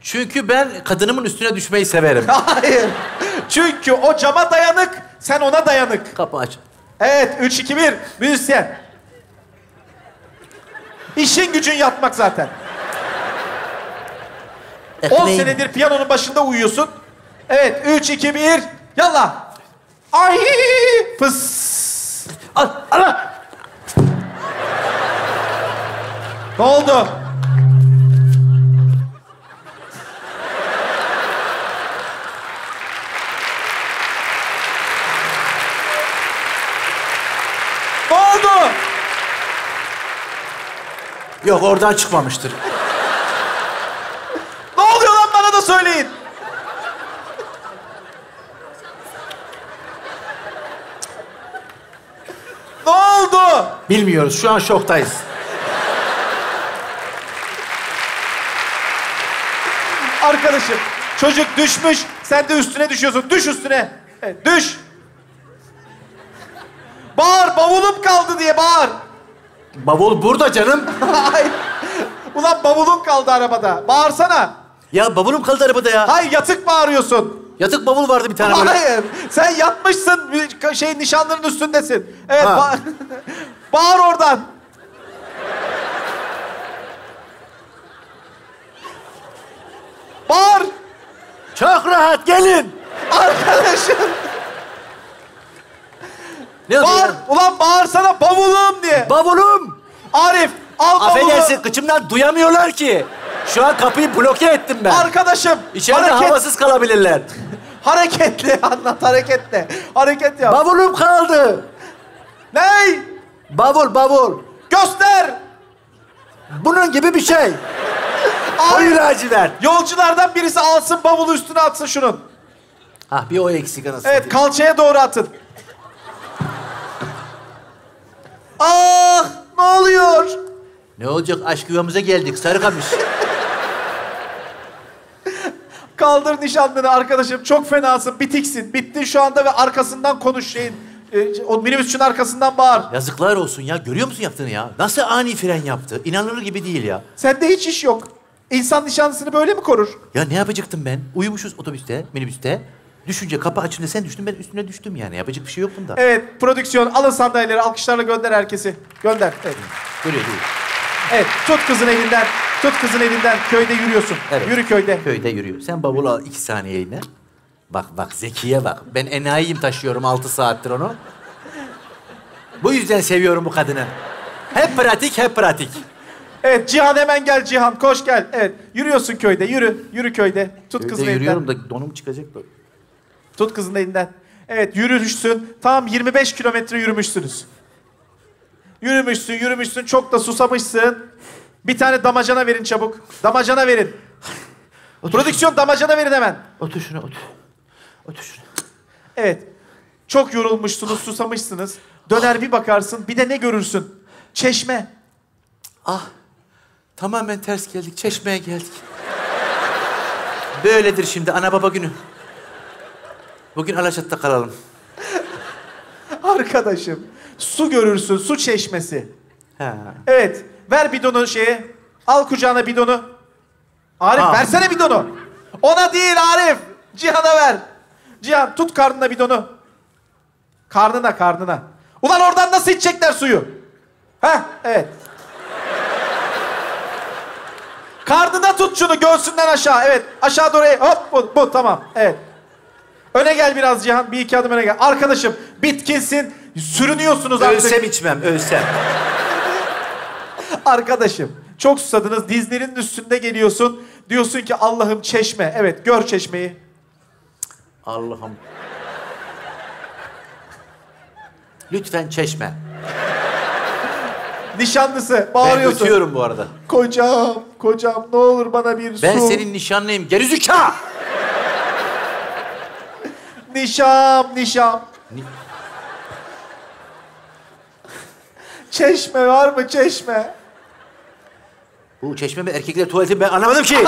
Çünkü ben kadınımın üstüne düşmeyi severim. Hayır. Çünkü o cama dayanık, sen ona dayanık. Kapı aç. Evet, üç, iki, bir. Müzisyen. İşin gücün yatmak zaten. 10 Ekmeğim. senedir piyanonun başında uyuyorsun. Evet, 3, 2, 1, yallah. Ay, fıs. Al, ala. Ne oldu? Ne oldu? Yok oradan çıkmamıştır. Ne oluyor lan bana da söyleyin. Ne oldu? Bilmiyoruz. Şu an şoktayız. Arkadaşım, çocuk düşmüş. Sen de üstüne düşüyorsun. Düş üstüne. Evet, düş. Bağır, bavulum kaldı diye bağır. Bavul burada canım. Hayır. Ulan bavulun kaldı arabada. Bağırsana. Ya bavulum kaldı arabada ya. Hayır, yatık bağırıyorsun. Yatık bavul vardı bir tane böyle. Hayır. Sen yatmışsın. bir şey nişanlının üstündesin. Evet. Ha. ba- bağır oradan. Bağır. Çok rahat gelin. Arkadaşım. Ne oldu Bağır. Ulan bağırsana bavulum diye. Bavulum. Arif al bavulu. Affedersin kıçımdan duyamıyorlar ki. Şu an kapıyı bloke ettim ben. Arkadaşım. İçeride hareket, havasız kalabilirler. Hareketli anlat hareketle. Hareket yap. Bavulum kaldı. Ney? Bavul bavul. Göster. Bunun gibi bir şey. Koyu lacivert. Yolculardan birisi alsın bavulu üstüne atsın şunun. Ah bir o eksik anasını. Evet kalçaya doğru atın. Ah ne oluyor? Ne olacak aşk yuvamıza geldik Sarıkamış. Kaldır nişanlını arkadaşım. Çok fenasın, bitiksin. Bittin şu anda ve arkasından konuş şeyin. E, o minibüsçünün arkasından bağır. Yazıklar olsun ya. Görüyor musun yaptığını ya? Nasıl ani fren yaptı? İnanılır gibi değil ya. Sende hiç iş yok. İnsan nişanlısını böyle mi korur? Ya ne yapacaktım ben? Uyumuşuz otobüste, minibüste. Düşünce kapı açınca sen düştün ben üstüne düştüm yani. Yapacak bir şey yok bunda. Evet, prodüksiyon alın sandalyeleri, alkışlarla gönder herkesi. Gönder. Evet. Görüyor değil. evet, tut kızın elinden. Tut kızın elinden. Köyde yürüyorsun. Evet. Yürü köyde. Köyde yürüyor. Sen bavulu al iki saniyeliğine. Bak bak Zeki'ye bak. Ben enayiyim taşıyorum altı saattir onu. Bu yüzden seviyorum bu kadını. Hep pratik, hep pratik. Evet, Cihan hemen gel Cihan. Koş gel. Evet, yürüyorsun köyde. Yürü. Yürü köyde. Tut kızın Köyde elinden. yürüyorum da donum çıkacak da. Tut kızın elinden. Evet yürümüşsün. Tam 25 kilometre yürümüşsünüz. Yürümüşsün, yürümüşsün. Çok da susamışsın. Bir tane damacana verin çabuk. Damacana verin. Prodüksiyon damacana verin hemen. Otur şuna otur. Şuna. Evet. Çok yorulmuşsunuz, susamışsınız. Döner bir bakarsın, bir de ne görürsün? Çeşme. Ah. Tamamen ters geldik. Çeşmeye geldik. Böyledir şimdi ana baba günü. Bugün Alaçatı'da kalalım. Arkadaşım. Su görürsün, su çeşmesi. Ha. Evet. Ver bidonu şeye. Al kucağına bidonu. Arif Ha. versene bidonu. Ona değil Arif. Cihan'a ver. Cihan tut karnına bidonu. Karnına karnına. Ulan oradan nasıl içecekler suyu? Heh evet. Karnına tut şunu göğsünden aşağı. Evet aşağı doğru. Hop bu, bu tamam. Evet. Öne gel biraz Cihan. Bir iki adım öne gel. Arkadaşım bitkinsin. Sürünüyorsunuz artık. Ölsem içmem, ölsem. Arkadaşım çok susadınız dizlerinin üstünde geliyorsun. Diyorsun ki Allah'ım çeşme. Evet gör çeşmeyi. Allah'ım. Lütfen çeşme. Nişanlısı Ben bağırıyorsun. ötüyorum bu arada. Kocam, kocam ne olur bana bir Ben su. senin nişanlıyım. Gerizekalı! Nişam, nişam. Ni- Çeşme var mı çeşme? Bu çeşme mi erkekler tuvaleti mi ben anlamadım ki.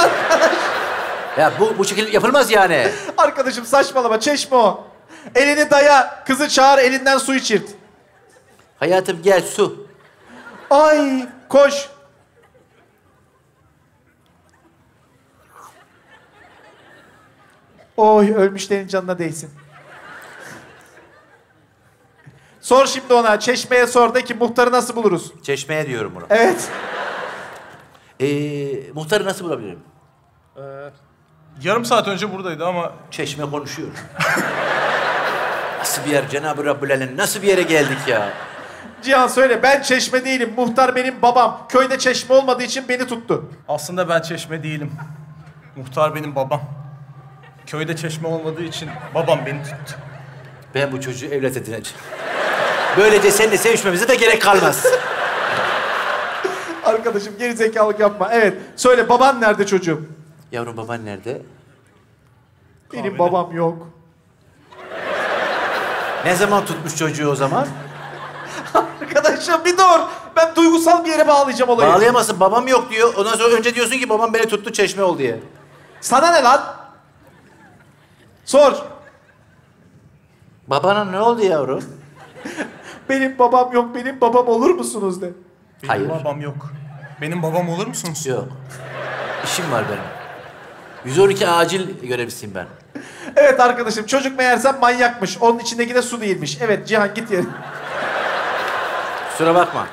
ya bu bu şekilde yapılmaz yani. Arkadaşım saçmalama çeşme o. Elini daya, kızı çağır elinden su içirt. Hayatım gel su. Ay koş. Oy ölmüşlerin canına değsin. Sor şimdi ona. Çeşmeye sor de ki muhtarı nasıl buluruz? Çeşmeye diyorum bunu. Evet. Ee, muhtarı nasıl bulabilirim? Ee, Yarım saat önce buradaydı ama... Çeşme konuşuyor. nasıl bir yer Cenab-ı Rabbül Alem? Nasıl bir yere geldik ya? Cihan söyle ben çeşme değilim. Muhtar benim babam. Köyde çeşme olmadığı için beni tuttu. Aslında ben çeşme değilim. Muhtar benim babam. Köyde çeşme olmadığı için babam beni tuttu. Ben bu çocuğu evlat edineceğim. Böylece seninle sevişmemize de gerek kalmaz. Arkadaşım geri zekalık yapma. Evet. Söyle baban nerede çocuğum? Yavrum baban nerede? Benim babam yok. Ne zaman tutmuş çocuğu o zaman? Arkadaşım bir dur. Ben duygusal bir yere bağlayacağım olayı. Bağlayamazsın. Babam yok diyor. Ondan sonra önce diyorsun ki babam beni tuttu çeşme ol diye. Sana ne lan? Sor. Babana ne oldu yavrum? Benim babam yok. Benim babam olur musunuz de. Benim Hayır. babam yok. Benim babam olur musunuz? Yok. İşim var benim. 112 acil görevlisiyim ben. Evet arkadaşım çocuk meğersem manyakmış. Onun içindeki de su değilmiş. Evet Cihan git yerine. Kusura bakma.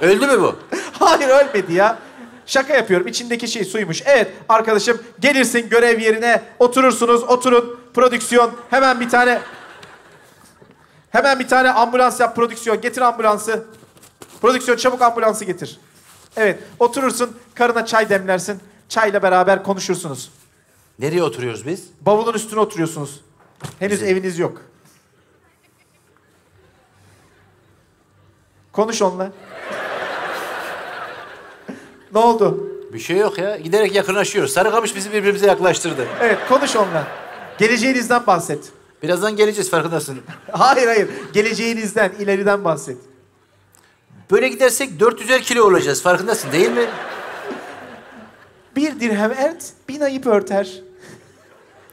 Öldü mü bu? Hayır ölmedi ya. Şaka yapıyorum. İçindeki şey suymuş. Evet arkadaşım gelirsin görev yerine oturursunuz. Oturun. Prodüksiyon. Hemen bir tane Hemen bir tane ambulans yap prodüksiyon. Getir ambulansı. Prodüksiyon çabuk ambulansı getir. Evet oturursun. Karına çay demlersin. Çayla beraber konuşursunuz. Nereye oturuyoruz biz? Bavulun üstüne oturuyorsunuz. Henüz eviniz yok. Konuş onunla. ne oldu? Bir şey yok ya. Giderek yakınlaşıyoruz. Sarıkamış bizi birbirimize yaklaştırdı. Evet konuş onunla. Geleceğinizden bahset. Birazdan geleceğiz farkındasın. Hayır hayır. Geleceğinizden, ileriden bahset. Böyle gidersek 400'er kilo olacağız. Farkındasın değil mi? Bir dirhem ert, bin ayıp örter.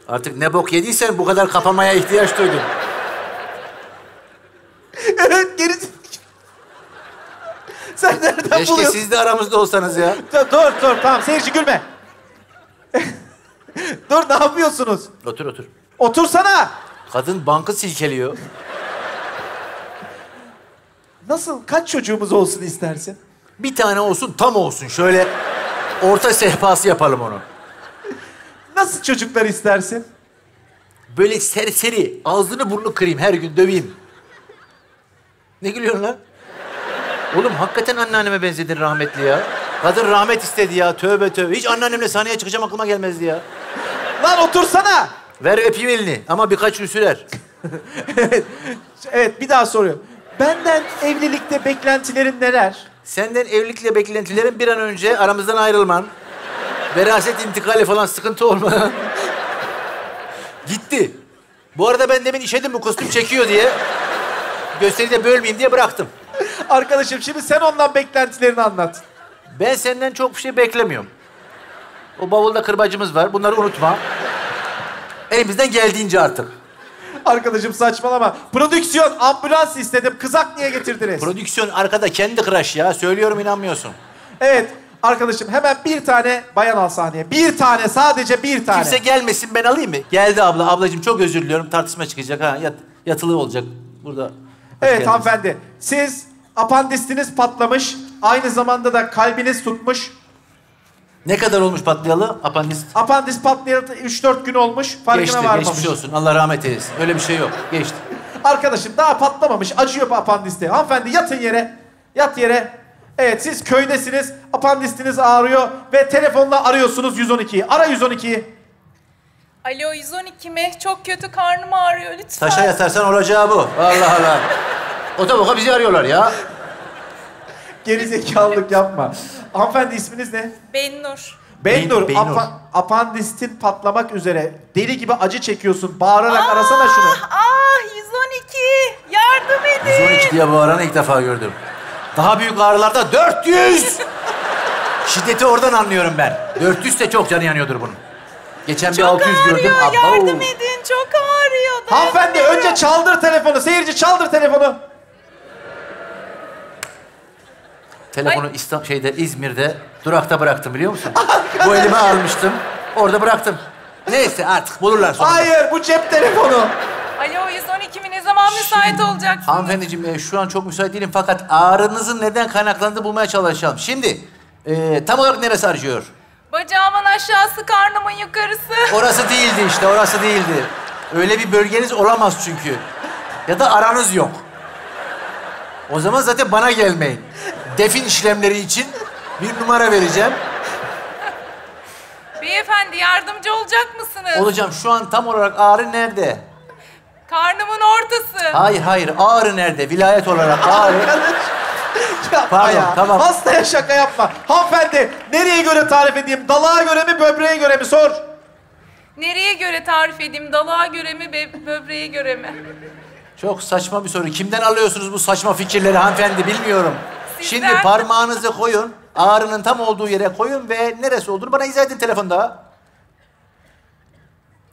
Artık ne bok yediysen bu kadar kapamaya ihtiyaç duydun. evet geri... Sen nereden Keşke buluyorsun? siz de aramızda olsanız ya. Dur dur tamam seyirci gülme. dur ne yapıyorsunuz? Otur otur. Otursana. Kadın bankı silkeliyor. Nasıl? Kaç çocuğumuz olsun istersin? Bir tane olsun tam olsun. Şöyle orta sehpası yapalım onu. Nasıl çocuklar istersin? Böyle serseri. Ağzını burnunu kırayım her gün döveyim. Ne gülüyorsun lan? Oğlum hakikaten anneanneme benzedin rahmetli ya. Kadın rahmet istedi ya. Tövbe tövbe. Hiç anneannemle sahneye çıkacağım aklıma gelmezdi ya. Lan otursana. Ver öpeyim elini ama birkaç gün sürer. Evet bir daha soruyor. Benden evlilikte beklentilerin neler? Senden evlilikle beklentilerin bir an önce aramızdan ayrılman. Veraset intikali falan sıkıntı olmadan. Gitti. Bu arada ben demin işedim bu kostüm çekiyor diye. Gösteriyi de bölmeyeyim diye bıraktım. Arkadaşım şimdi sen ondan beklentilerini anlat. Ben senden çok bir şey beklemiyorum. O bavulda kırbacımız var. Bunları unutma. Elimizden geldiğince artık. Arkadaşım saçmalama. Prodüksiyon ambulans istedim. Kızak niye getirdiniz? Prodüksiyon arkada kendi kıraş ya. Söylüyorum inanmıyorsun. evet arkadaşım hemen bir tane bayan al sahneye. Bir tane sadece bir tane. Kimse gelmesin ben alayım mı? Geldi abla. Ablacığım çok özür diliyorum. Tartışma çıkacak ha. Yat, yatılı olacak burada. Evet geldiniz. hanımefendi. Siz apandisiniz patlamış. Aynı zamanda da kalbiniz tutmuş. Ne kadar olmuş patlayalı? Apandist. Apandis patlayalı 3-4 gün olmuş. Farkına Geçti, varmamış. geçmiş olsun. Allah rahmet eylesin. Öyle bir şey yok. Geçti. Arkadaşım daha patlamamış. Acıyor apandiste. Hanımefendi yatın yere. Yat yere. Evet siz köydesiniz. Apandistiniz ağrıyor. Ve telefonla arıyorsunuz 112'yi. Ara 112'yi. Alo 112 mi? Çok kötü karnım ağrıyor lütfen. Taşa yatarsan olacağı bu. Allah Allah. Otoboka bizi arıyorlar ya. Gerizekalılık yapma. Hanımefendi isminiz ne? Bennur. Bennur, Beynur. apa- apandistin patlamak üzere. Deli gibi acı çekiyorsun. Bağırarak arasana şunu. Ah 112 yardım edin. 112 diye bağıranı ilk defa gördüm. Daha büyük ağrılarda 400! Şiddeti oradan anlıyorum ben. 400 de çok canı yanıyordur bunun. Geçen bir Çok 600 ağrıyor gördüm. Abo. yardım edin çok ağrıyor. Hanımefendi önce çaldır telefonu. Seyirci çaldır telefonu. Telefonu İstanbul şeyde İzmir'de durakta bıraktım biliyor musun? Bu elime almıştım. Orada bıraktım. Neyse artık bulurlar sonra. Hayır bu cep telefonu. Alo 112 mi ne zaman müsait olacaksın? Hanımefendiciğim e, şu an çok müsait değilim fakat ağrınızın neden kaynaklandığını bulmaya çalışalım. Şimdi e, tam olarak neresi acıyor? Bacağımın aşağısı, karnımın yukarısı. Orası değildi işte, orası değildi. Öyle bir bölgeniz olamaz çünkü. Ya da aranız yok. O zaman zaten bana gelmeyin. Defin işlemleri için bir numara vereceğim. Beyefendi yardımcı olacak mısınız? Olacağım. Şu an tam olarak ağrı nerede? Karnımın ortası. Hayır, hayır. Ağrı nerede? Vilayet olarak ağrı. Yapma Pardon, ya. tamam. Hastaya şaka yapma. Hanımefendi nereye göre tarif edeyim? Dalağa göre mi, böbreğe göre mi? Sor. Nereye göre tarif edeyim? Dalığa göre mi, be- böbreğe göre mi? Çok saçma bir soru. Kimden alıyorsunuz bu saçma fikirleri hanımefendi bilmiyorum. Şimdi parmağınızı koyun. Ağrının tam olduğu yere koyun ve neresi olduğunu bana izah edin telefonda.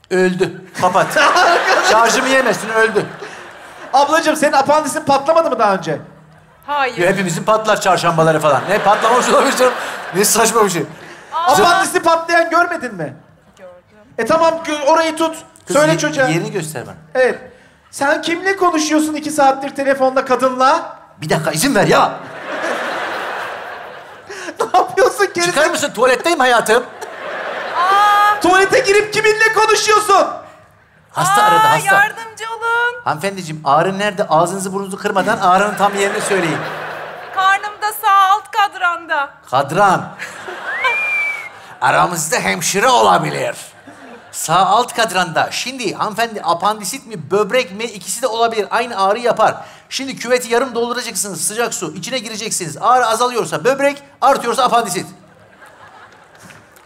Öldü. Kapat. Şarjımı yemesin öldü. Ablacığım senin apandisin patlamadı mı daha önce? Hayır. Ya hepimizin patlar çarşambaları falan. Ne patlamamış olabilir canım. Ne saçma bir şey. Apandisi patlayan görmedin mi? Gördüm. E tamam gö- orayı tut. Kız, Söyle ye- çocuğa. Yerini göster bana. Evet. Sen kimle konuşuyorsun iki saattir telefonda kadınla? Bir dakika izin ver ya. ne yapıyorsun geri? Çıkar mısın? Tuvaletteyim hayatım. Tuvalete girip kiminle konuşuyorsun? Hasta Aa, aradı hasta. yardımcı olun. Hanımefendiciğim ağrı nerede? Ağzınızı burnunuzu kırmadan ağrının tam yerini söyleyin. Karnımda sağ alt kadranda. Kadran. Aramızda hemşire olabilir. Sağ alt kadranda. Şimdi hanımefendi apandisit mi, böbrek mi ikisi de olabilir. Aynı ağrı yapar. Şimdi küveti yarım dolduracaksınız sıcak su. içine gireceksiniz. Ağrı azalıyorsa böbrek, artıyorsa apandisit.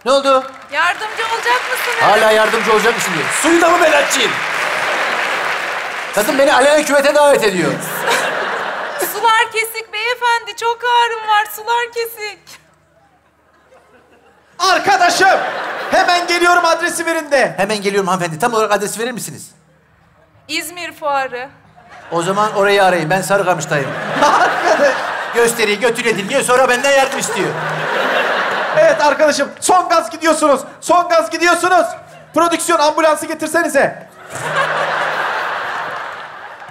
Ne oldu? Yardımcı olacak mısınız? Hala yardımcı olacak mısın diyor. Suyu da mı açayım? Kadın beni alenen küvete davet ediyor. Sular kesik beyefendi. Çok ağrım var. Sular kesik. Arkadaşım! Hemen geliyorum adresi verin de. Hemen geliyorum hanımefendi. Tam olarak adresi verir misiniz? İzmir fuarı. O zaman orayı arayın. Ben Sarıkamış'tayım. Arkadaş. Gösteriyi götüre dinliyor. Sonra benden yardım istiyor. Evet arkadaşım son gaz gidiyorsunuz. Son gaz gidiyorsunuz. Prodüksiyon ambulansı getirsenize.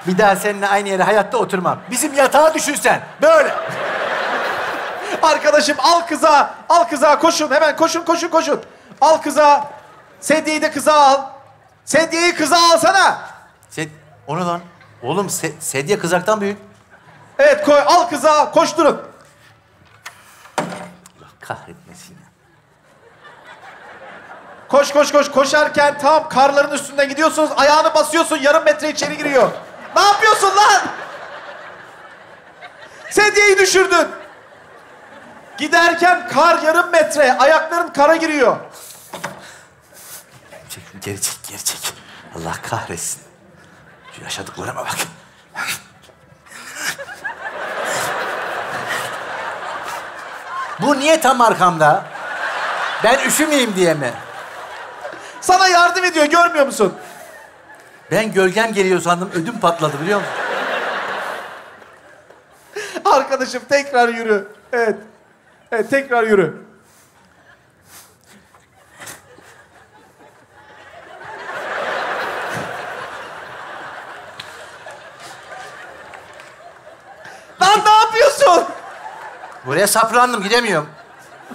Bir daha seninle aynı yere hayatta oturmam. Bizim yatağa düşünsen. Böyle. Arkadaşım al kıza. Al kıza koşun hemen koşun koşun koşun. Al kıza. Sedyeyi de kıza al. Sedyeyi kıza alsana. Sed... O ne lan? Oğlum se- sedye kızaktan büyük. Evet koy al kıza koşturun. Kahretmesin ya. Koş koş koş koşarken tam karların üstünden gidiyorsunuz. Ayağını basıyorsun yarım metre içeri giriyor. Ne yapıyorsun lan? Sedyeyi düşürdün. Giderken kar yarım metre. Ayakların kara giriyor. Çek, geri çek, geri çek. Allah kahretsin. Şu yaşadıklarıma bak. Bu niye tam arkamda? Ben üşümeyeyim diye mi? Sana yardım ediyor görmüyor musun? Ben gölgem geliyor sandım, ödüm patladı biliyor musun? Arkadaşım tekrar yürü. Evet. Evet tekrar yürü. Lan ne yapıyorsun? Buraya saplandım, gidemiyorum.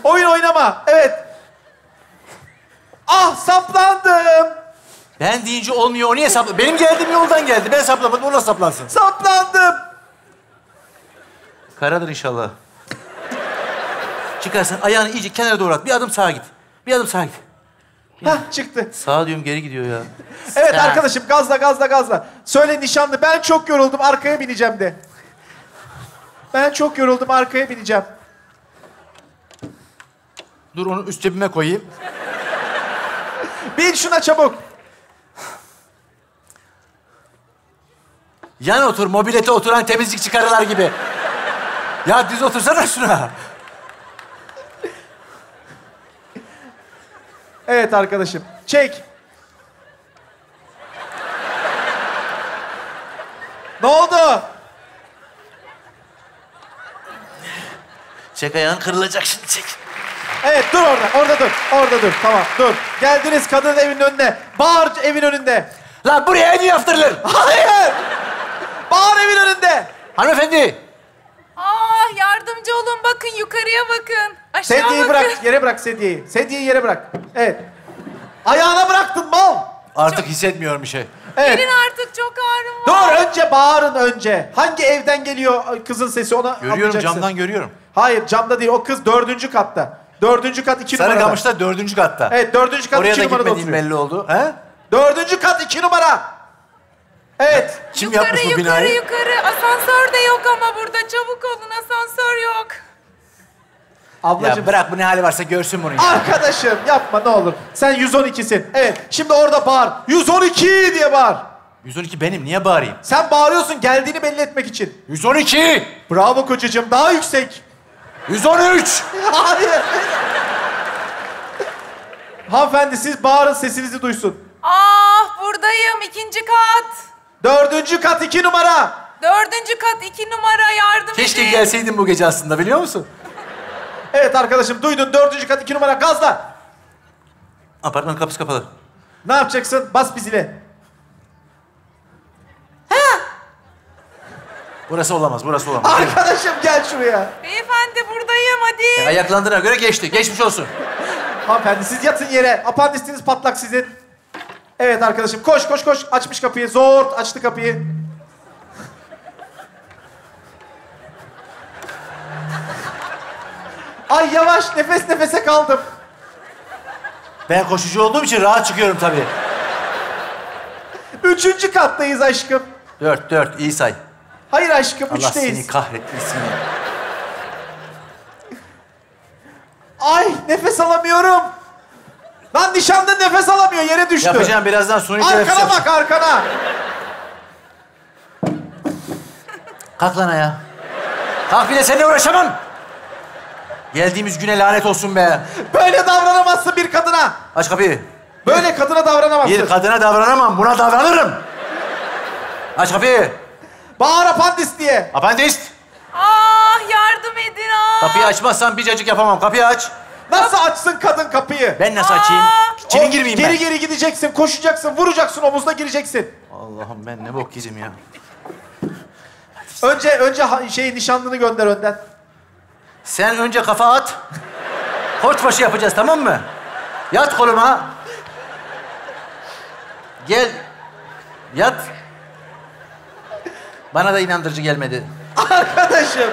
Oyun oynama. Evet. Ah saplandım. Ben deyince olmuyor, o niye sapla? Benim geldiğim yoldan geldi, ben saplamadım, o nasıl saplansın? Saplandım. Karadır inşallah. Çıkarsan ayağını iyice kenara doğru at. Bir adım sağa git. Bir adım sağa git. Hah çıktı. Sağa diyorum geri gidiyor ya. Evet Sağ. arkadaşım gazla gazla gazla. Söyle nişanlı ben çok yoruldum arkaya bineceğim de. Ben çok yoruldum arkaya bineceğim. Dur onu üst cebime koyayım. Bin şuna çabuk. Yan otur, mobilete oturan temizlikçi karılar gibi. Ya düz otursana şuna. Evet arkadaşım. Çek. ne oldu? Çek ayağın kırılacak şimdi çek. Evet dur orada. Orada dur. Orada dur. Tamam dur. Geldiniz kadın evin önüne. Bağır evin önünde. Lan buraya en iyi yaptırılır. Hayır. Bağır evin önünde. Hanımefendi. Aa yardımcı olun bakın yukarıya bakın. Aşağı Sedyeyi bakın. bırak, yere bırak sedyeyi. Sedyeyi yere bırak. Evet. Ayağına bıraktın mal. Artık hissetmiyorum bir şey. Evet. Gelin artık çok ağrım var. Dur önce bağırın önce. Hangi evden geliyor kızın sesi ona Görüyorum anlayacaksın. camdan görüyorum. Hayır camda değil o kız dördüncü katta. Dördüncü kat iki numarada. Sarıkamış'ta dördüncü katta. Evet dördüncü kat Oraya iki da numarada gitmediğim oturuyor. belli oldu. He? Dördüncü kat iki numara. Evet. Kim yukarı yapmış bu yukarı binayı? yukarı. Asansör de yok ama burada. Çabuk olun asansör yok. Ablacığım. Ya bırak bu ne hali varsa görsün bunu. ya. Arkadaşım yapma ne olur. Sen 112'sin. Evet şimdi orada bağır. 112 diye bağır. 112 benim niye bağırayım? Sen bağırıyorsun geldiğini belli etmek için. 112! Bravo kocacığım daha yüksek. 113! Hayır. Hanımefendi siz bağırın sesinizi duysun. Ah buradayım ikinci kat. Dördüncü kat iki numara. Dördüncü kat iki numara yardım Keşke edin. gelseydin bu gece aslında biliyor musun? Evet arkadaşım duydun dördüncü kat iki numara gazla. Apartmanın kapısı kapalı. Ne yapacaksın? Bas bir zile. Burası olamaz, burası olamaz. Arkadaşım gel şuraya. Beyefendi buradayım hadi. E, ayaklandığına göre geçti. Geçmiş olsun. Hanımefendi siz yatın yere. Apandisiniz patlak sizin. Evet arkadaşım koş koş koş. Açmış kapıyı. Zor açtı kapıyı. Ay yavaş nefes nefese kaldım. Ben koşucu olduğum için rahat çıkıyorum tabii. Üçüncü kattayız aşkım. Dört, dört. iyi say. Hayır aşkım Allah üçteyiz. seni kahretmesin ya. Ay nefes alamıyorum. Lan nişanlın nefes alamıyor yere düştü. Yapacağım birazdan suni teneffüs Arkana yapacağım. bak arkana. Kalk lan ayağa. Kalk bir de seninle uğraşamam. Geldiğimiz güne lanet olsun be. Böyle davranamazsın bir kadına. Aç kapıyı. Böyle kadına davranamazsın. Bir kadına davranamam, buna davranırım. Aç kapıyı. Bağır apandis diye. Apandist. Ah yardım edin ah. Kapıyı açmazsan bir cacık yapamam. Kapıyı aç. Nasıl açsın kadın kapıyı? Ben nasıl açayım? İçeri O- girmeyeyim geri ben. geri gideceksin, koşacaksın, vuracaksın, omuzuna gireceksin. Allah'ım ben ne bok yiyeceğim ya. Önce önce ha- şey nişanlını gönder önden. Sen önce kafa at. Kort başı yapacağız tamam mı? Yat koluma. Gel. Yat. Bana da inandırıcı gelmedi. Arkadaşım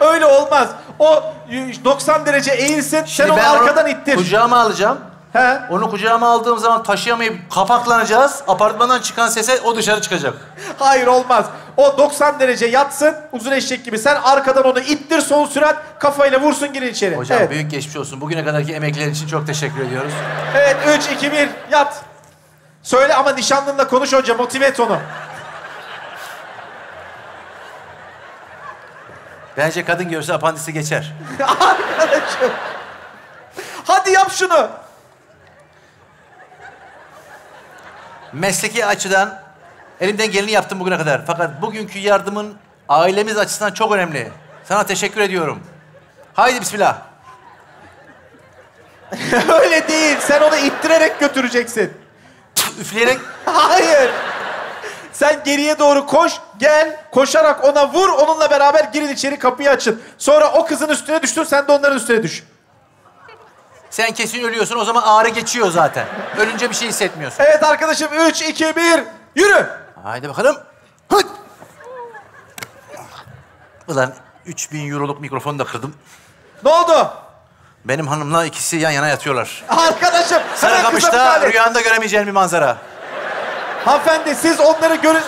öyle olmaz. O y- 90 derece eğilsin, sen onu ben arkadan ittir. Kucağıma alacağım. He? Onu kucağıma aldığım zaman taşıyamayıp kapaklanacağız. Apartmandan çıkan sese o dışarı çıkacak. Hayır olmaz. O 90 derece yatsın, uzun eşek gibi. Sen arkadan onu ittir, son sürat kafayla vursun girin içeri. Hocam evet. büyük geçmiş olsun. Bugüne kadarki emekler için çok teşekkür ediyoruz. Evet, 3, 2, 1, yat. Söyle ama nişanlınla konuş önce, motive et onu. Bence kadın görse apandisi geçer. Arkadaşım. Hadi yap şunu. Mesleki açıdan elimden geleni yaptım bugüne kadar. Fakat bugünkü yardımın ailemiz açısından çok önemli. Sana teşekkür ediyorum. Haydi bismillah. Öyle değil. Sen onu ittirerek götüreceksin. Üfleyerek Hayır. Sen geriye doğru koş, gel, koşarak ona vur, onunla beraber girin içeri, kapıyı açın. Sonra o kızın üstüne düştün, sen de onların üstüne düş. Sen kesin ölüyorsun o zaman ağrı geçiyor zaten. Ölünce bir şey hissetmiyorsun. Evet arkadaşım, üç, iki, bir, yürü. Haydi bakalım. Hıt! Ulan 3000 euroluk mikrofonu da kırdım. Ne oldu? Benim hanımla ikisi yan yana yatıyorlar. Arkadaşım, hemen kıza Sarıkamış'ta müdahale et. rüyanda göremeyeceğin bir manzara. Hanımefendi, siz onları görün...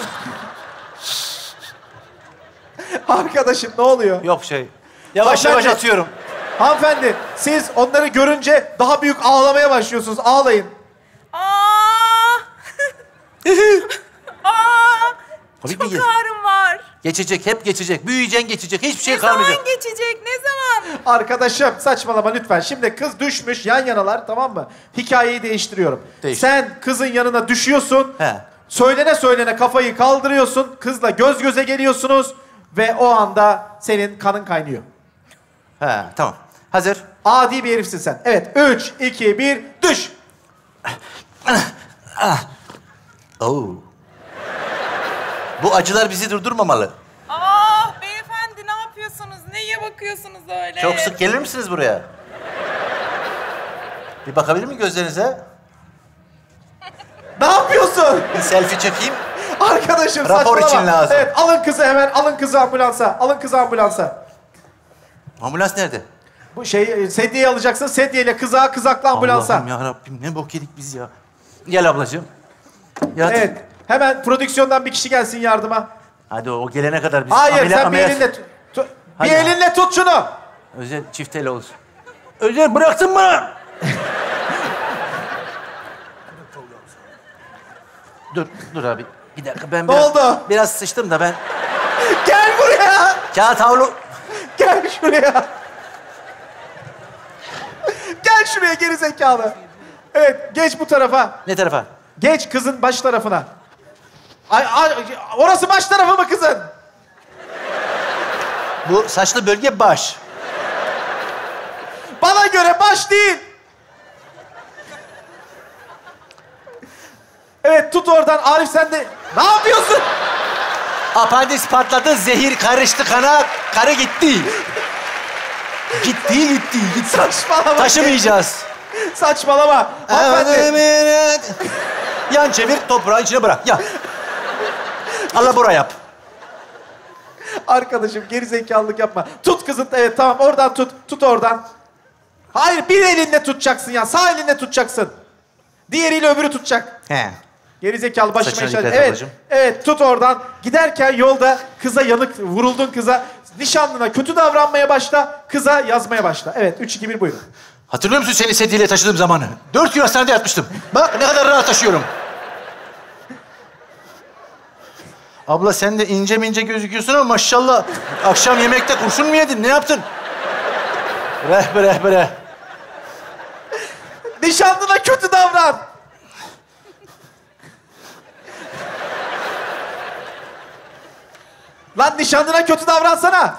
Arkadaşım, ne oluyor? Yok şey. Yavaş yavaş atıyorum. Hanımefendi, siz onları görünce daha büyük ağlamaya başlıyorsunuz. Ağlayın. Komik mi Çok geldi? ağrım var. Geçecek, hep geçecek. Büyüyeceksin, geçecek. Hiçbir şey ne kalmayacak. zaman geçecek? Ne zaman? Arkadaşım saçmalama lütfen. Şimdi kız düşmüş yan yanalar tamam mı? Hikayeyi değiştiriyorum. Değiş. Sen kızın yanına düşüyorsun. He. Söylene söylene kafayı kaldırıyorsun. Kızla göz göze geliyorsunuz. Ve o anda senin kanın kaynıyor. He, tamam. Hazır. Adi bir herifsin sen. Evet. Üç, iki, bir, düş. Oo. Bu acılar bizi durdurmamalı. Ah beyefendi ne yapıyorsunuz? Neye bakıyorsunuz? öyle? Çok sık gelir misiniz buraya? Bir bakabilir mi gözlerinize? Ne yapıyorsun? Bir selfie çekeyim. Arkadaşım Rapor saçmalama. için lazım. Evet alın kızı hemen alın kızı ambulansa. Alın kızı ambulansa. Ambulans nerede? Bu şey e, sedyeyi alacaksın. Sedyeyle kıza kızakla ambulansa. Allah'ım ya Rabbim ne bok yedik biz ya. Gel ablacığım. Yat. Evet. Hemen prodüksiyondan bir kişi gelsin yardıma. Hadi o, o gelene kadar biz Hayır ameliyat- sen ameliyat- bir elinle tut. Hadi. Bir elinle tut şunu. Özel çift el olsun. Özel bıraktın mı? dur, dur abi. Bir dakika ben Ne biraz, oldu? biraz sıçtım da ben Gel buraya. kağıt havlu... Gel şuraya. Şuraya geri zekalı. Evet geç bu tarafa. Ne tarafa? Geç kızın baş tarafına. Ay, ay, orası baş tarafı mı kızın? Bu saçlı bölge baş. Bana göre baş değil. Evet tut oradan Arif sen de. Ne yapıyorsun? Apandis patladı, zehir karıştı kana, karı gitti. Gitti, gitti, gitti. Saçmalama. Taşımayacağız. Saçmalama. Hanımefendi. Yan çevir, toprağın içine bırak. Ya. Allah buraya yap. Arkadaşım geri zekalılık yapma. Tut kızın. Evet tamam oradan tut. Tut oradan. Hayır bir elinle tutacaksın ya. Sağ elinle tutacaksın. Diğeriyle öbürü tutacak. He. Geri zekalı başıma Saçına işaret. Evet. ablacığım. Evet tut oradan. Giderken yolda kıza yanık vuruldun kıza. Nişanlına kötü davranmaya başla. Kıza yazmaya başla. Evet 3 2 1 buyurun. Hatırlıyor musun seni sedyeyle taşıdığım zamanı? Dört gün hastanede yatmıştım. Bak ne kadar rahat taşıyorum. Abla sen de ince mince gözüküyorsun ama maşallah. Akşam yemekte kurşun mu yedin? Ne yaptın? Rehber rehbere. Nişanlına kötü davran. Lan nişanlına kötü davransana.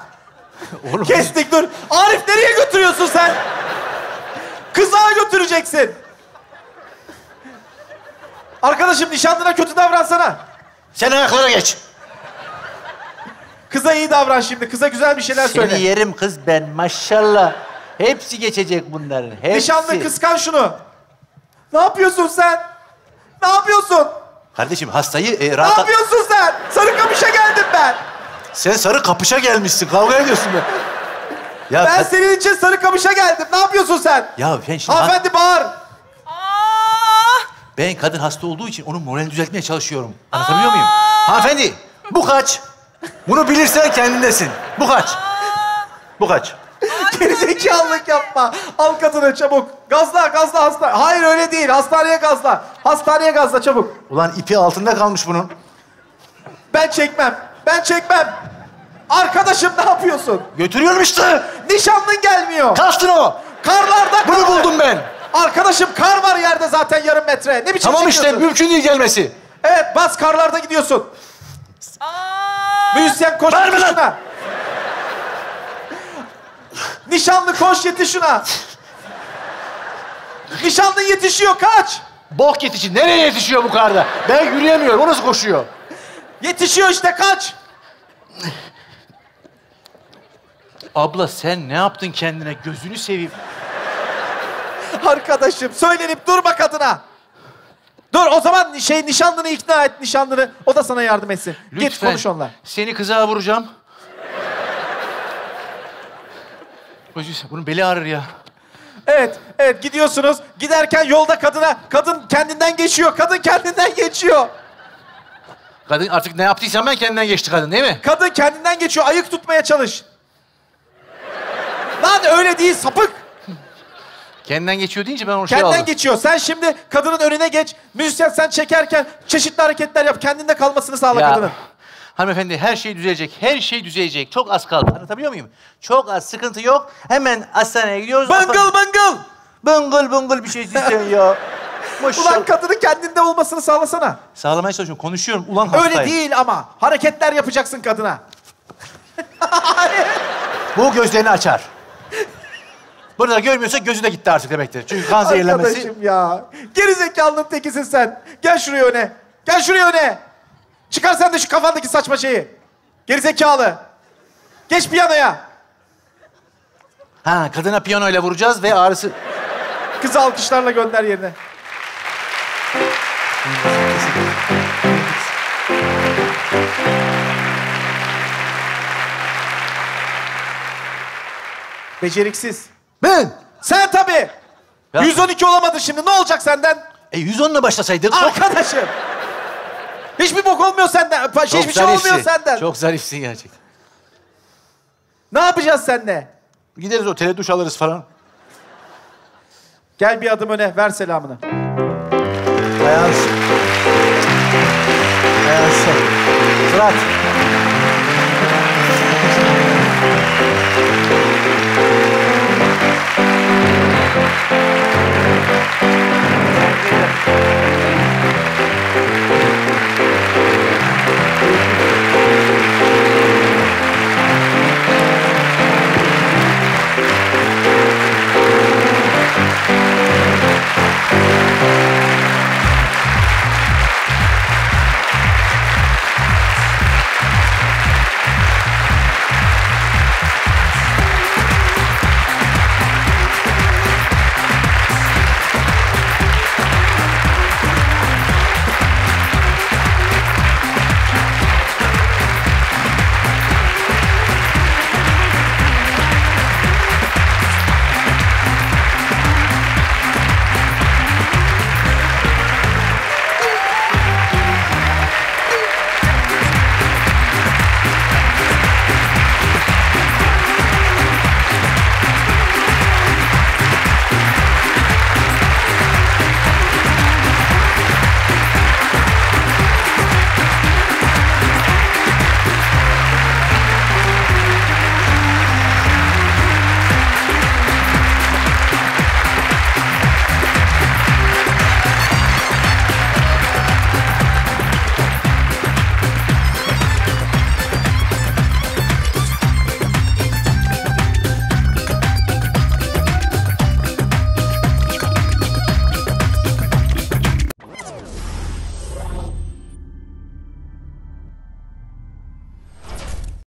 Oğlum Kestik dur. Arif nereye götürüyorsun sen? Kızağa götüreceksin. Arkadaşım nişanlına kötü davransana. sen ayaklara geç. Kıza iyi davran şimdi. Kıza güzel bir şeyler Seni söyle. yerim kız ben maşallah. Hepsi geçecek bunların. Hepsi. Nişanlı kıskan şunu. Ne yapıyorsun sen? Ne yapıyorsun? Kardeşim hastayı e, Ne rahat... yapıyorsun sen? Sarıkamış'a geldim ben. Sen sarı kapışa gelmişsin. Kavga ediyorsun be. Ya, Ben senin için Sarıkamış'a geldim. Ne yapıyorsun sen? ya ben şimdi... Hanımefendi bağır. Aa! Ben kadın hasta olduğu için onun moralini düzeltmeye çalışıyorum. Anlatabiliyor muyum? Hanımefendi, bu kaç? Bunu bilirsen kendindesin. Bu kaç? Bu kaç? Gerizekalılık yapma. Al kadını çabuk. Gazla, gazla hasta. Hayır öyle değil. Hastaneye gazla. Hastaneye gazla çabuk. Ulan ipi altında kalmış bunun. Ben çekmem. Ben çekmem. Arkadaşım ne yapıyorsun? Götürüyorum işte. Nişanlın gelmiyor. Kastın o. Karlarda Bunu buldum ben. Arkadaşım kar var yerde zaten yarım metre. Ne biçim Tamam işte çekiyorsun? mümkün değil gelmesi. Evet bas karlarda gidiyorsun. Aa! Müzisyen koş yetiş lan! şuna. Nişanlı koş yetiş şuna. Nişanlı yetişiyor kaç. Bok yetişi. Nereye yetişiyor bu karda? Ben yürüyemiyorum. O nasıl koşuyor? Yetişiyor işte kaç. Abla sen ne yaptın kendine? Gözünü seveyim. Arkadaşım söylenip durma kadına. Dur o zaman şey nişanlını ikna et nişanlını. O da sana yardım etsin. Git Lütfen. konuş onunla. Seni kızağa vuracağım. Bunun beli ağrır ya. Evet, evet gidiyorsunuz. Giderken yolda kadına, kadın kendinden geçiyor. Kadın kendinden geçiyor. Kadın artık ne yaptıysam ben kendinden geçti kadın değil mi? Kadın kendinden geçiyor. Ayık tutmaya çalış. Lan öyle değil sapık. Kendinden geçiyor deyince ben onu şey Kendinden aldım. geçiyor. Sen şimdi kadının önüne geç. Müzisyen sen çekerken çeşitli hareketler yap. Kendinde kalmasını sağla Ya, kadının. Hanımefendi her şey düzelecek. Her şey düzelecek. Çok az kaldı. Anlatabiliyor muyum? Çok az sıkıntı yok. Hemen hastaneye gidiyoruz. Bıngıl bıngıl. Bıngıl bıngıl bir şey istiyorsun ya. Maşallah. Ulan kadının kendinde olmasını sağlasana. Sağlamaya çalışıyorum. Konuşuyorum. Ulan hastayım. Öyle değil ama. Hareketler yapacaksın kadına. Bu gözlerini açar. Burada görmüyorsa gözü de gitti artık demektir. Çünkü kan zehirlenmesi... Arkadaşım ya. Geri zekalının tekisin sen. Gel şuraya öne. Gel şuraya öne. Çıkar sen de şu kafandaki saçma şeyi. Geri zekalı. Geç piyanoya. Ha kadına piyanoyla vuracağız ve ağrısı... Kızı alkışlarla gönder yerine. Beceriksiz. Ben? Sen tabii. Ya- 112 olamadın şimdi. Ne olacak senden? E 110'la başlasaydık. Arkadaşım. Hiçbir bok olmuyor senden. Pa- Çok Hiçbir şey olmuyor zarifsin. senden. Çok zarifsin gerçekten. Ne yapacağız seninle? Gideriz otele duş alırız falan. Gel bir adım öne. Ver selamını. Ayansın. Ayansın. Fırat. Thank